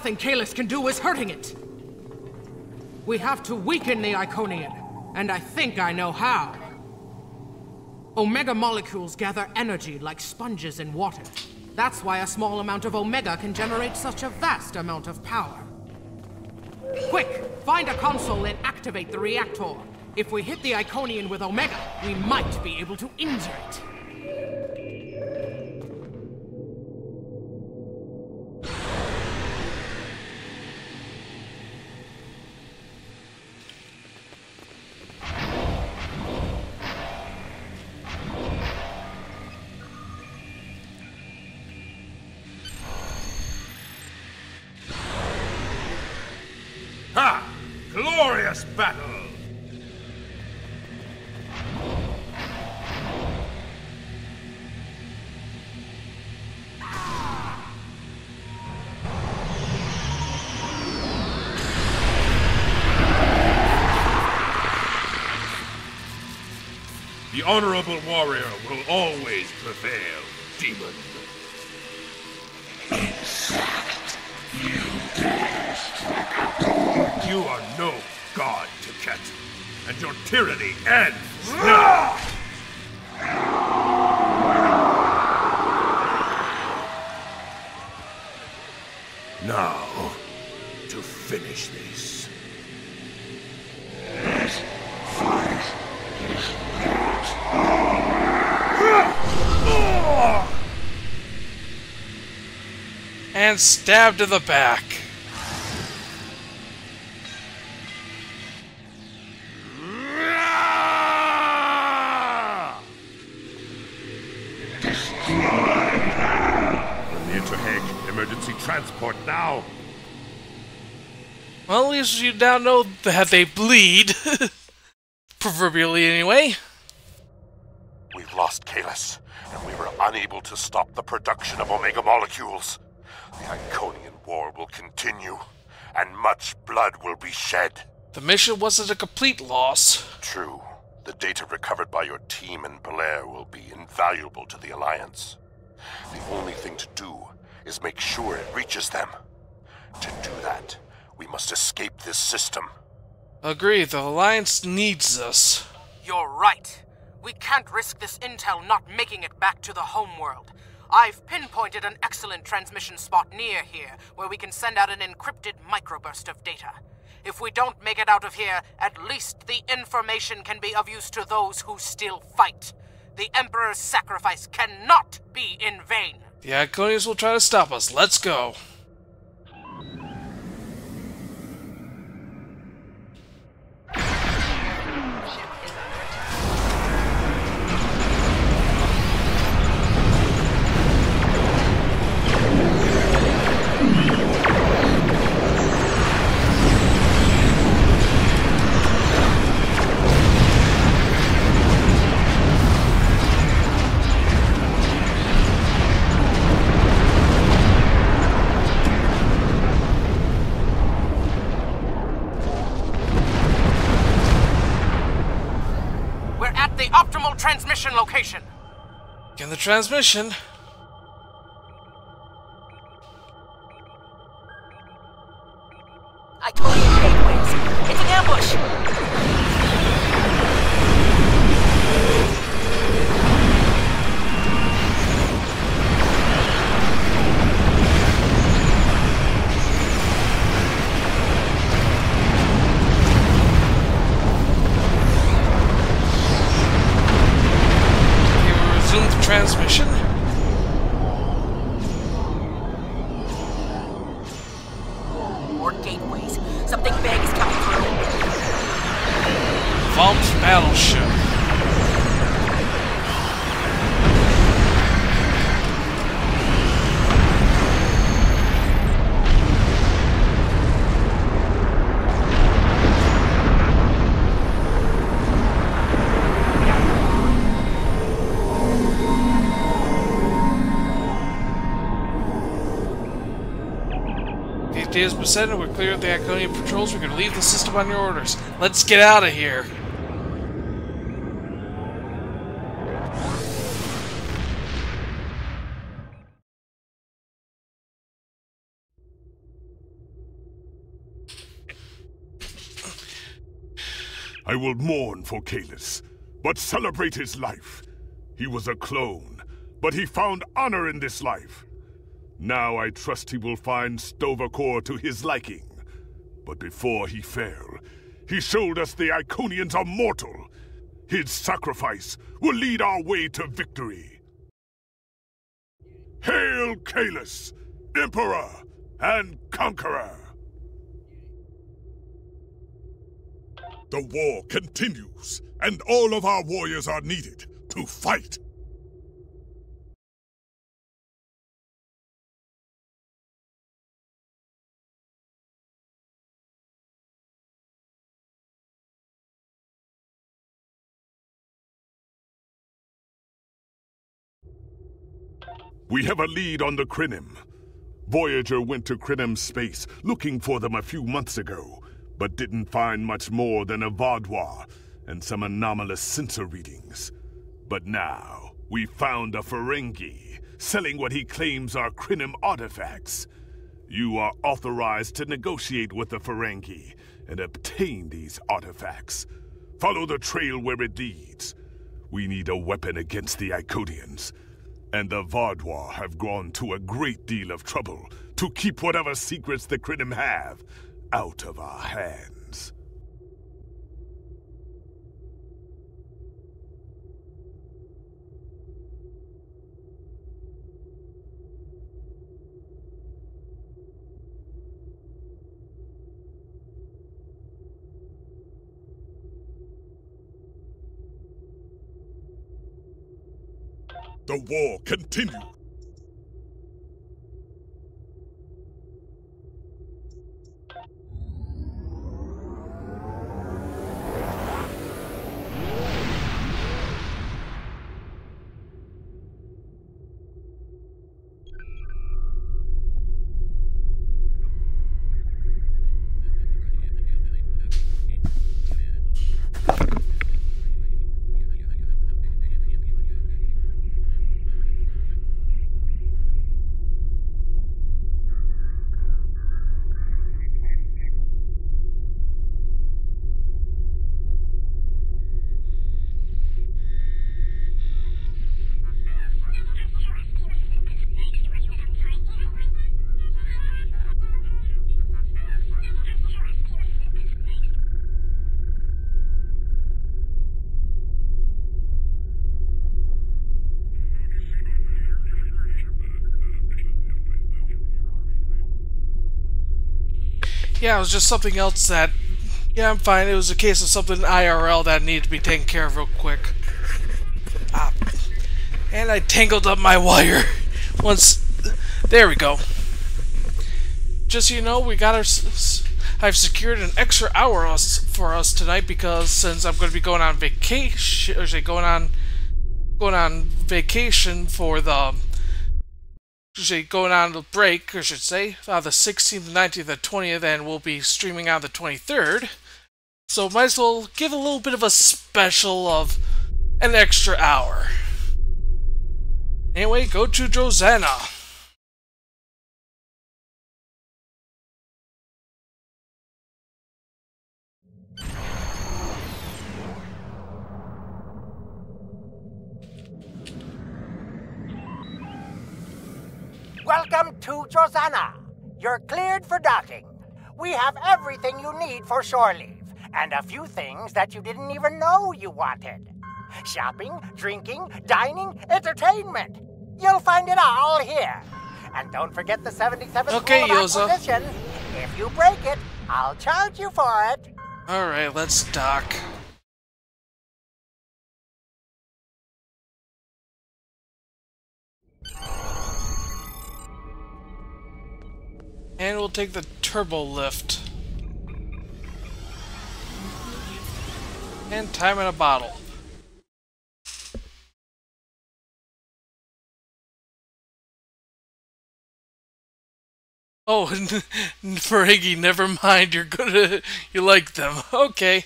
Nothing Kahless can do is hurting it. We have to weaken the Iconian, and I think I know how. Omega molecules gather energy like sponges in water. That's why a small amount of Omega can generate such a vast amount of power. Quick! Find a console and activate the reactor. If we hit the Iconian with Omega, we might be able to injure it. The honorable warrior will always prevail, demon. You are no god, T'Ket, and your tyranny ends! Now, to finish this. And stabbed in the back. Near to Hague, emergency transport now! Well, at least you now know that they bleed. Proverbially, anyway. We've lost Kahless, and we were unable to stop the production of Omega molecules. The Iconian War will continue, and much blood will be shed. The mission wasn't a complete loss. True. The data recovered by your team in Belair will be invaluable to the Alliance. The only thing to do is make sure it reaches them. To do that, we must escape this system. Agree, the Alliance needs us. You're right. We can't risk this intel not making it back to the homeworld. I've pinpointed an excellent transmission spot near here where we can send out an encrypted microburst of data. If we don't make it out of here, at least the information can be of use to those who still fight. The Emperor's sacrifice cannot be in vain. The Iconians will try to stop us. Let's go. Transmission location. Get the transmission. Iconian gateways. It's an ambush. said and we're clear of the Iconian patrols, we're gonna leave the system on your orders. Let's get out of here! I will mourn for Kahless, but celebrate his life. He was a clone, but he found honor in this life. Now I trust he will find Sto-vo-kor to his liking. But before he fell, he showed us the Iconians are mortal. His sacrifice will lead our way to victory. Hail Kahless, Emperor and Conqueror! The war continues, and all of our warriors are needed to fight. We have a lead on the Krenim. Voyager went to Krenim space looking for them a few months ago, but didn't find much more than a Vaadwaur and some anomalous sensor readings. But now, we found a Ferengi selling what he claims are Krenim artifacts. You are authorized to negotiate with the Ferengi and obtain these artifacts. Follow the trail where it leads. We need a weapon against the Iconians and the Vaadwaur have gone to a great deal of trouble to keep whatever secrets the Krenim have out of our hands. The war continues. Yeah, it was just something else that... Yeah, I'm fine. It was a case of something IRL that needed to be taken care of real quick. Ah. And I tangled up my wire. Once... There we go. Just so you know, we got our... I've secured an extra hour us, for us tonight because since I'm going to be going on vacation... Or say, going on... Going on vacation for the usually going on the break, I should say, uh, the 16th, 19th, and 20th, and we'll be streaming on the 23rd. So might as well give a little bit of a special of an extra hour. Anyway, go to Drozana. Welcome to Drozana. You're cleared for docking. We have everything you need for shore leave, and a few things that you didn't even know you wanted. Shopping, drinking, dining, entertainment. You'll find it all here. And don't forget the 77th okay, rule of acquisition. If you break it, I'll charge you for it. Alright, let's dock. And we'll take the turbo lift. And time in a bottle. Oh, Ferengi, never mind. You're gonna, you like them. Okay.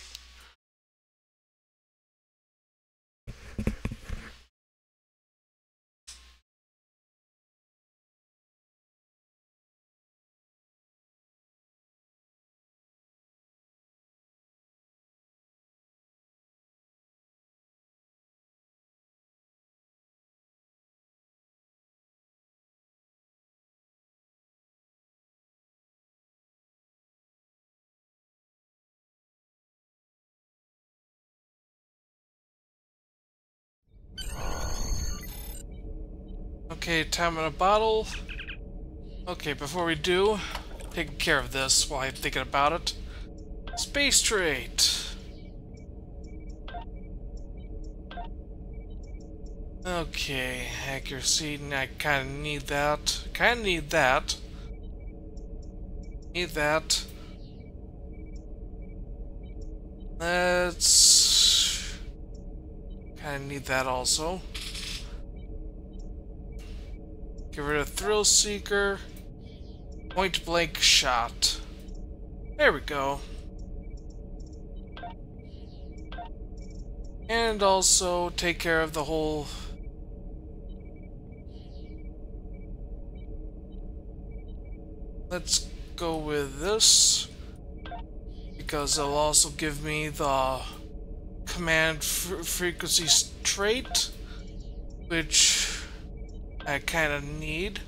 Okay, time in a bottle. Okay, before we do, taking care of this while I'm thinking about it. Space trait. Okay, accuracy, I kind of need that. Kind of need that. Need that. Let's... Kind of need that also. Get rid of Thrill Seeker. Point blank shot. There we go. And also take care of the whole Let's go with this because it'll also give me the command fr frequency trait which I kind of need.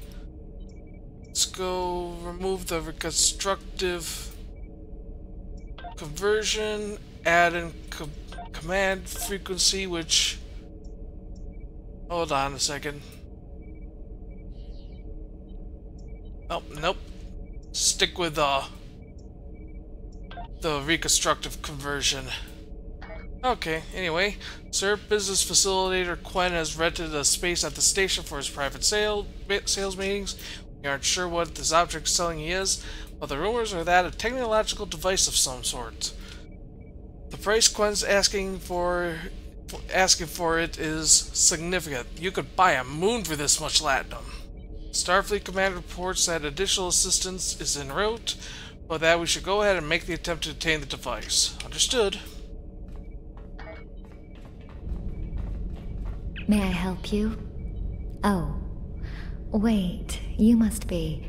Let's go remove the reconstructive conversion, add in co command frequency which hold on a second. Oh, nope stick with uh, the reconstructive conversion. Okay, anyway, Sir Business Facilitator Quen has rented a space at the station for his private sale sales meetings. We aren't sure what this object selling he is, but the rumors are that a technological device of some sort. The price Quen's asking for asking for it is significant. You could buy a moon for this much latinum. Starfleet Command reports that additional assistance is en route, but that we should go ahead and make the attempt to obtain the device. Understood. May I help you? Oh. Wait, you must be.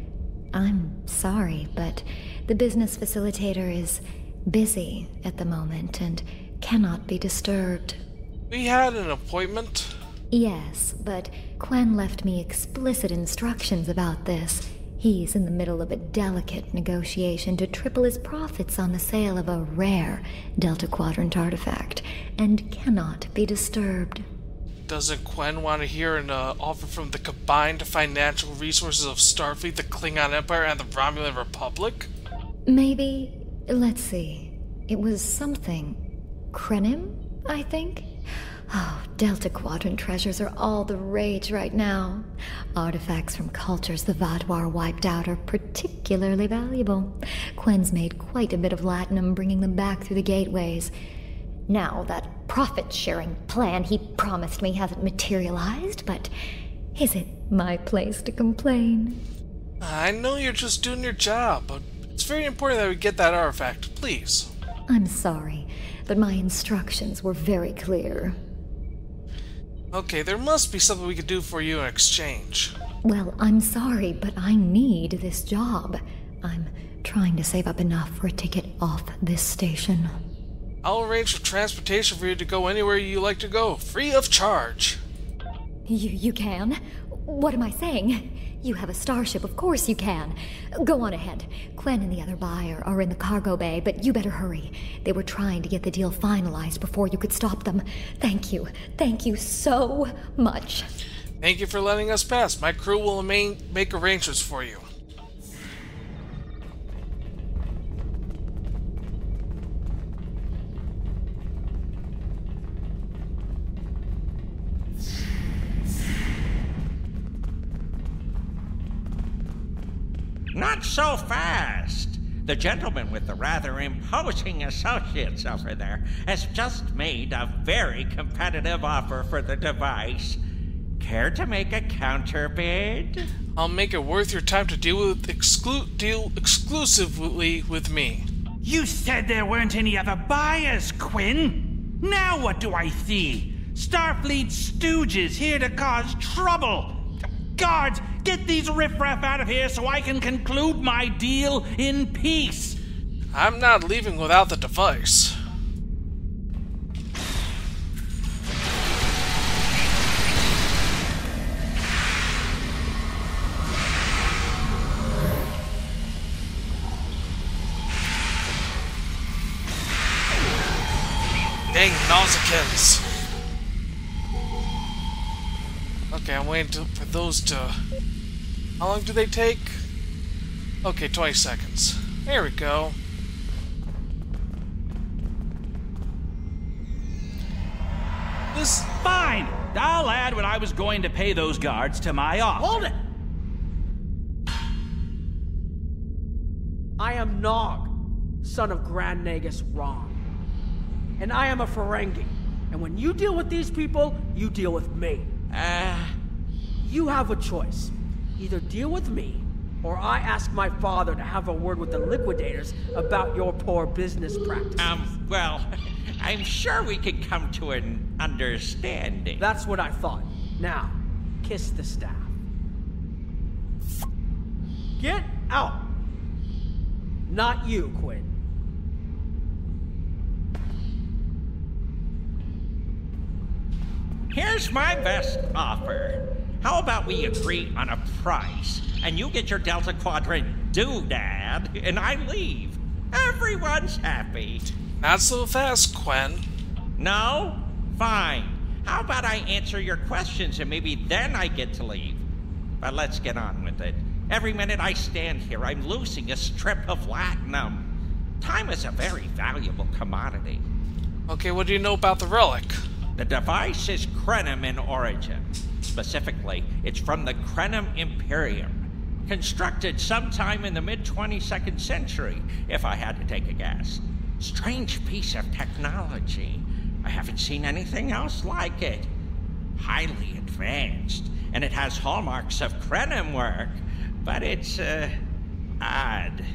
I'm sorry, but the business facilitator is busy at the moment and cannot be disturbed. We had an appointment. Yes, but Quen left me explicit instructions about this. He's in the middle of a delicate negotiation to triple his profits on the sale of a rare Delta Quadrant artifact, and cannot be disturbed. Doesn't Quen want to hear an uh, offer from the combined financial resources of Starfleet, the Klingon Empire, and the Romulan Republic? Maybe. Let's see. It was something. Krenim, I think? Oh, Delta Quadrant treasures are all the rage right now. Artifacts from cultures the Vaadwaur wiped out are particularly valuable. Quen's made quite a bit of latinum bringing them back through the gateways. Now, that profit sharing plan he promised me hasn't materialized, but is it my place to complain? I know you're just doing your job, but it's very important that we get that artifact, please. I'm sorry, but my instructions were very clear. Okay, there must be something we could do for you in exchange. Well, I'm sorry, but I need this job. I'm trying to save up enough for a ticket off this station. I'll arrange for transportation for you to go anywhere you like to go, free of charge. You, you can? What am I saying? You have a starship, of course you can. Go on ahead. Quen and the other buyer are in the cargo bay, but you better hurry. They were trying to get the deal finalized before you could stop them. Thank you. Thank you so much. Thank you for letting us pass. My crew will make arrangements for you. So fast! The gentleman with the rather imposing associates over there has just made a very competitive offer for the device. Care to make a counter bid? I'll make it worth your time to deal with exclu- deal exclusively with me. You said there weren't any other buyers, Quinn. Now what do I see? Starfleet stooges here to cause trouble. Guards, get these riffraff out of here so I can conclude my deal in peace. I'm not leaving without the device. Dang Nausicaans. Okay, I'm waiting to, for those to... How long do they take? Okay, 20 seconds. There we go. This fine. I'll add what I was going to pay those guards to my offer. Hold it! I am Nog, son of Grand Nagus Rom. And I am a Ferengi. And when you deal with these people, you deal with me. Uh... You have a choice. Either deal with me, or I ask my father to have a word with the liquidators about your poor business practices. Um, well, I'm sure we could come to an understanding. That's what I thought. Now, kiss the staff. Get out! Not you, Quinn. Here's my best offer. How about we agree on a price, and you get your Delta Quadrant doodad, and I leave? Everyone's happy. Not so fast, Quen. No? Fine. How about I answer your questions and maybe then I get to leave? But let's get on with it. Every minute I stand here, I'm losing a strip of latinum. Time is a very valuable commodity. Okay, what do you know about the relic? The device is Krenim in origin. Specifically, it's from the Krenim Imperium, constructed sometime in the mid 22nd century, if I had to take a guess. Strange piece of technology. I haven't seen anything else like it. Highly advanced, and it has hallmarks of Krenim work, but it's, uh, odd.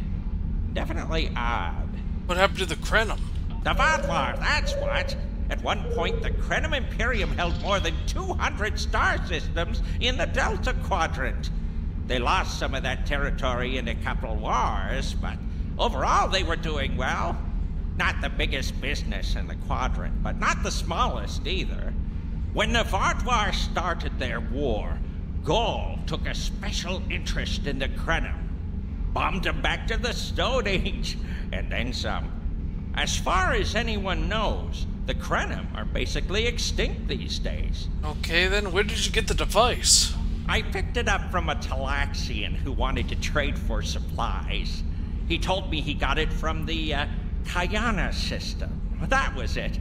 Definitely odd. What happened to the Krenim? The Vaadwaur, that's what. At one point, the Krenim Imperium held more than 200 star systems in the Delta Quadrant. They lost some of that territory in a couple wars, but overall they were doing well. Not the biggest business in the quadrant, but not the smallest either. When the Vaadwaur started their war, Gaul took a special interest in the Krenim, bombed them back to the Stone Age, and then some. As far as anyone knows, the Krenim are basically extinct these days. Okay, then where did you get the device? I picked it up from a Talaxian who wanted to trade for supplies. He told me he got it from the uh, Kyana system. That was it.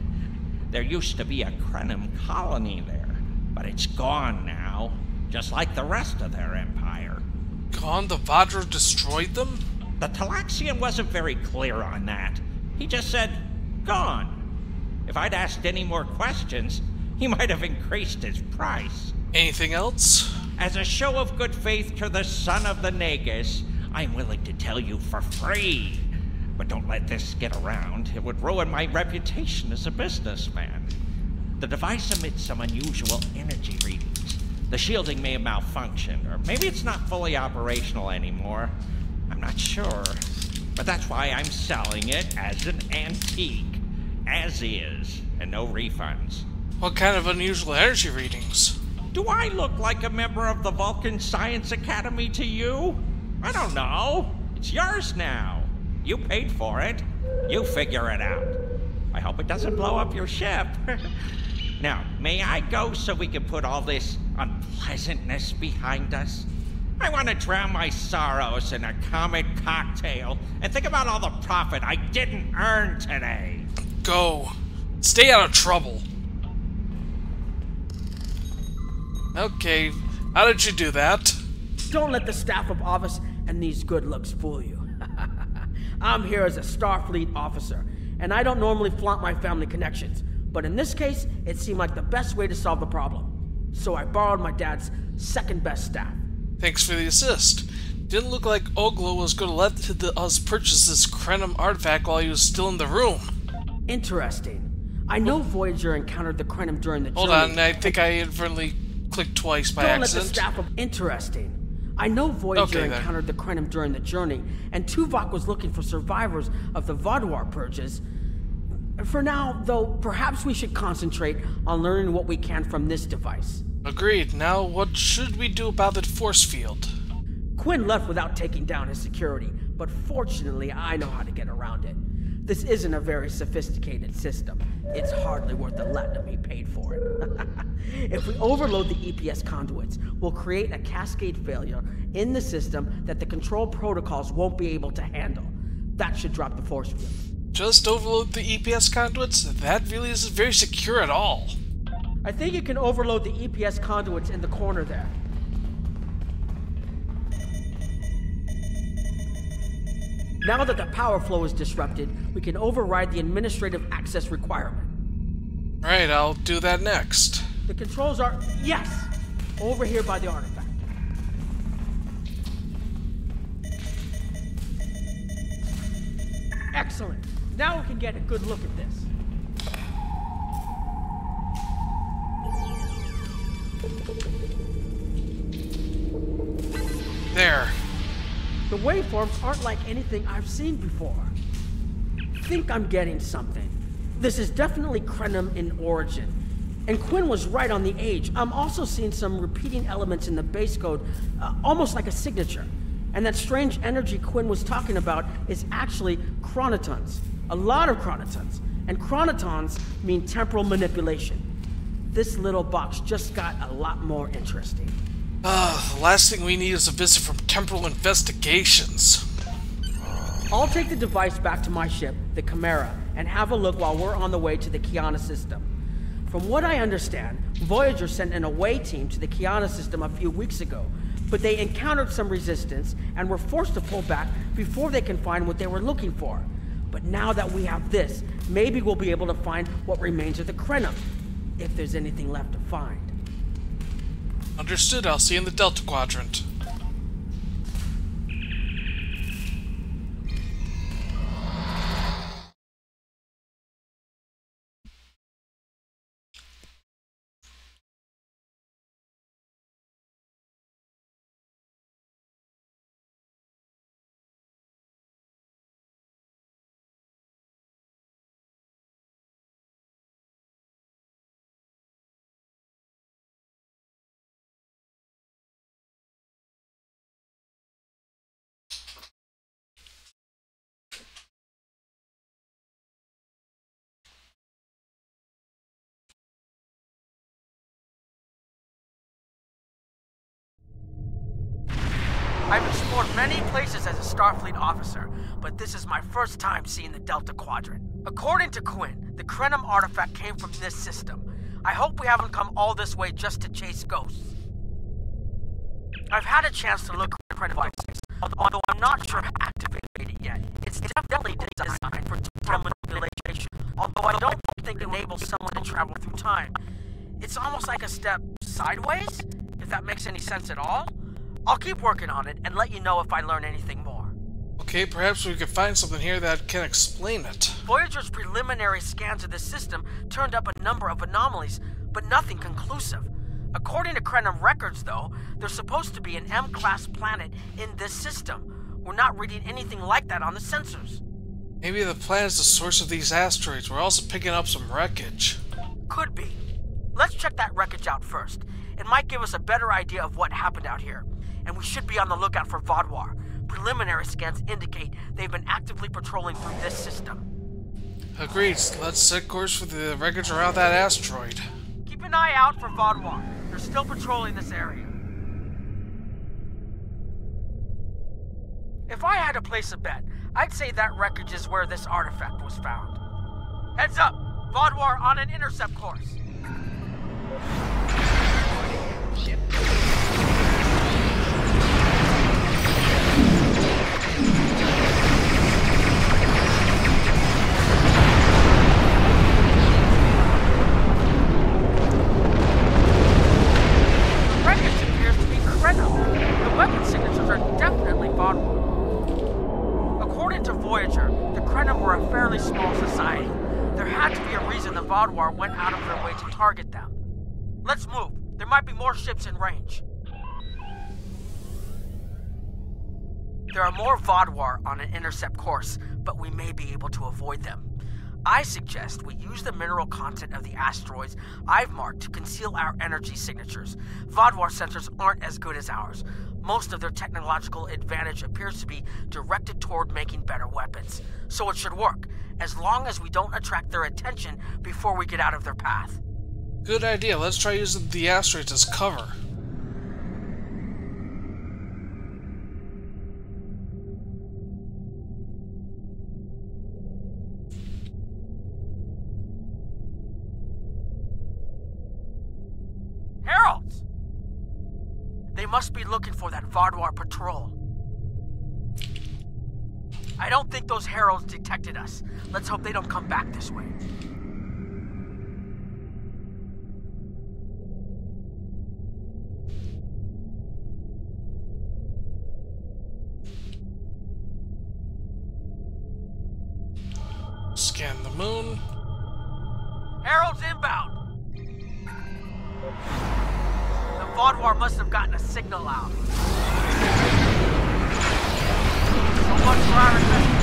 There used to be a Krenim colony there, but it's gone now, just like the rest of their empire. Gone? The Vaadwaur destroyed them? The Talaxian wasn't very clear on that. He just said, gone. If I'd asked any more questions, he might have increased his price. Anything else? As a show of good faith to the son of the Nagus, I'm willing to tell you for free. But don't let this get around. It would ruin my reputation as a businessman. The device emits some unusual energy readings. The shielding may have malfunctioned, or maybe it's not fully operational anymore. I'm not sure. But that's why I'm selling it as an antique as is, and no refunds. What kind of unusual energy readings? Do I look like a member of the Vulcan Science Academy to you? I don't know. It's yours now. You paid for it. You figure it out. I hope it doesn't blow up your ship. now, may I go so we can put all this unpleasantness behind us? I want to drown my sorrows in a comet cocktail and think about all the profit I didn't earn today. Go. Stay out of trouble. Okay, how did you do that? Don't let the staff of office and these good looks fool you. I'm here as a Starfleet officer, and I don't normally flaunt my family connections, but in this case, it seemed like the best way to solve the problem. So I borrowed my dad's second best staff. Thanks for the assist. Didn't look like Oglo was going to let us purchase this Krenim artifact while he was still in the room. Interesting. I know Voyager encountered the Krenim during the Hold journey. Hold on, I think I inadvertently clicked twice by Don't accident. Let the staff of interesting. I know Voyager okay, encountered the Krenim during the journey, and Tuvok was looking for survivors of the Vaadwaur purges. For now, though, perhaps we should concentrate on learning what we can from this device. Agreed. Now, what should we do about the force field? Quinn left without taking down his security, but fortunately, I know how to get around it. This isn't a very sophisticated system. It's hardly worth the latinum he paid for it. if we overload the EPS conduits, we'll create a cascade failure in the system that the control protocols won't be able to handle. That should drop the force field. Just overload the EPS conduits? That really isn't very secure at all. I think you can overload the EPS conduits in the corner there. Now that the power flow is disrupted, we can override the administrative access requirement. Right, I'll do that next. The controls are. Yes! Over here by the artifact. Excellent. Now we can get a good look at this. There. The waveforms aren't like anything I've seen before. Think I'm getting something. This is definitely Krenim in origin. And Quinn was right on the age. I'm also seeing some repeating elements in the base code, uh, almost like a signature. And that strange energy Quinn was talking about is actually chronotons. A lot of chronotons. And chronotons mean temporal manipulation. This little box just got a lot more interesting. Uh, the last thing we need is a visit from Temporal Investigations. I'll take the device back to my ship, the Chimera, and have a look while we're on the way to the Kyana system. From what I understand, Voyager sent an away team to the Kyana system a few weeks ago, but they encountered some resistance and were forced to pull back before they can find what they were looking for. But now that we have this, maybe we'll be able to find what remains of the Krenim, if there's anything left to find. Understood, I'll see you in the Delta Quadrant. I've explored many places as a Starfleet officer, but this is my first time seeing the Delta Quadrant. According to Quinn, the Krenim artifact came from this system. I hope we haven't come all this way just to chase ghosts. I've had a chance to look at Krenim devices, although I'm not sure how to activate it yet. It's definitely designed for temporal manipulation, although I don't think it enables someone to travel through time. It's almost like a step sideways, if that makes any sense at all. I'll keep working on it and let you know if I learn anything more. Okay, perhaps we could find something here that can explain it. Voyager's preliminary scans of the system turned up a number of anomalies, but nothing conclusive. According to Krenim records, though, there's supposed to be an M-class planet in this system. We're not reading anything like that on the sensors. Maybe the planet's the source of these asteroids. We're also picking up some wreckage. Could be. Let's check that wreckage out first. It might give us a better idea of what happened out here and we should be on the lookout for Vaadwaur. Preliminary scans indicate they've been actively patrolling through this system. Agreed. Let's set course for the wreckage around that asteroid. Keep an eye out for Vaadwaur. They're still patrolling this area. If I had to place a bet, I'd say that wreckage is where this artifact was found. Heads up! Vaadwaur on an intercept course. Ship. Target them. Let's move. There might be more ships in range. There are more Vaadwaur on an intercept course, but we may be able to avoid them. I suggest we use the mineral content of the asteroids I've marked to conceal our energy signatures. Vaadwaur sensors aren't as good as ours, Most of their technological advantage appears to be directed toward making better weapons. So it should work, as long as we don't attract their attention before we get out of their path. Good idea. Let's try using the asteroids as cover. Heralds! They must be looking for that Vaadwaur patrol. I don't think those heralds detected us. Let's hope they don't come back this way. Scan the moon. Heralds inbound! The Vaadwaur must have gotten a signal out. So much for our investigation.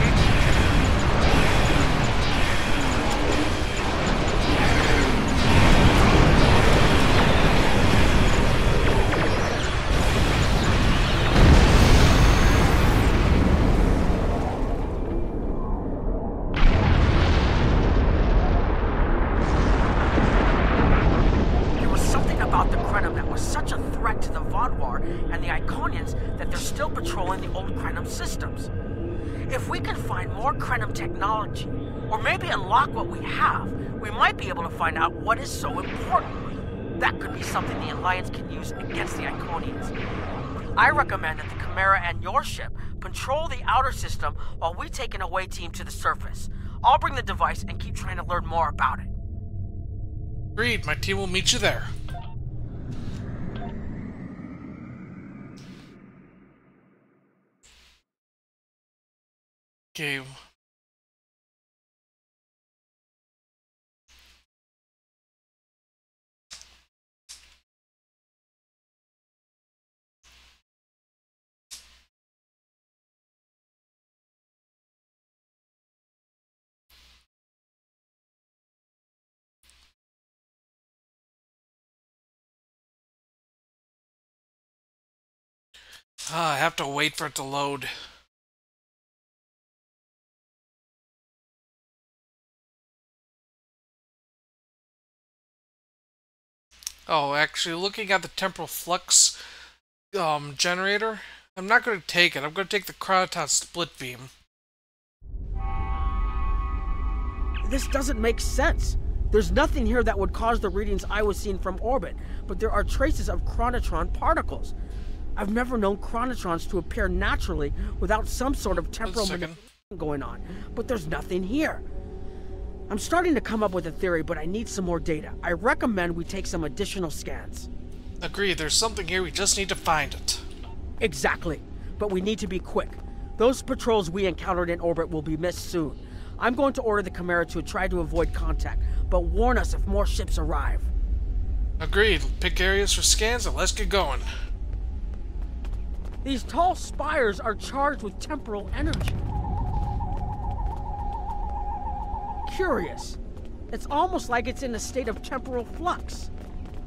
Find out what is so important. That could be something the Alliance can use against the Iconians. I recommend that the Chimera and your ship patrol the outer system while we take an away team to the surface. I'll bring the device and keep trying to learn more about it. Agreed. My team will meet you there. Okay. I have to wait for it to load. Oh, actually, looking at the temporal flux um, generator, I'm not going to take it. I'm going to take the Chronoton split beam. This doesn't make sense. There's nothing here that would cause the readings I was seeing from orbit, but there are traces of chronoton particles. I've never known chronotons to appear naturally without some sort of temporal going on, but there's nothing here. I'm starting to come up with a theory, but I need some more data. I recommend we take some additional scans. Agree, there's something here, we just need to find it. Exactly, but we need to be quick. Those patrols we encountered in orbit will be missed soon. I'm going to order the Chimera to try to avoid contact, but warn us if more ships arrive. Agreed, pick areas for scans and let's get going. These tall spires are charged with temporal energy. Curious. It's almost like it's in a state of temporal flux.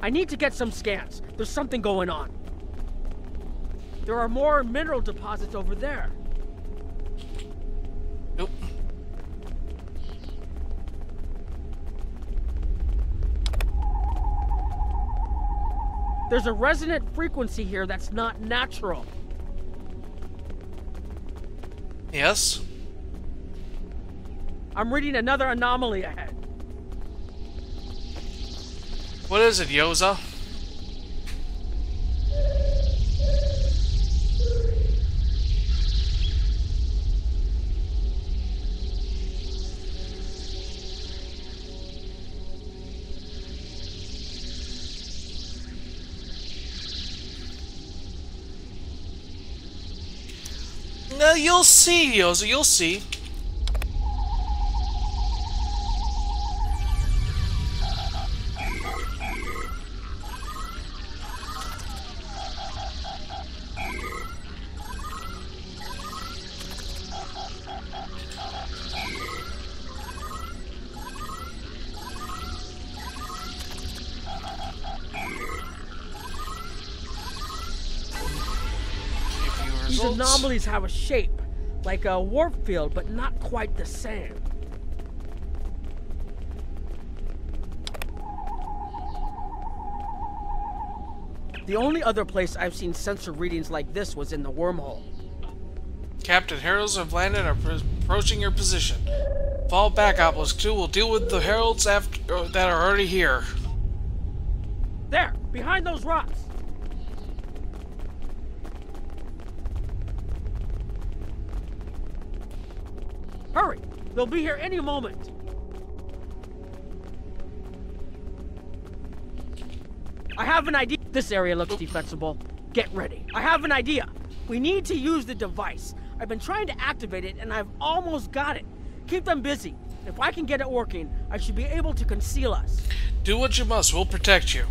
I need to get some scans. There's something going on. There are more mineral deposits over there. Nope. There's a resonant frequency here that's not natural. Yes? I'm reading another anomaly ahead. What is it, Yoza? You'll see, Yoza, you'll see. These anomalies have a shape, like a warp field, but not quite the same. The only other place I've seen sensor readings like this was in the wormhole. Captain, heralds have landed and are approaching your position. Fall back, Obelisk 2. We'll deal with the heralds after, uh, that are already here. There, behind those rocks. They'll be here any moment. I have an idea. This area looks defensible. Get ready. I have an idea. We need to use the device. I've been trying to activate it and I've almost got it. Keep them busy. If I can get it working, I should be able to conceal us. Do what you must. We'll protect you.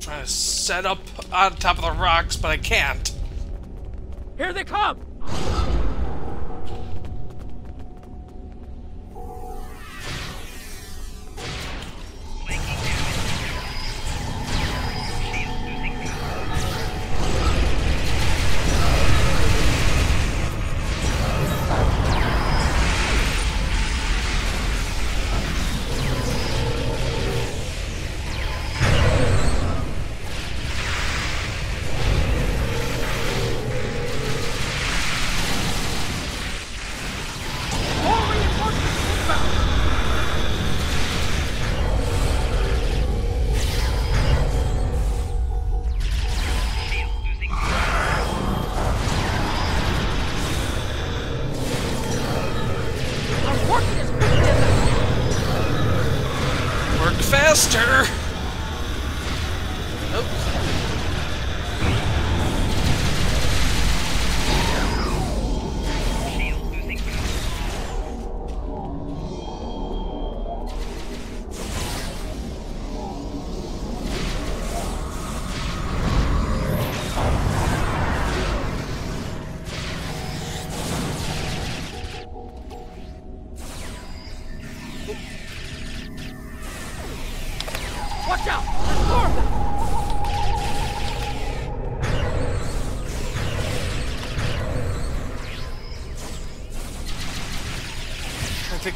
Trying to set up on top of the rocks, but I can't. Here they come!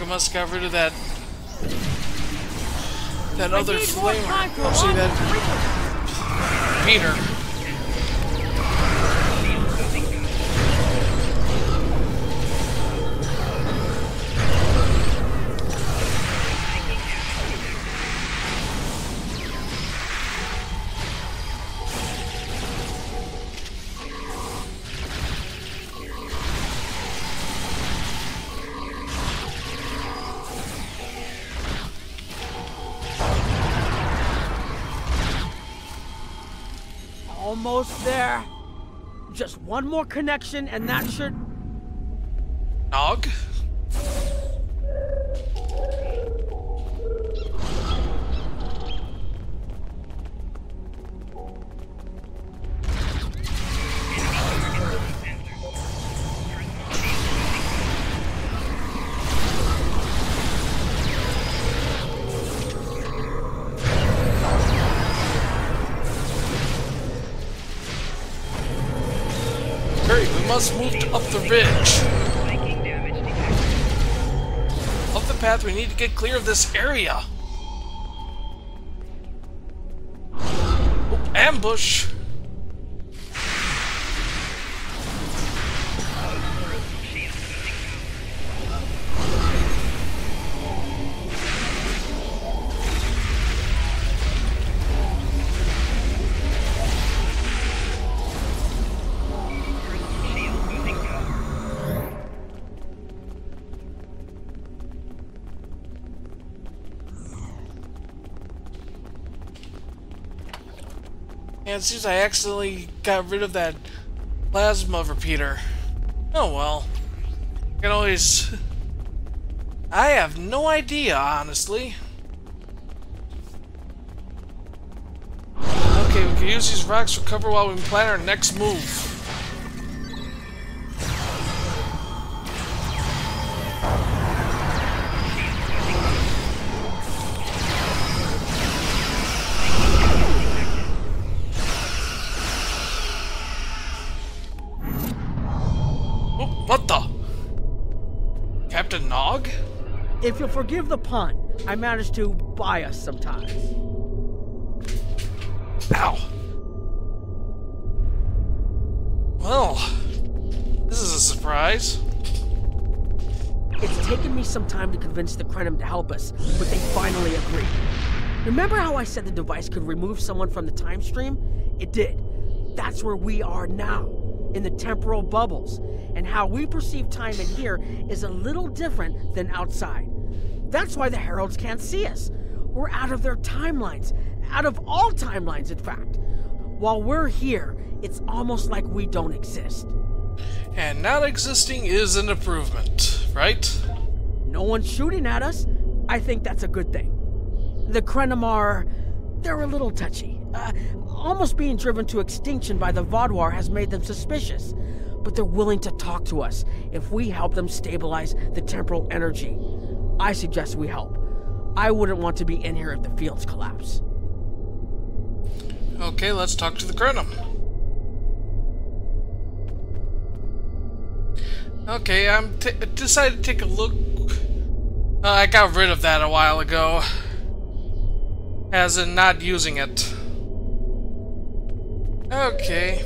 Must got rid of that that I other need more time to. Actually, that Peter. Almost there. Just one more connection and that should... the ridge. Up the path, we need to get clear of this area. Oh, ambush! It seems I accidentally got rid of that plasma repeater. Oh well. I can always... I have no idea, honestly. Okay, we can use these rocks for cover while we plan our next move. If you'll forgive the pun, I managed to buy us some time. Ow. Well, this is a surprise. It's taken me some time to convince the Krenim to help us, but they finally agreed. Remember how I said the device could remove someone from the time stream? It did. That's where we are now, in the temporal bubbles. And how we perceive time in here is a little different than outside. That's why the Heralds can't see us. We're out of their timelines, out of all timelines, in fact. While we're here, it's almost like we don't exist. And not existing is an improvement, right? No one's shooting at us. I think that's a good thing. The Krenim are. they're a little touchy. Uh, almost being driven to extinction by the Vaadwaur has made them suspicious. But they're willing to talk to us if we help them stabilize the temporal energy. I suggest we help. I wouldn't want to be in here if the fields collapse. Okay, let's talk to the Krenim. Okay, I'm decided to take a look. Uh, I got rid of that a while ago. As in not using it. Okay.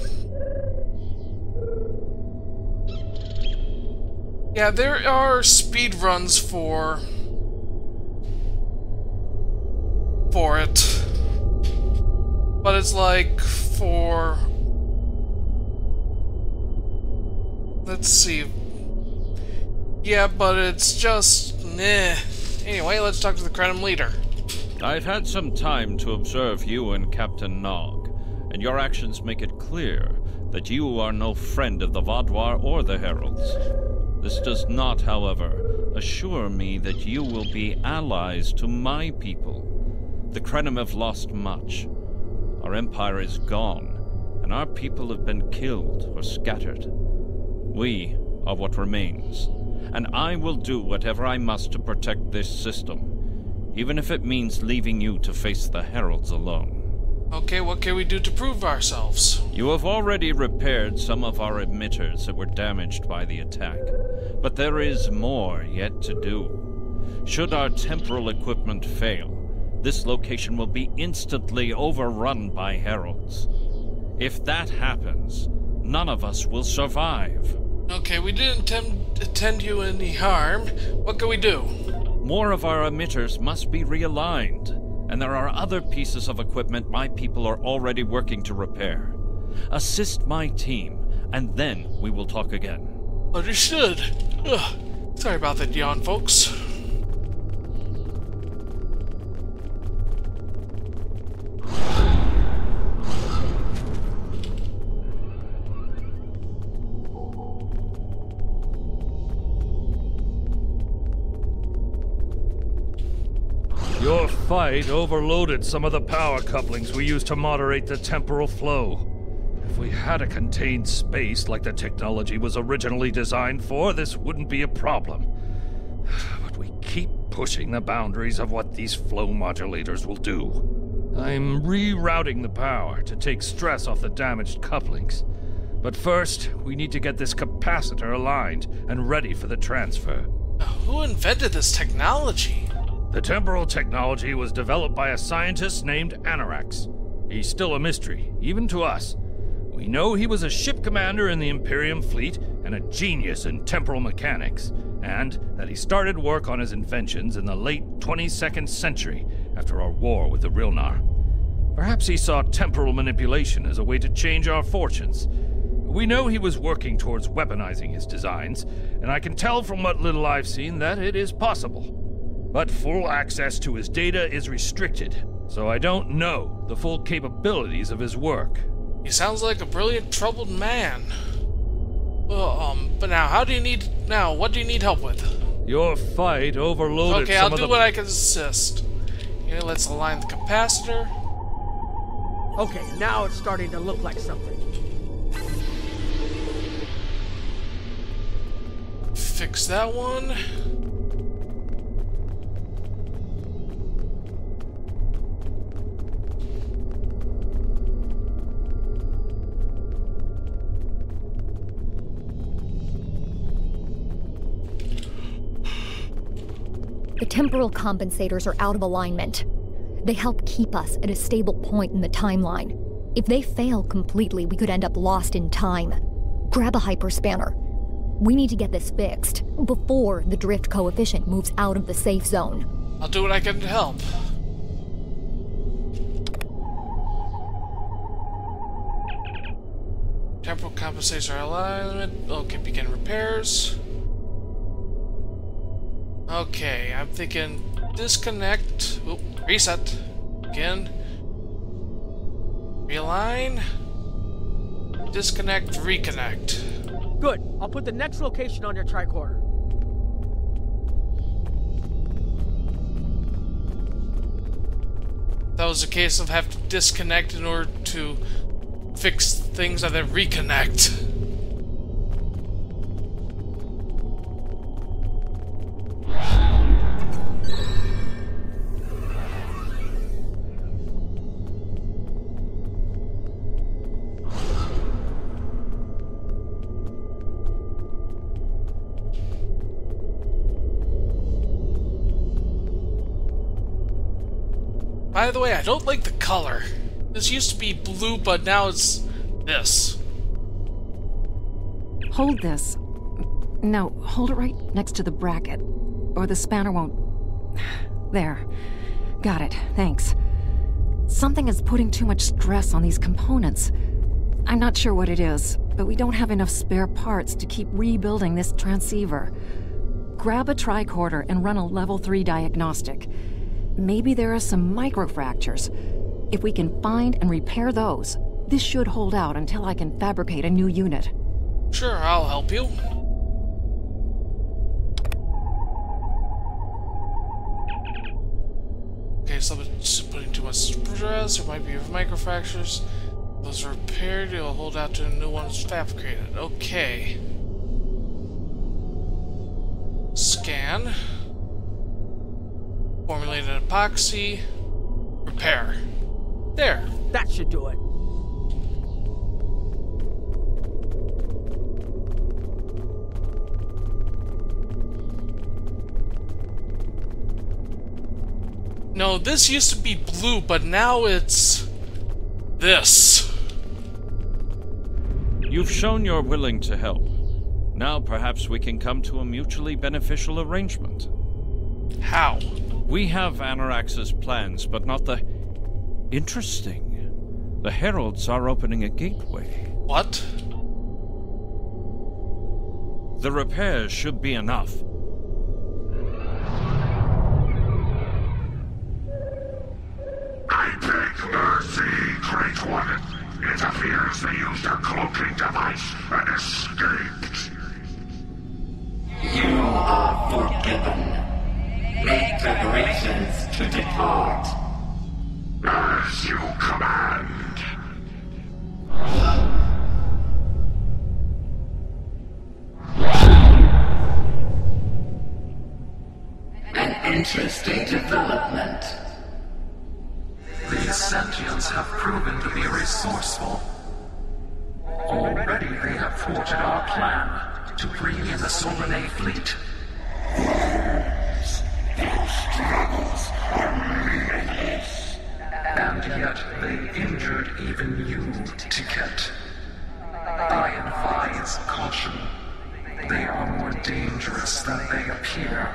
Yeah, there are speed runs for for it. But it's like for let's see. Yeah, but it's just nah. Anyway, let's talk to the Krenim leader. I've had some time to observe you and Captain Nog, and your actions make it clear that you are no friend of the Vaadwaur or the Heralds. This does not, however, assure me that you will be allies to my people. The Krenim have lost much. Our empire is gone, and our people have been killed or scattered. We are what remains, and I will do whatever I must to protect this system, even if it means leaving you to face the Heralds alone. Okay, what can we do to prove ourselves? You have already repaired some of our emitters that were damaged by the attack, but there is more yet to do. Should our temporal equipment fail, this location will be instantly overrun by heralds. If that happens, none of us will survive. Okay, we didn't intend you any harm. What can we do? More of our emitters must be realigned and there are other pieces of equipment my people are already working to repair. Assist my team, and then we will talk again. Understood. Ugh. Sorry about that yawn, folks. Fight overloaded some of the power couplings we use to moderate the temporal flow. If we had a contained space like the technology was originally designed for, this wouldn't be a problem. But we keep pushing the boundaries of what these flow modulators will do. I'm rerouting the power to take stress off the damaged couplings. But first, we need to get this capacitor aligned and ready for the transfer. Who invented this technology? The temporal technology was developed by a scientist named Annorax. He's still a mystery, even to us. We know he was a ship commander in the Imperium fleet and a genius in temporal mechanics, and that he started work on his inventions in the late 22nd century after our war with the Rilnar. Perhaps he saw temporal manipulation as a way to change our fortunes. We know he was working towards weaponizing his designs, and I can tell from what little I've seen that it is possible. But full access to his data is restricted, so I don't know the full capabilities of his work. He sounds like a brilliant, troubled man. Well, um, but now, how do you need... Now, what do you need help with? Your fight overloaded Okay, I'll do the... what I can assist. Okay, let's align the capacitor. Okay, now it's starting to look like something. Fix that one. Temporal compensators are out of alignment. They help keep us at a stable point in the timeline. If they fail completely, we could end up lost in time. Grab a hyperspanner. We need to get this fixed before the drift coefficient moves out of the safe zone. I'll do what I can to help. Temporal compensator alignment. Okay, begin repairs. Okay, I'm thinking disconnect. Oop, reset. Again. Realign. Disconnect, reconnect. Good. I'll put the next location on your tricorder. That was a case of have to disconnect in order to fix things and then reconnect. By the way, I don't like the color. This used to be blue, but now it's this. Hold this. No, hold it right next to the bracket, or the spanner won't. There. Got it, thanks. Something is putting too much stress on these components. I'm not sure what it is, but we don't have enough spare parts to keep rebuilding this transceiver. Grab a tricorder and run a level 3 diagnostic. Maybe there are some microfractures. If we can find and repair those, this should hold out until I can fabricate a new unit. Sure, I'll help you. Okay, so it's putting too much stress. There might be microfractures. Those are repaired. It'll hold out to a new one's fabricated. Okay. Scan. Formulated epoxy. Repair. There. That should do it. No, this used to be blue, but now it's... this. You've shown you're willing to help. Now perhaps we can come to a mutually beneficial arrangement. How? We have Annorax's plans, but not the... Interesting. The Heralds are opening a gateway. What? The repairs should be enough. I beg mercy, Great One. It appears they used a cloaking device and escaped. You are forgiven. Make preparations to depart. As you command. An interesting development. These sentients have proven to be resourceful. Already they have thwarted our plan to bring in the Solanae fleet. Their struggles are meaningless. And yet they injured even you, T'Ket. I advise caution. They are more dangerous than they appear.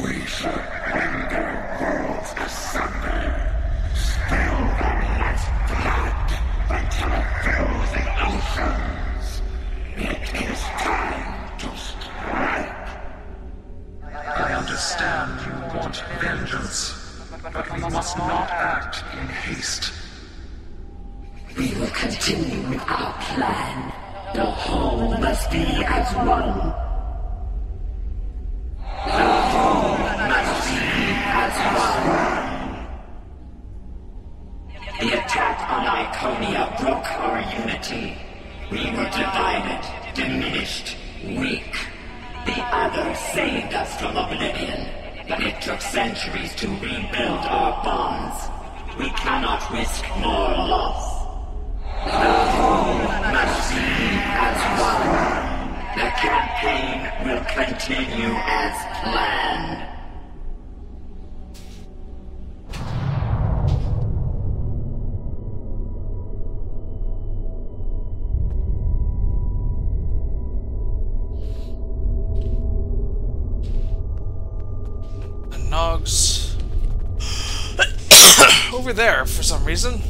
We should rend their worlds asunder. Spill them as blood until it fills the oceans. It is time to strike. I understand you want vengeance, but we must not act in haste. We will continue with our plan. The whole must be as one. The whole must be as one. The attack on Iconia broke our unity. We were divided, diminished, weak. The others saved us from oblivion, but it took centuries to rebuild our bonds. We cannot risk more loss. The whole must be as one. The campaign will continue as planned. Dog's over there for some reason.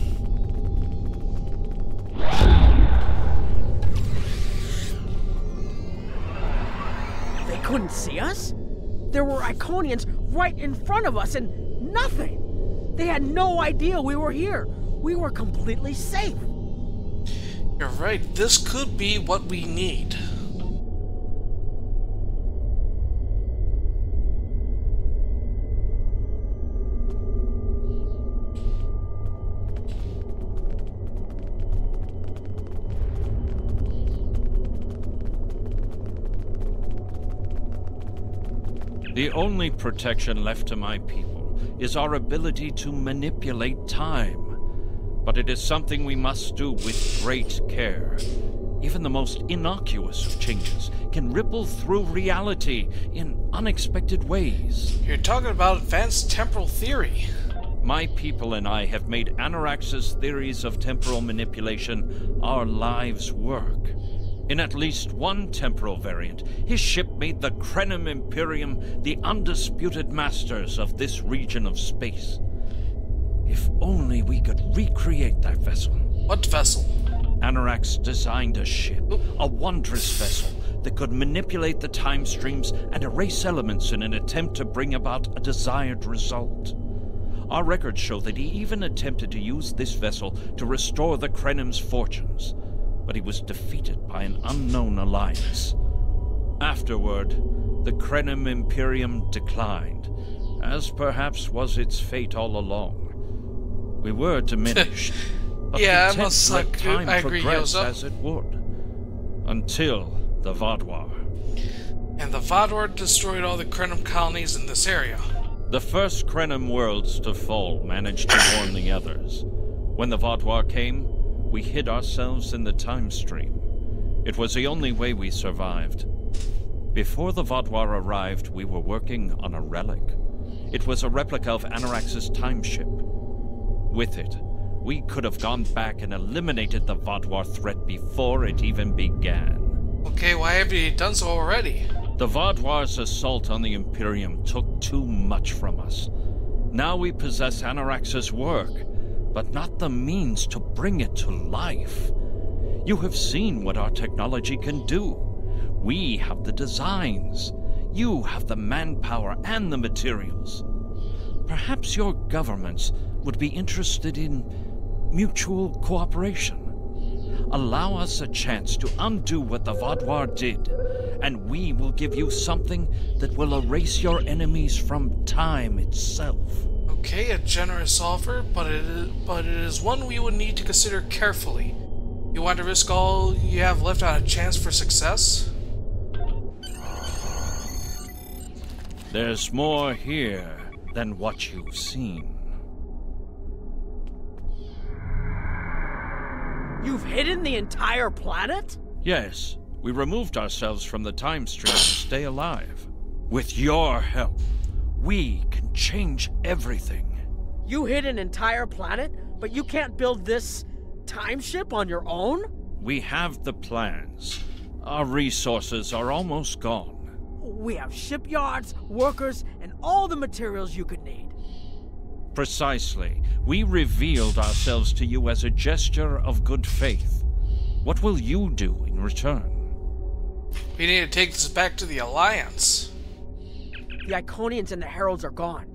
They couldn't see us? There were Iconians right in front of us and nothing. They had no idea we were here. We were completely safe. You're right. This could be what we need. The only protection left to my people is our ability to manipulate time. But it is something we must do with great care. Even the most innocuous of changes can ripple through reality in unexpected ways. You're talking about advanced temporal theory. My people and I have made Annorax's theories of temporal manipulation our lives' work. In at least one temporal variant, his ship made the Krenim Imperium the undisputed masters of this region of space. If only we could recreate that vessel. What vessel? Annorax designed a ship, a wondrous vessel that could manipulate the time streams and erase elements in an attempt to bring about a desired result. Our records show that he even attempted to use this vessel to restore the Krenim's fortunes but he was defeated by an unknown alliance. Afterward, the Krenim Imperium declined, as perhaps was its fate all along. We were diminished, but yeah, content I must let time I agree, progress Yosa. as it would. Until the Vaadwaur. And the Vaadwaur destroyed all the Krenim colonies in this area. The first Krenim worlds to fall managed to warn the others. When the Vaadwaur came, we hid ourselves in the time stream. It was the only way we survived. Before the Vaadwaur arrived, we were working on a relic. It was a replica of Annorax's time ship. With it, we could have gone back and eliminated the Vaadwaur threat before it even began. Okay, why have you done so already? The Vaadwaur's assault on the Imperium took too much from us. Now we possess Annorax's work, but not the means to bring it to life. You have seen what our technology can do. We have the designs. You have the manpower and the materials. Perhaps your governments would be interested in mutual cooperation. Allow us a chance to undo what the Vaadwaur did, and we will give you something that will erase your enemies from time itself. Okay, a generous offer, but it is, but it is one we would need to consider carefully. You want to risk all you have left on a chance for success? There's more here than what you've seen. You've hidden the entire planet? Yes, we removed ourselves from the time stream to stay alive. With your help, we can change everything. You hid an entire planet, but you can't build this time ship on your own? We have the plans. Our resources are almost gone. We have shipyards, workers, and all the materials you could need. Precisely. We revealed ourselves to you as a gesture of good faith. What will you do in return? We need to take this back to the Alliance. The Iconians and the Heralds are gone.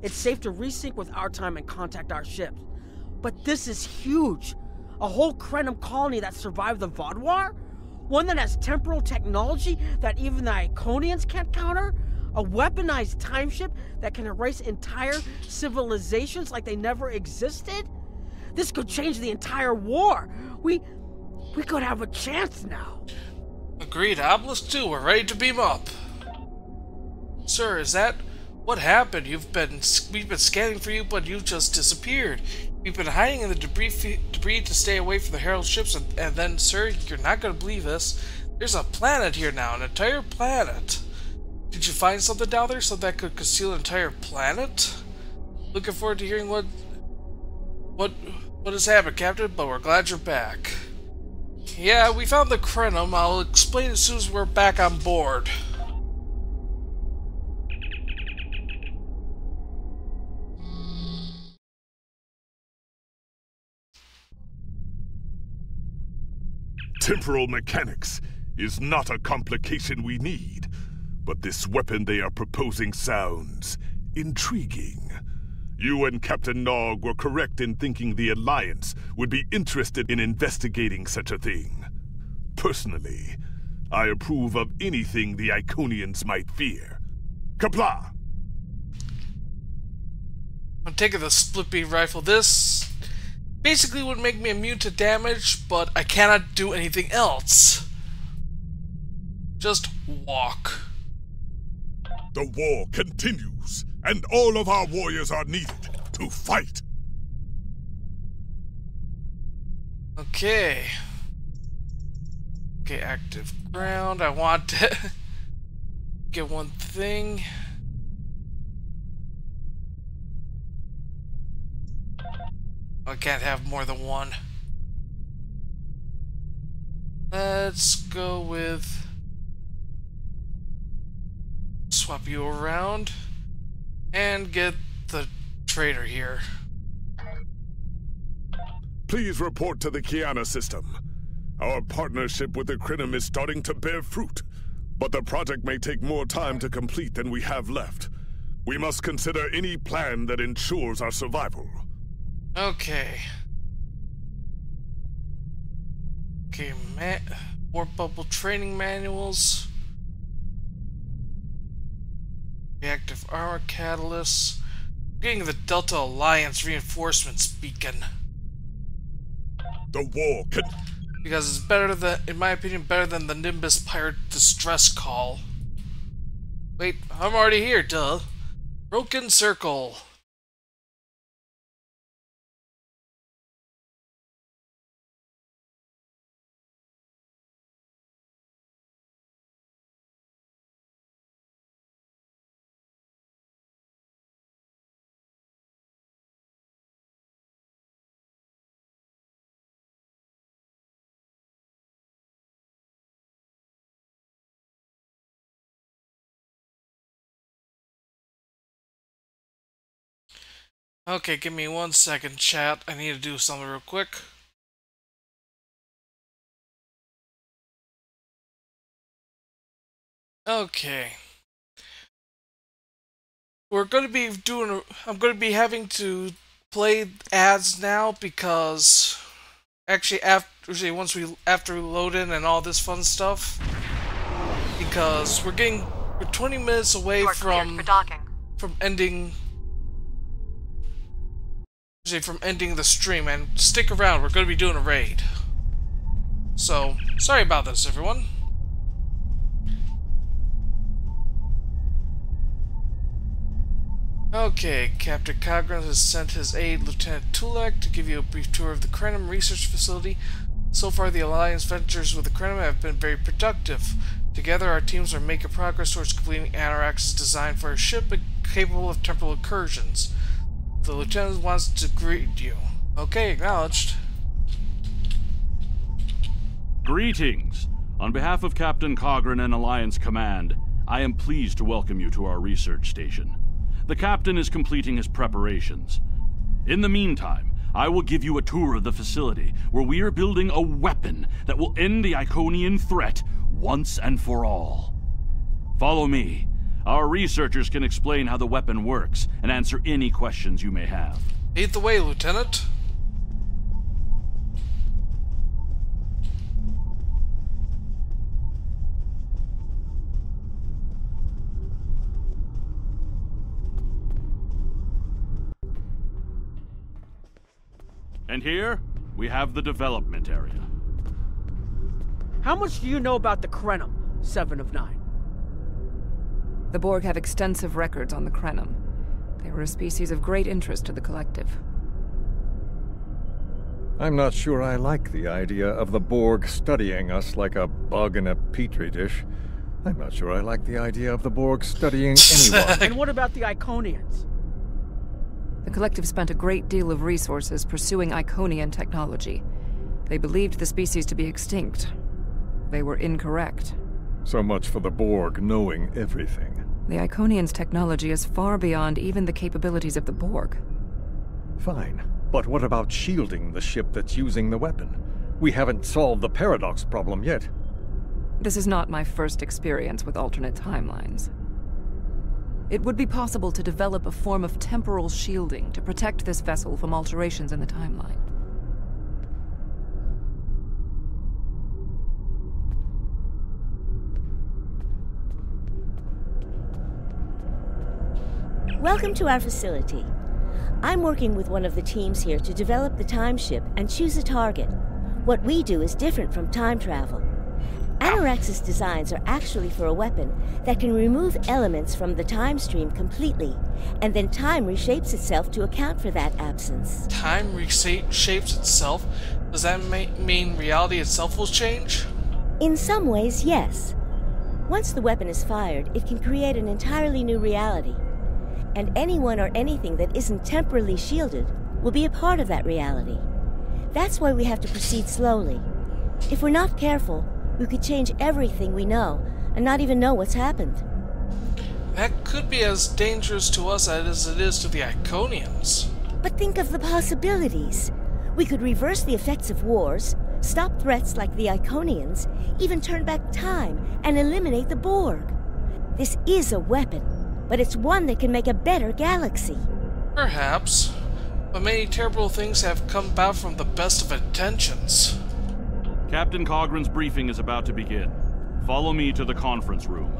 It's safe to resync with our time and contact our ships. But this is huge. A whole Krenim colony that survived the Vaadwaur? One that has temporal technology that even the Iconians can't counter? A weaponized time ship that can erase entire civilizations like they never existed? This could change the entire war. We we could have a chance now. Agreed, Obelisk 2, we're ready to beam up. Sir, is that what happened? You've been we've been scanning for you, but you've just disappeared. We've been hiding in the debris debris to stay away from the Herald ships, and, and then, sir, you're not going to believe this. There's a planet here now, an entire planet. Did you find something down there so that could conceal an entire planet? Looking forward to hearing what what what has happened, Captain. But we're glad you're back. Yeah, we found the Krenim. I'll explain as soon as we're back on board. Temporal mechanics is not a complication we need, but this weapon they are proposing sounds intriguing. You and Captain Nog were correct in thinking the Alliance would be interested in investigating such a thing. Personally, I approve of anything the Iconians might fear. Qapla'! I'm taking the split beam rifle. This basically would make me immune to damage, but I cannot do anything else. Just walk. The war continues, and all of our warriors are needed to fight. Okay. Okay, active ground. I want to get one thing. I can't have more than one. Let's go with... Swap you around. And get the trader here. Please report to the Kyana system. Our partnership with the Krenim is starting to bear fruit, but the project may take more time to complete than we have left. We must consider any plan that ensures our survival. Okay. Okay, ma warp bubble training manuals. Reactive armor catalyst. Getting the Delta Alliance reinforcements beacon. The war can because it's better than, in my opinion, better than the Nimbus Pirate Distress Call. Wait, I'm already here, duh. Broken Circle. Okay, give me one second, chat. I need to do something real quick. Okay. We're going to be doing... I'm going to be having to play ads now because... Actually, after once we after we load in and all this fun stuff, because we're getting we're 20 minutes away from from ending from ending the stream, and stick around, we're going to be doing a raid. So, sorry about this, everyone. Okay, Captain Kagran has sent his aide, Lieutenant Tulek, to give you a brief tour of the Krenim research facility. So far, the Alliance ventures with the Krenim have been very productive. Together, our teams are making progress towards completing Annorax's design for a ship capable of temporal incursions. The lieutenant wants to greet you. Okay, acknowledged. Greetings. On behalf of Captain Kagran and Alliance Command, I am pleased to welcome you to our research station. The captain is completing his preparations. In the meantime, I will give you a tour of the facility where we are building a weapon that will end the Iconian threat once and for all. Follow me our researchers can explain how the weapon works and answer any questions you may have. Lead the way, Lieutenant. And here, we have the development area. How much do you know about the Krenim, Seven of Nine? The Borg have extensive records on the Krenim. They were a species of great interest to the Collective. I'm not sure I like the idea of the Borg studying us like a bug in a petri dish. I'm not sure I like the idea of the Borg studying anyone. and what about the Iconians? The Collective spent a great deal of resources pursuing Iconian technology. They believed the species to be extinct. They were incorrect. So much for the Borg knowing everything. The Iconian's technology is far beyond even the capabilities of the Borg. Fine. But what about shielding the ship that's using the weapon? We haven't solved the paradox problem yet. This is not my first experience with alternate timelines. It would be possible to develop a form of temporal shielding to protect this vessel from alterations in the timeline. Welcome to our facility. I'm working with one of the teams here to develop the time ship and choose a target. What we do is different from time travel. Annorax's designs are actually for a weapon that can remove elements from the time stream completely, and then time reshapes itself to account for that absence. Time reshapes itself? Does that mean reality itself will change? In some ways, yes. Once the weapon is fired, it can create an entirely new reality and anyone or anything that isn't temporally shielded will be a part of that reality. That's why we have to proceed slowly. If we're not careful, we could change everything we know and not even know what's happened. That could be as dangerous to us as it is to the Iconians. But think of the possibilities. We could reverse the effects of wars, stop threats like the Iconians, even turn back time and eliminate the Borg. This is a weapon, but it's one that can make a better galaxy. Perhaps. But many terrible things have come about from the best of intentions. Captain Kagran's briefing is about to begin. Follow me to the conference room.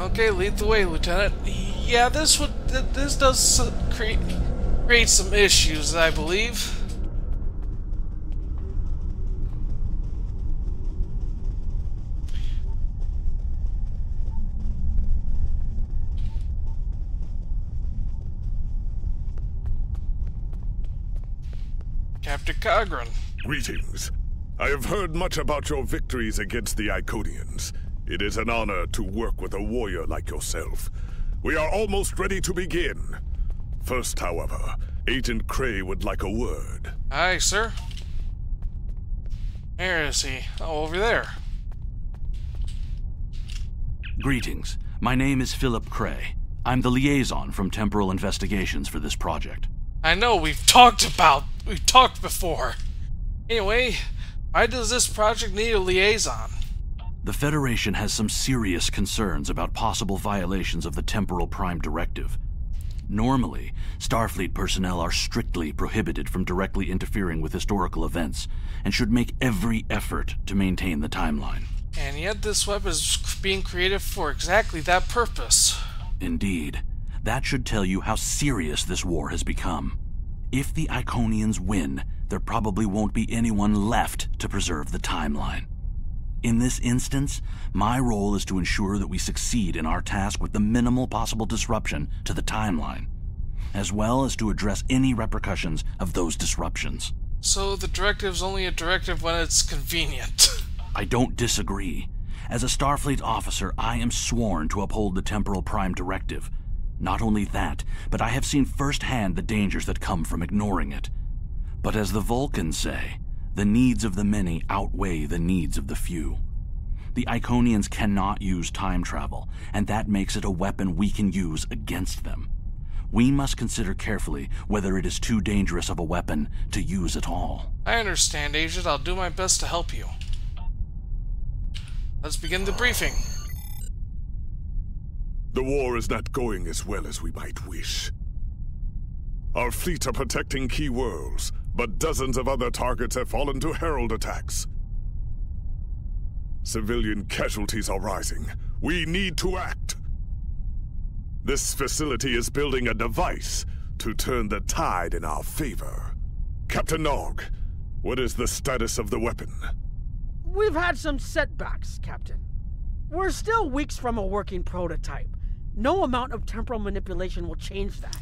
Okay, lead the way, Lieutenant. Yeah, this would this does create create some issues, I believe. Captain Kagran. Greetings. I have heard much about your victories against the Iconians. It is an honor to work with a warrior like yourself. We are almost ready to begin. First, however, Agent Cray would like a word. Aye, sir. Where is he? Oh, over there. Greetings. My name is Philip Cray. I'm the liaison from Temporal Investigations for this project. I know, we've talked about, we've talked before. Anyway, why does this project need a liaison? The Federation has some serious concerns about possible violations of the Temporal Prime Directive. Normally, Starfleet personnel are strictly prohibited from directly interfering with historical events and should make every effort to maintain the timeline. And yet this weapon is being created for exactly that purpose. Indeed. That should tell you how serious this war has become. If the Iconians win, there probably won't be anyone left to preserve the timeline. In this instance, my role is to ensure that we succeed in our task with the minimal possible disruption to the timeline, as well as to address any repercussions of those disruptions. So the directive's only a directive when it's convenient. I don't disagree. As a Starfleet officer, I am sworn to uphold the Temporal Prime Directive, not only that, but I have seen firsthand the dangers that come from ignoring it. But as the Vulcans say, the needs of the many outweigh the needs of the few. The Iconians cannot use time travel, and that makes it a weapon we can use against them. We must consider carefully whether it is too dangerous of a weapon to use at all. I understand, Agent. I'll do my best to help you. Let's begin the briefing. The war is not going as well as we might wish. Our fleet are protecting key worlds, but dozens of other targets have fallen to Herald attacks. Civilian casualties are rising. We need to act. This facility is building a device to turn the tide in our favor. Captain Nog, what is the status of the weapon? We've had some setbacks, Captain. We're still weeks from a working prototype. No amount of temporal manipulation will change that.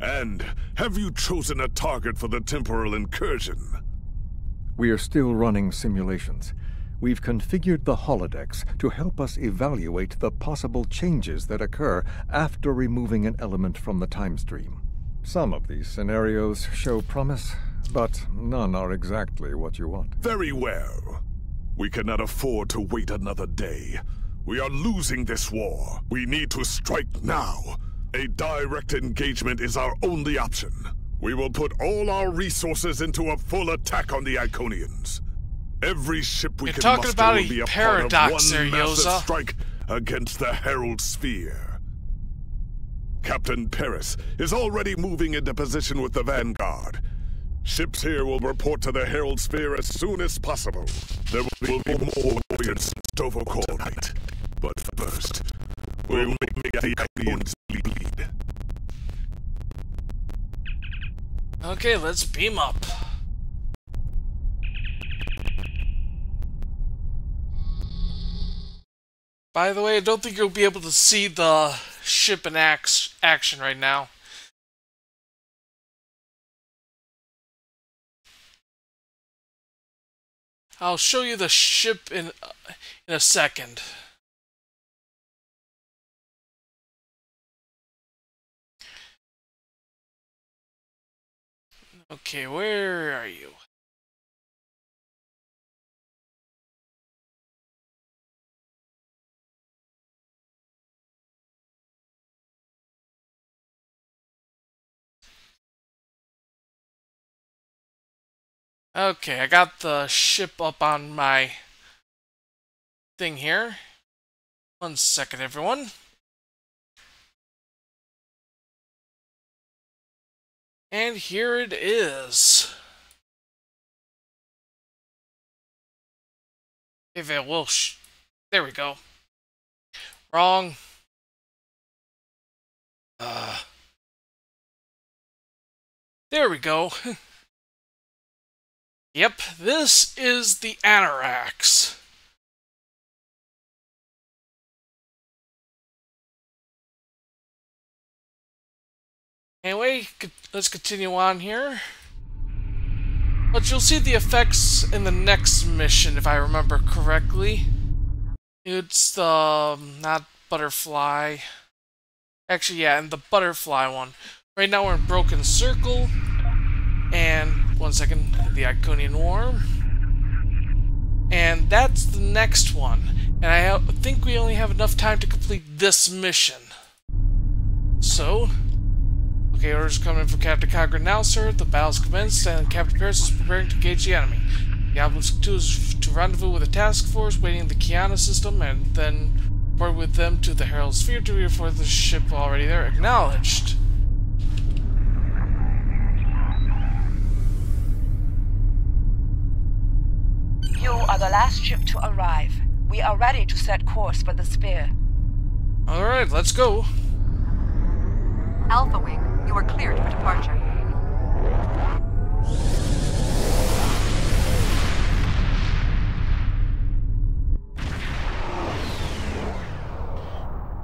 And have you chosen a target for the temporal incursion? We are still running simulations. We've configured the holodecks to help us evaluate the possible changes that occur after removing an element from the time stream. Some of these scenarios show promise, but none are exactly what you want. Very well. We cannot afford to wait another day. We are losing this war. We need to strike now. A direct engagement is our only option. We will put all our resources into a full attack on the Iconians. Every ship we You're can talking muster about will a be a paradox part of one there, massive Yoza. strike against the Herald Sphere. Captain Paris is already moving into position with the Vanguard. Ships here will report to the Herald Sphere as soon as possible. There will be more warriors in Sto-Vo-Kor tonight. But first, we'll make the bleed. Okay, let's beam up. By the way, I don't think you'll be able to see the ship in action right now. I'll show you the ship in uh, in a second. Okay, where are you? Okay, I got the ship up on my thing here. One second, everyone. And here it is. If it will, there we go. Wrong. Uh, there we go. yep, this is the Annorax. Anyway, let's continue on here. But you'll see the effects in the next mission, if I remember correctly. It's the um, not butterfly. Actually, yeah, and the butterfly one. Right now we're in Broken Circle, and one second, the Iconian War, and that's the next one. And I think we only have enough time to complete this mission. So, orders coming in from Captain Kagran now, sir. The battle's commenced, and Captain Paris is preparing to engage the enemy. The Obelisk 2 is to rendezvous with a task force waiting in the Kyana system, and then report with them to the Herald Sphere to reinforce the ship already there. Acknowledged. You are the last ship to arrive. We are ready to set course for the Sphere. Alright, let's go. Alpha Wing, you are cleared for departure.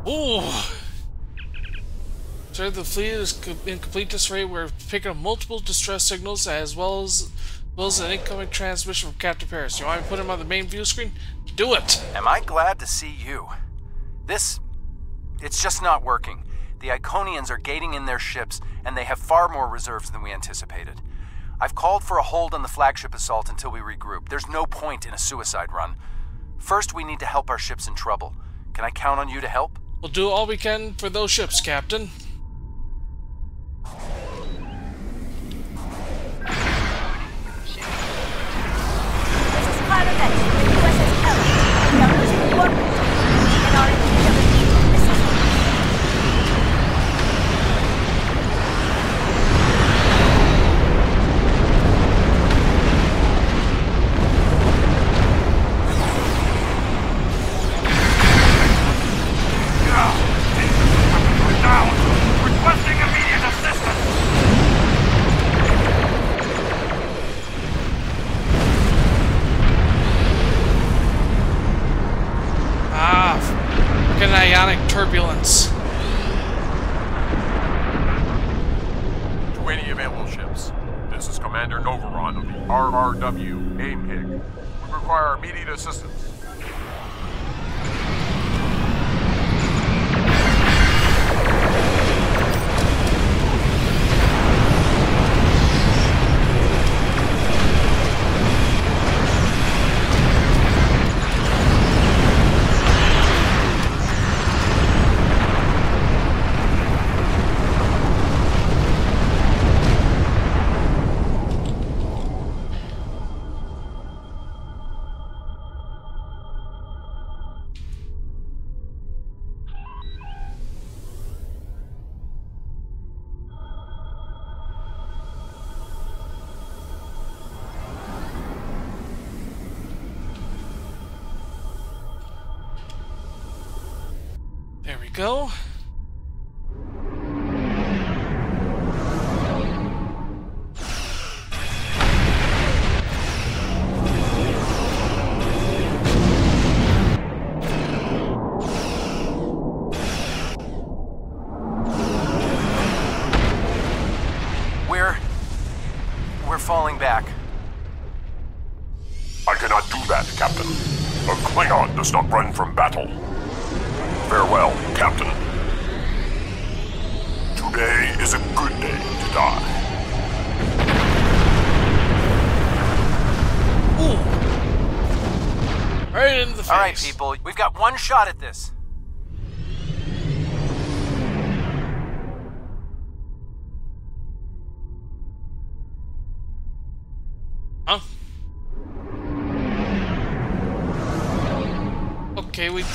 Ooh! Sir, the fleet is in complete disarray. We're picking up multiple distress signals as well as, as well as an incoming transmission from Captain Paris. You want me to put him on the main view screen? Do it! Am I glad to see you? This. It's just not working. The Iconians are gating in their ships, and they have far more reserves than we anticipated. I've called for a hold on the flagship assault until we regroup. There's no point in a suicide run. First, we need to help our ships in trouble. Can I count on you to help? We'll do all we can for those ships, Captain.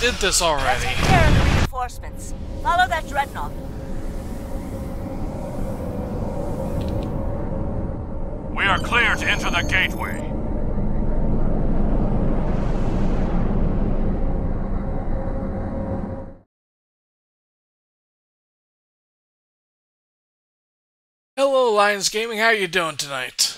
Did this already. Take care of the reinforcements. Follow that dreadnought. We are clear to enter the gateway. Hello, Lions Gaming. How are you doing tonight?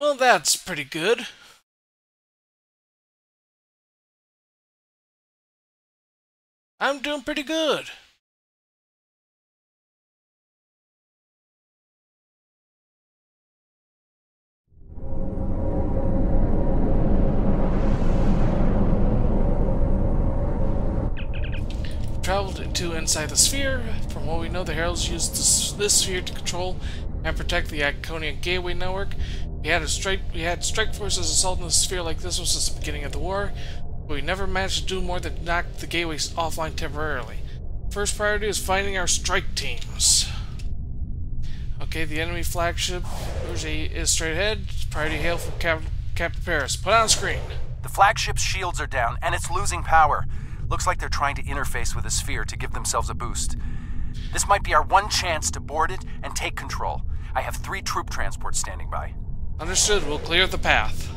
Well, that's pretty good. I'm doing pretty good. Traveled to inside the sphere. From what we know, the Heralds used this, sphere to control and protect the Iconian Gateway network. We had a strike. We had strike forces assaulting the sphere like this was since the beginning of the war, but we never managed to do more than knock the gateways offline temporarily. First priority is finding our strike teams. Okay, the enemy flagship is straight ahead. Priority hail from Cap Captain Paris. Put on screen. The flagship's shields are down, and it's losing power. Looks like they're trying to interface with the sphere to give themselves a boost. This might be our one chance to board it and take control. I have three troop transports standing by. Understood. We'll clear the path.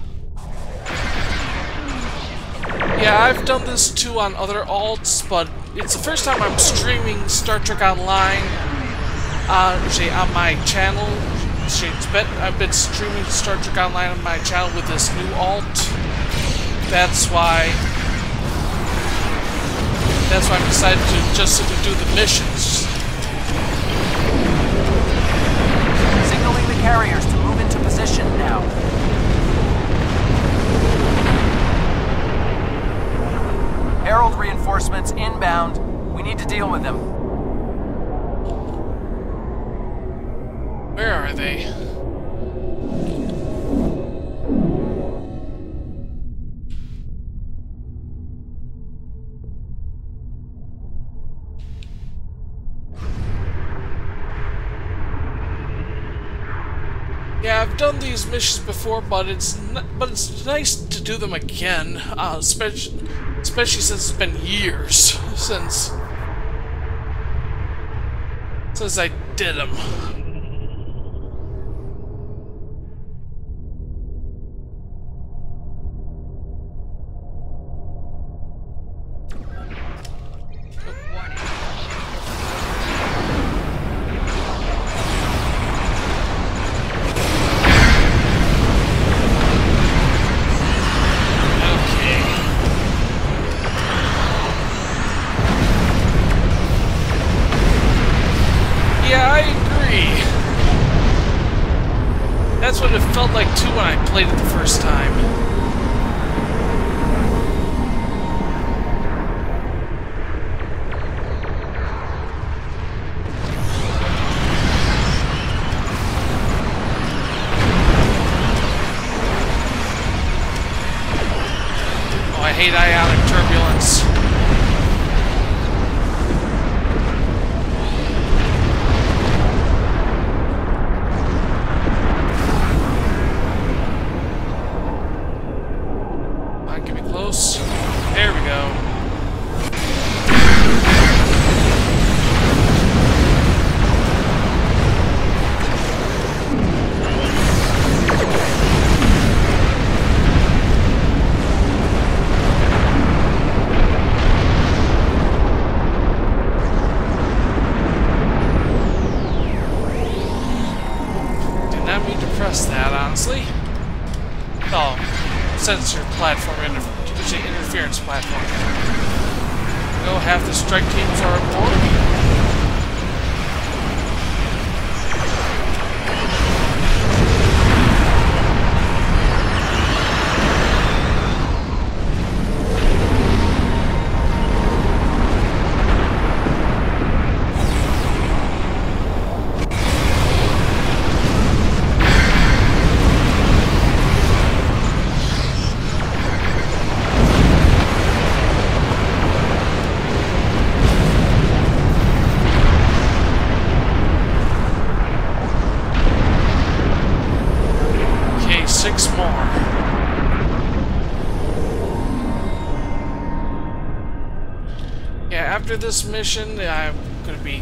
Yeah, I've done this too on other alts, but it's the first time I'm streaming Star Trek Online uh, on my channel. Been, I've been streaming Star Trek Online on my channel with this new alt. That's why. That's why I decided to just simply do the missions. Signaling the carriers position now. Herald reinforcements inbound. We need to deal with them. Where are they? These missions before, but it's but it's nice to do them again, uh, especially especially since it's been years since since I did them. Sensor platform, inter interference platform. No, half the strike teams are aboard. Okay, mission, I'm gonna be be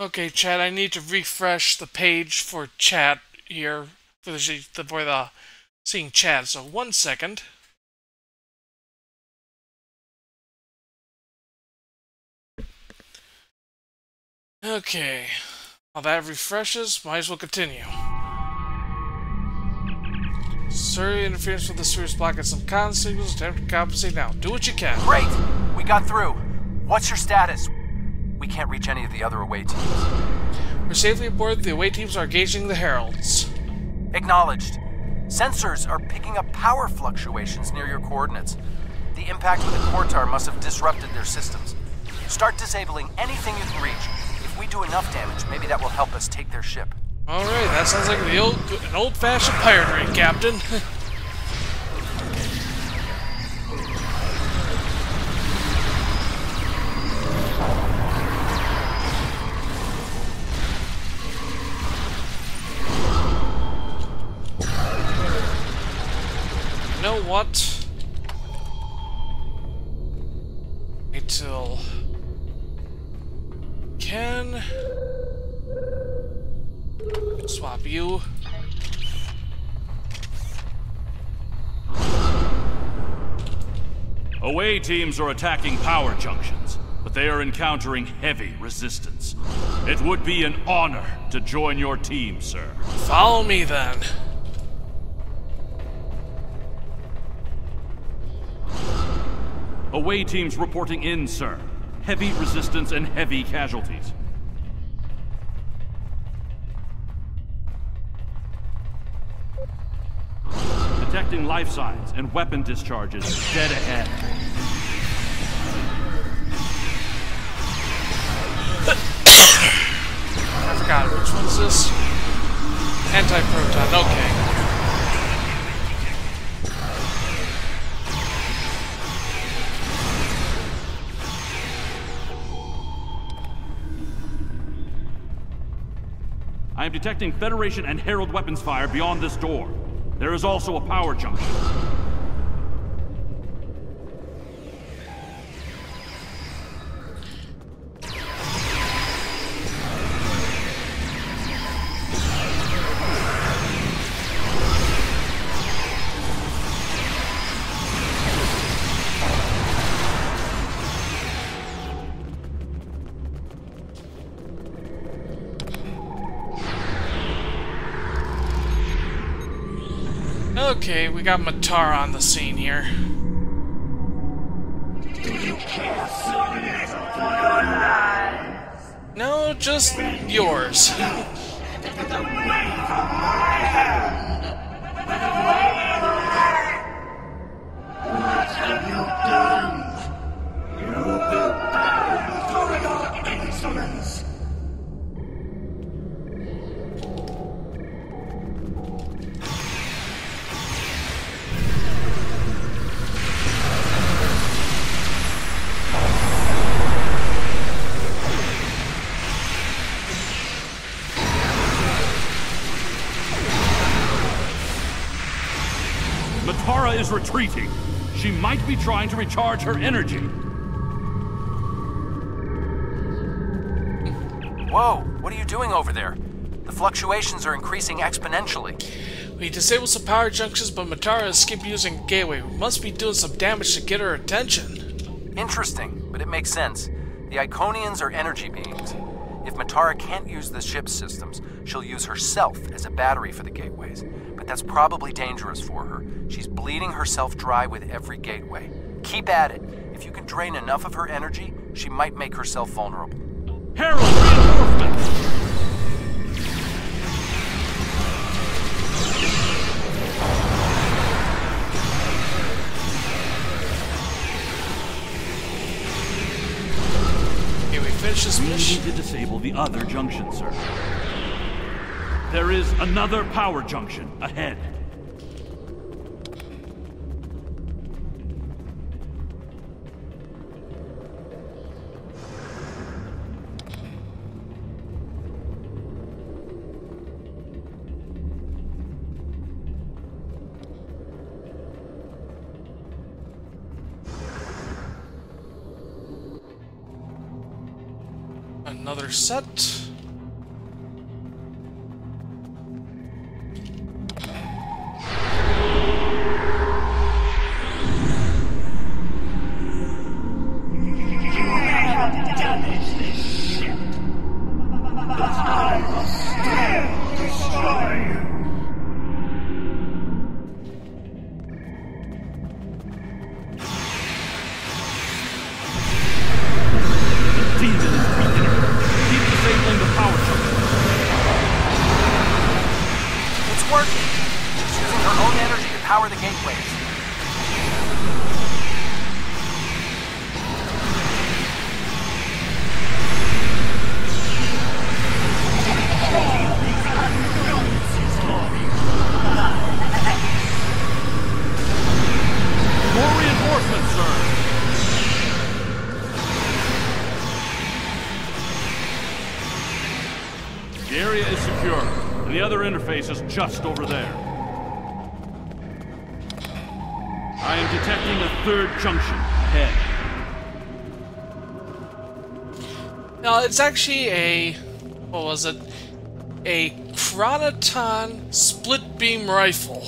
Okay, chat. I need to refresh the page for chat here for the for the seeing chat. So one second. Okay. While that refreshes, might as well continue. Sir, interference with the sewers blocking some con signals. Attempt to compensate now. Do what you can. Great! We got through. What's your status? We can't reach any of the other away teams. We're safely aboard. The away teams are engaging the heralds. Acknowledged. Sensors are picking up power fluctuations near your coordinates. The impact with the Cortar must have disrupted their systems. Start disabling anything you can reach. If we do enough damage, maybe that will help us take their ship. All right, that sounds like the old, an old-fashioned pirate raid, Captain. you know what? Till can swap you. Away teams are attacking power junctions, but they are encountering heavy resistance. It would be an honor to join your team, sir. Follow me then. Away teams reporting in, sir. Heavy resistance and heavy casualties. Detecting life signs and weapon discharges dead ahead. I forgot, which one's this? Anti-proton, okay. I am detecting Federation and Herald weapons fire beyond this door. There is also a power junction. We got M'Tara on the scene here. No, just yours. retreating. She might be trying to recharge her energy. Whoa, what are you doing over there? The fluctuations are increasing exponentially. We disabled some power junctions, but M'Tara escaped using gateway. We must be doing some damage to get her attention. Interesting, but it makes sense. The Iconians are energy beings. If M'Tara can't use the ship's systems, she'll use herself as a battery for the gateways. But that's probably dangerous for her. She's bleeding herself dry with every gateway. Keep at it. If you can drain enough of her energy, she might make herself vulnerable. Herald reinforcements! Okay, we finish this We mission. need to disable the other junction, sir. There is another power junction ahead. Another set. Just over there. I am detecting a third junction ahead. Now, it's actually a. What was it? A Chronoton split beam rifle.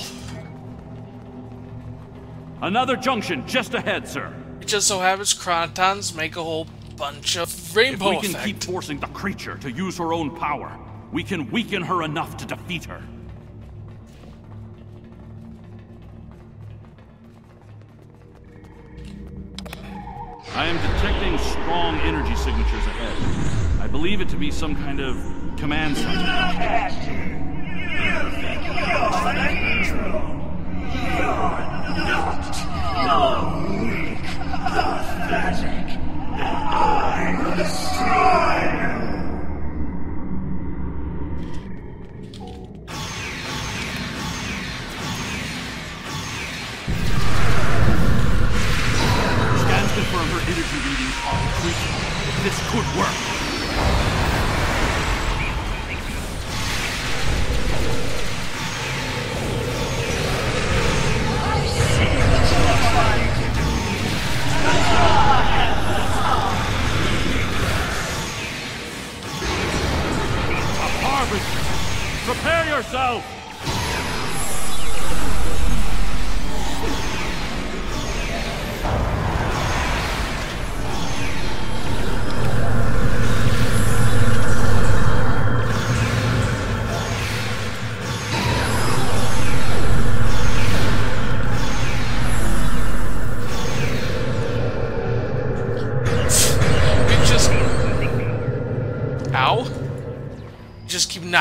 Another junction just ahead, sir. It just so happens Chronotons make a whole bunch of rainbow If we can effect. keep forcing the creature to use her own power, we can weaken her enough to defeat her. Signatures ahead. I believe it to be some kind of command center.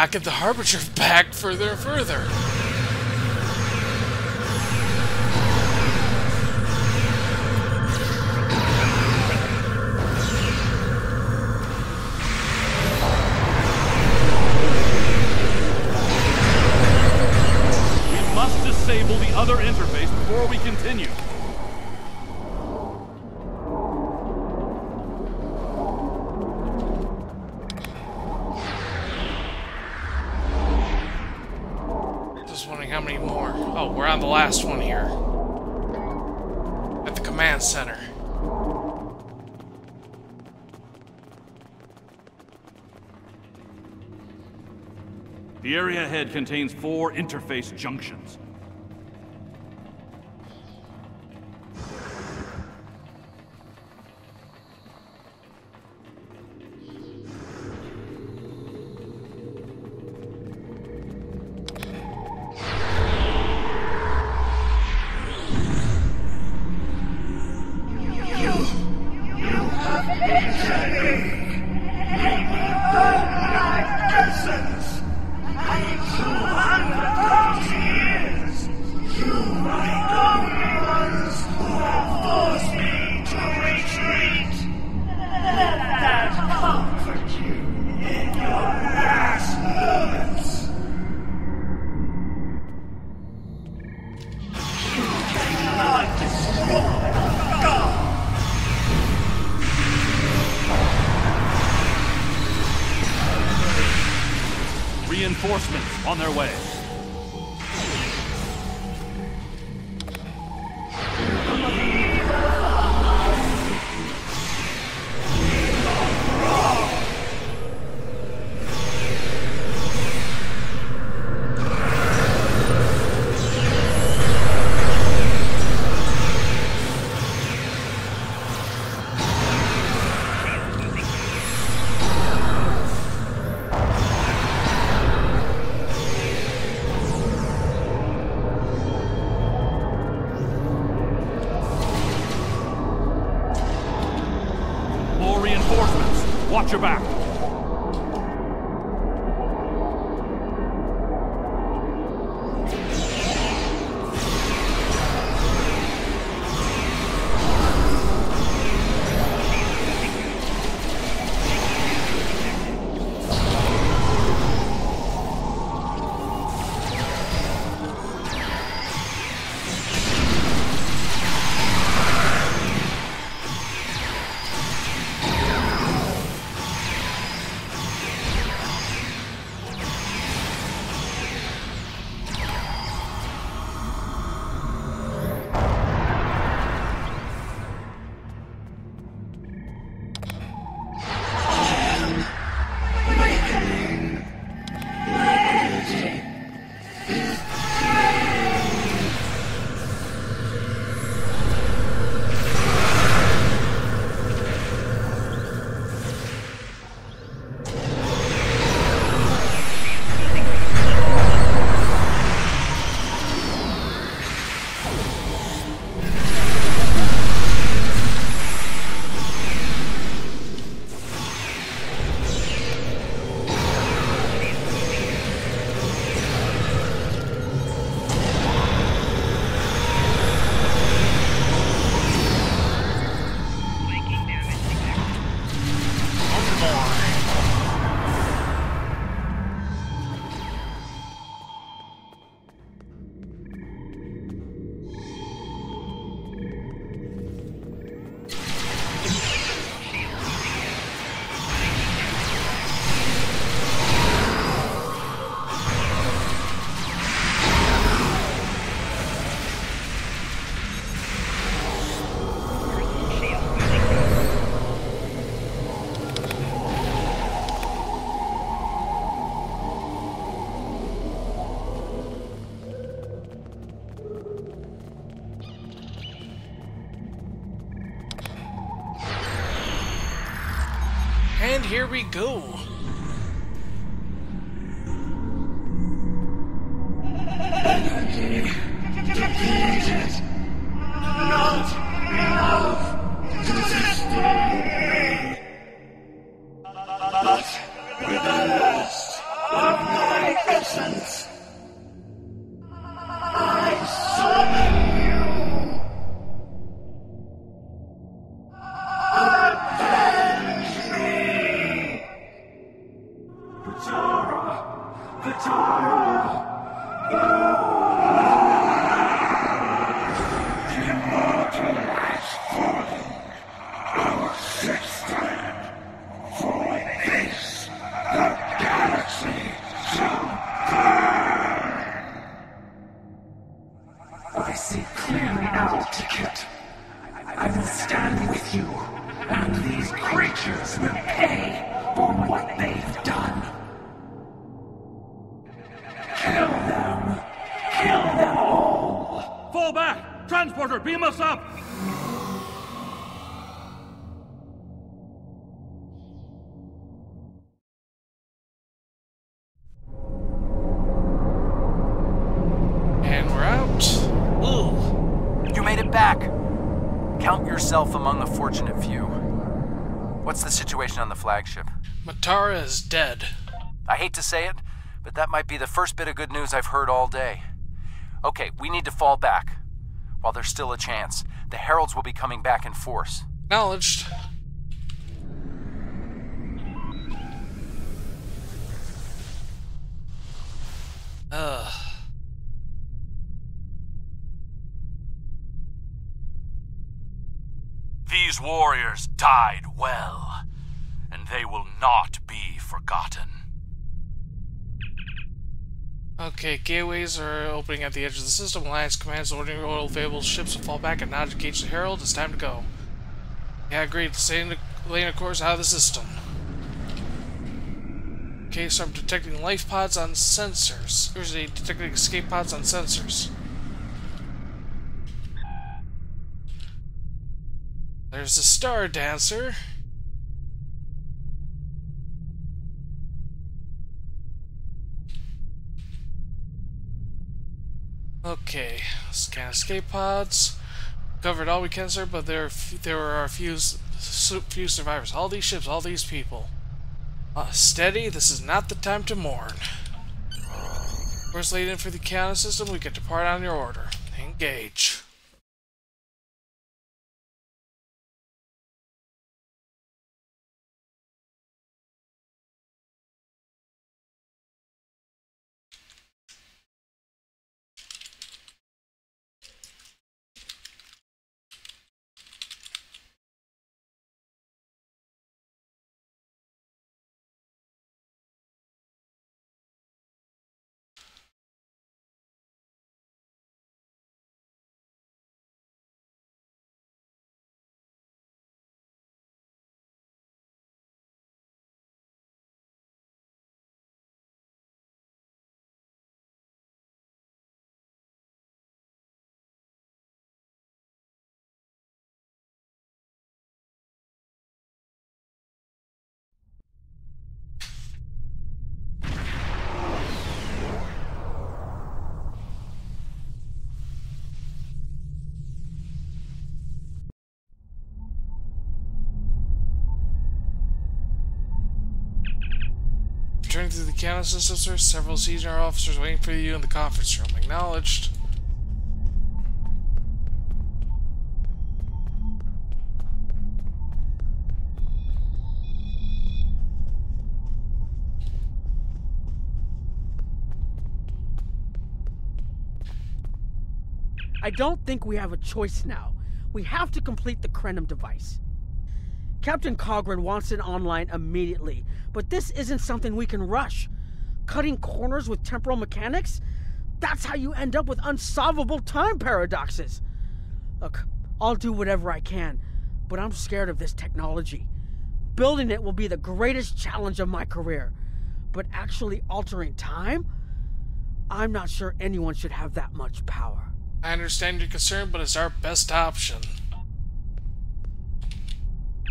rocket the Harbinger back further and further. We must disable the other interface before we continue. contains four interface junctions. We go. Now, Ticket. I will stand with you, and these creatures will pay for what they've done. Kill them. Kill them all. Fall back! Transporter, beam us up! Fortunate few. What's the situation on the flagship? M'Tara is dead. I hate to say it, but that might be the first bit of good news I've heard all day. Okay, we need to fall back. While there's still a chance, the Heralds will be coming back in force. Acknowledged. These warriors died well, and they will not be forgotten. Okay, gateways are opening at the edge of the system. Alliance commands ordering all available ships to fall back and not engage the Herald. It's time to go. Yeah, agreed. Stay lane of course out of the system. Okay, so I'm detecting life pods on sensors. A detecting escape pods on sensors. There's a Star Dancer. Okay, scan escape pods. Covered all we can, sir, but there there are a few few survivors. All these ships, all these people. Uh, steady. This is not the time to mourn. First laid in for the counter system. We can depart on your order. Engage. Returning to the system, sir. Several senior officers waiting for you in the conference room. Acknowledged. I don't think we have a choice now. We have to complete the Krenim device. Captain Kagran wants it online immediately, but this isn't something we can rush. Cutting corners with temporal mechanics? That's how you end up with unsolvable time paradoxes. Look, I'll do whatever I can, but I'm scared of this technology. Building it will be the greatest challenge of my career, but actually altering time? I'm not sure anyone should have that much power. I understand your concern, but it's our best option.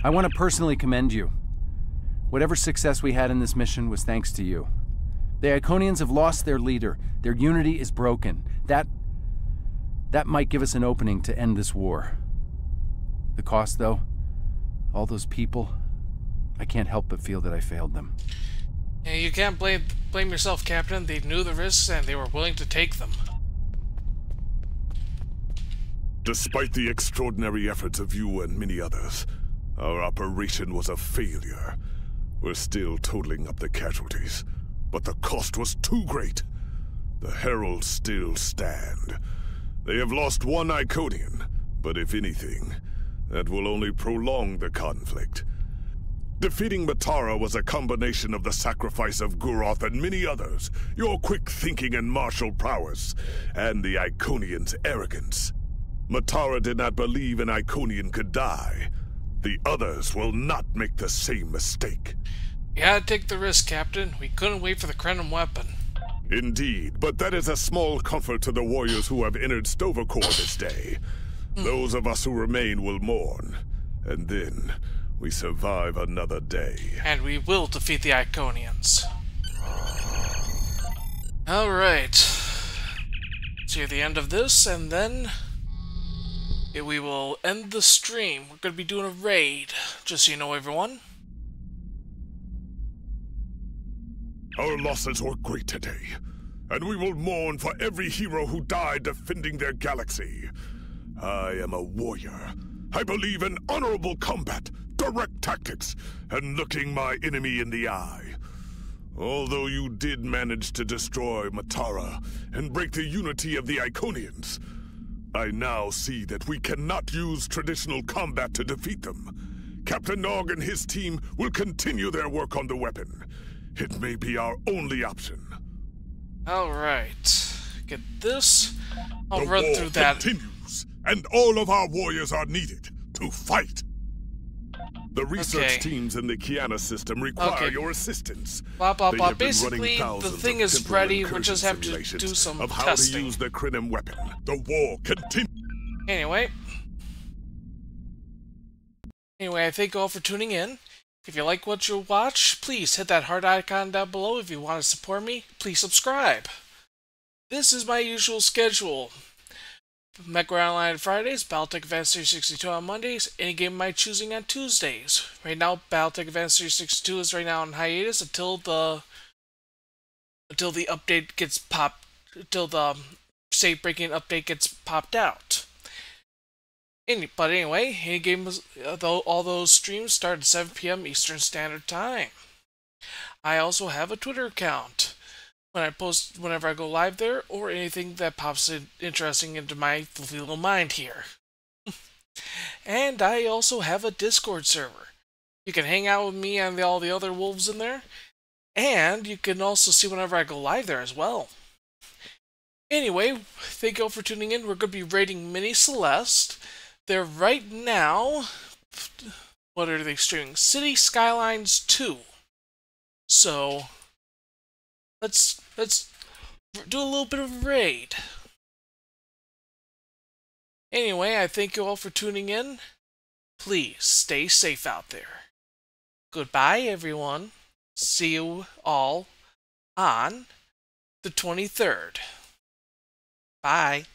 I want to personally commend you. Whatever success we had in this mission was thanks to you. The Iconians have lost their leader. Their unity is broken. That. that might give us an opening to end this war. The cost, though? All those people? I can't help but feel that I failed them. Yeah, you can't blame blame yourself, Captain. They knew the risks and they were willing to take them. Despite the extraordinary efforts of you and many others, our operation was a failure. We're still totaling up the casualties, but the cost was too great. The Heralds still stand. They have lost one Iconian, but if anything, that will only prolong the conflict. Defeating M'Tara was a combination of the sacrifice of Guroth and many others, your quick thinking and martial prowess, and the Iconian's arrogance. M'Tara did not believe an Iconian could die. The others will not make the same mistake. You had to take the risk, Captain. We couldn't wait for the Krenim weapon. Indeed, but that is a small comfort to the warriors who have entered Sto-vo-kor this day. Hmm. Those of us who remain will mourn, and then we survive another day. And we will defeat the Iconians. Alright. See the end of this, and then we will end the stream. We're going to be doing a raid, just so you know, everyone. Our losses were great today, and we will mourn for every hero who died defending their galaxy. I am a warrior. I believe in honorable combat, direct tactics, and looking my enemy in the eye. Although you did manage to destroy M'Tara and break the unity of the Iconians, I now see that we cannot use traditional combat to defeat them. Captain Nog and his team will continue their work on the weapon. It may be our only option. Alright. Get this. I'll the run war through that. continues, and all of our warriors are needed to fight. The research Okay. teams in the Kyana system require Okay. your assistance. Blah, blah, blah. have been running Basically, the thing is ready. We just have to do some of how testing. to use the Krenim weapon. The war continues. Anyway. Anyway, I thank you all for tuning in. If you like what you watch, please hit that heart icon down below. If you want to support me, please subscribe. This is my usual schedule. Mech Online on Fridays, Battletech Advanced 362 on Mondays, any game of my choosing on Tuesdays. Right now, Battletech Advanced 362 is right now on hiatus until the until the update gets popped, until the um, save breaking update gets popped out. Any, but anyway, any game though all those streams start at 7 p.m. Eastern Standard Time. I also have a Twitter account. When I post whenever I go live there, or anything that pops in interesting into my little mind here. and I also have a Discord server. You can hang out with me and all the other wolves in there, and you can also see whenever I go live there as well. Anyway, thank you all for tuning in. We're going to be rating Mini Celeste. They're right now. What are they streaming? City Skylines 2. So let's let's do a little bit of a raid. Anyway, I thank you all for tuning in. Please stay safe out there. Goodbye, everyone. See you all on the 23rd. Bye.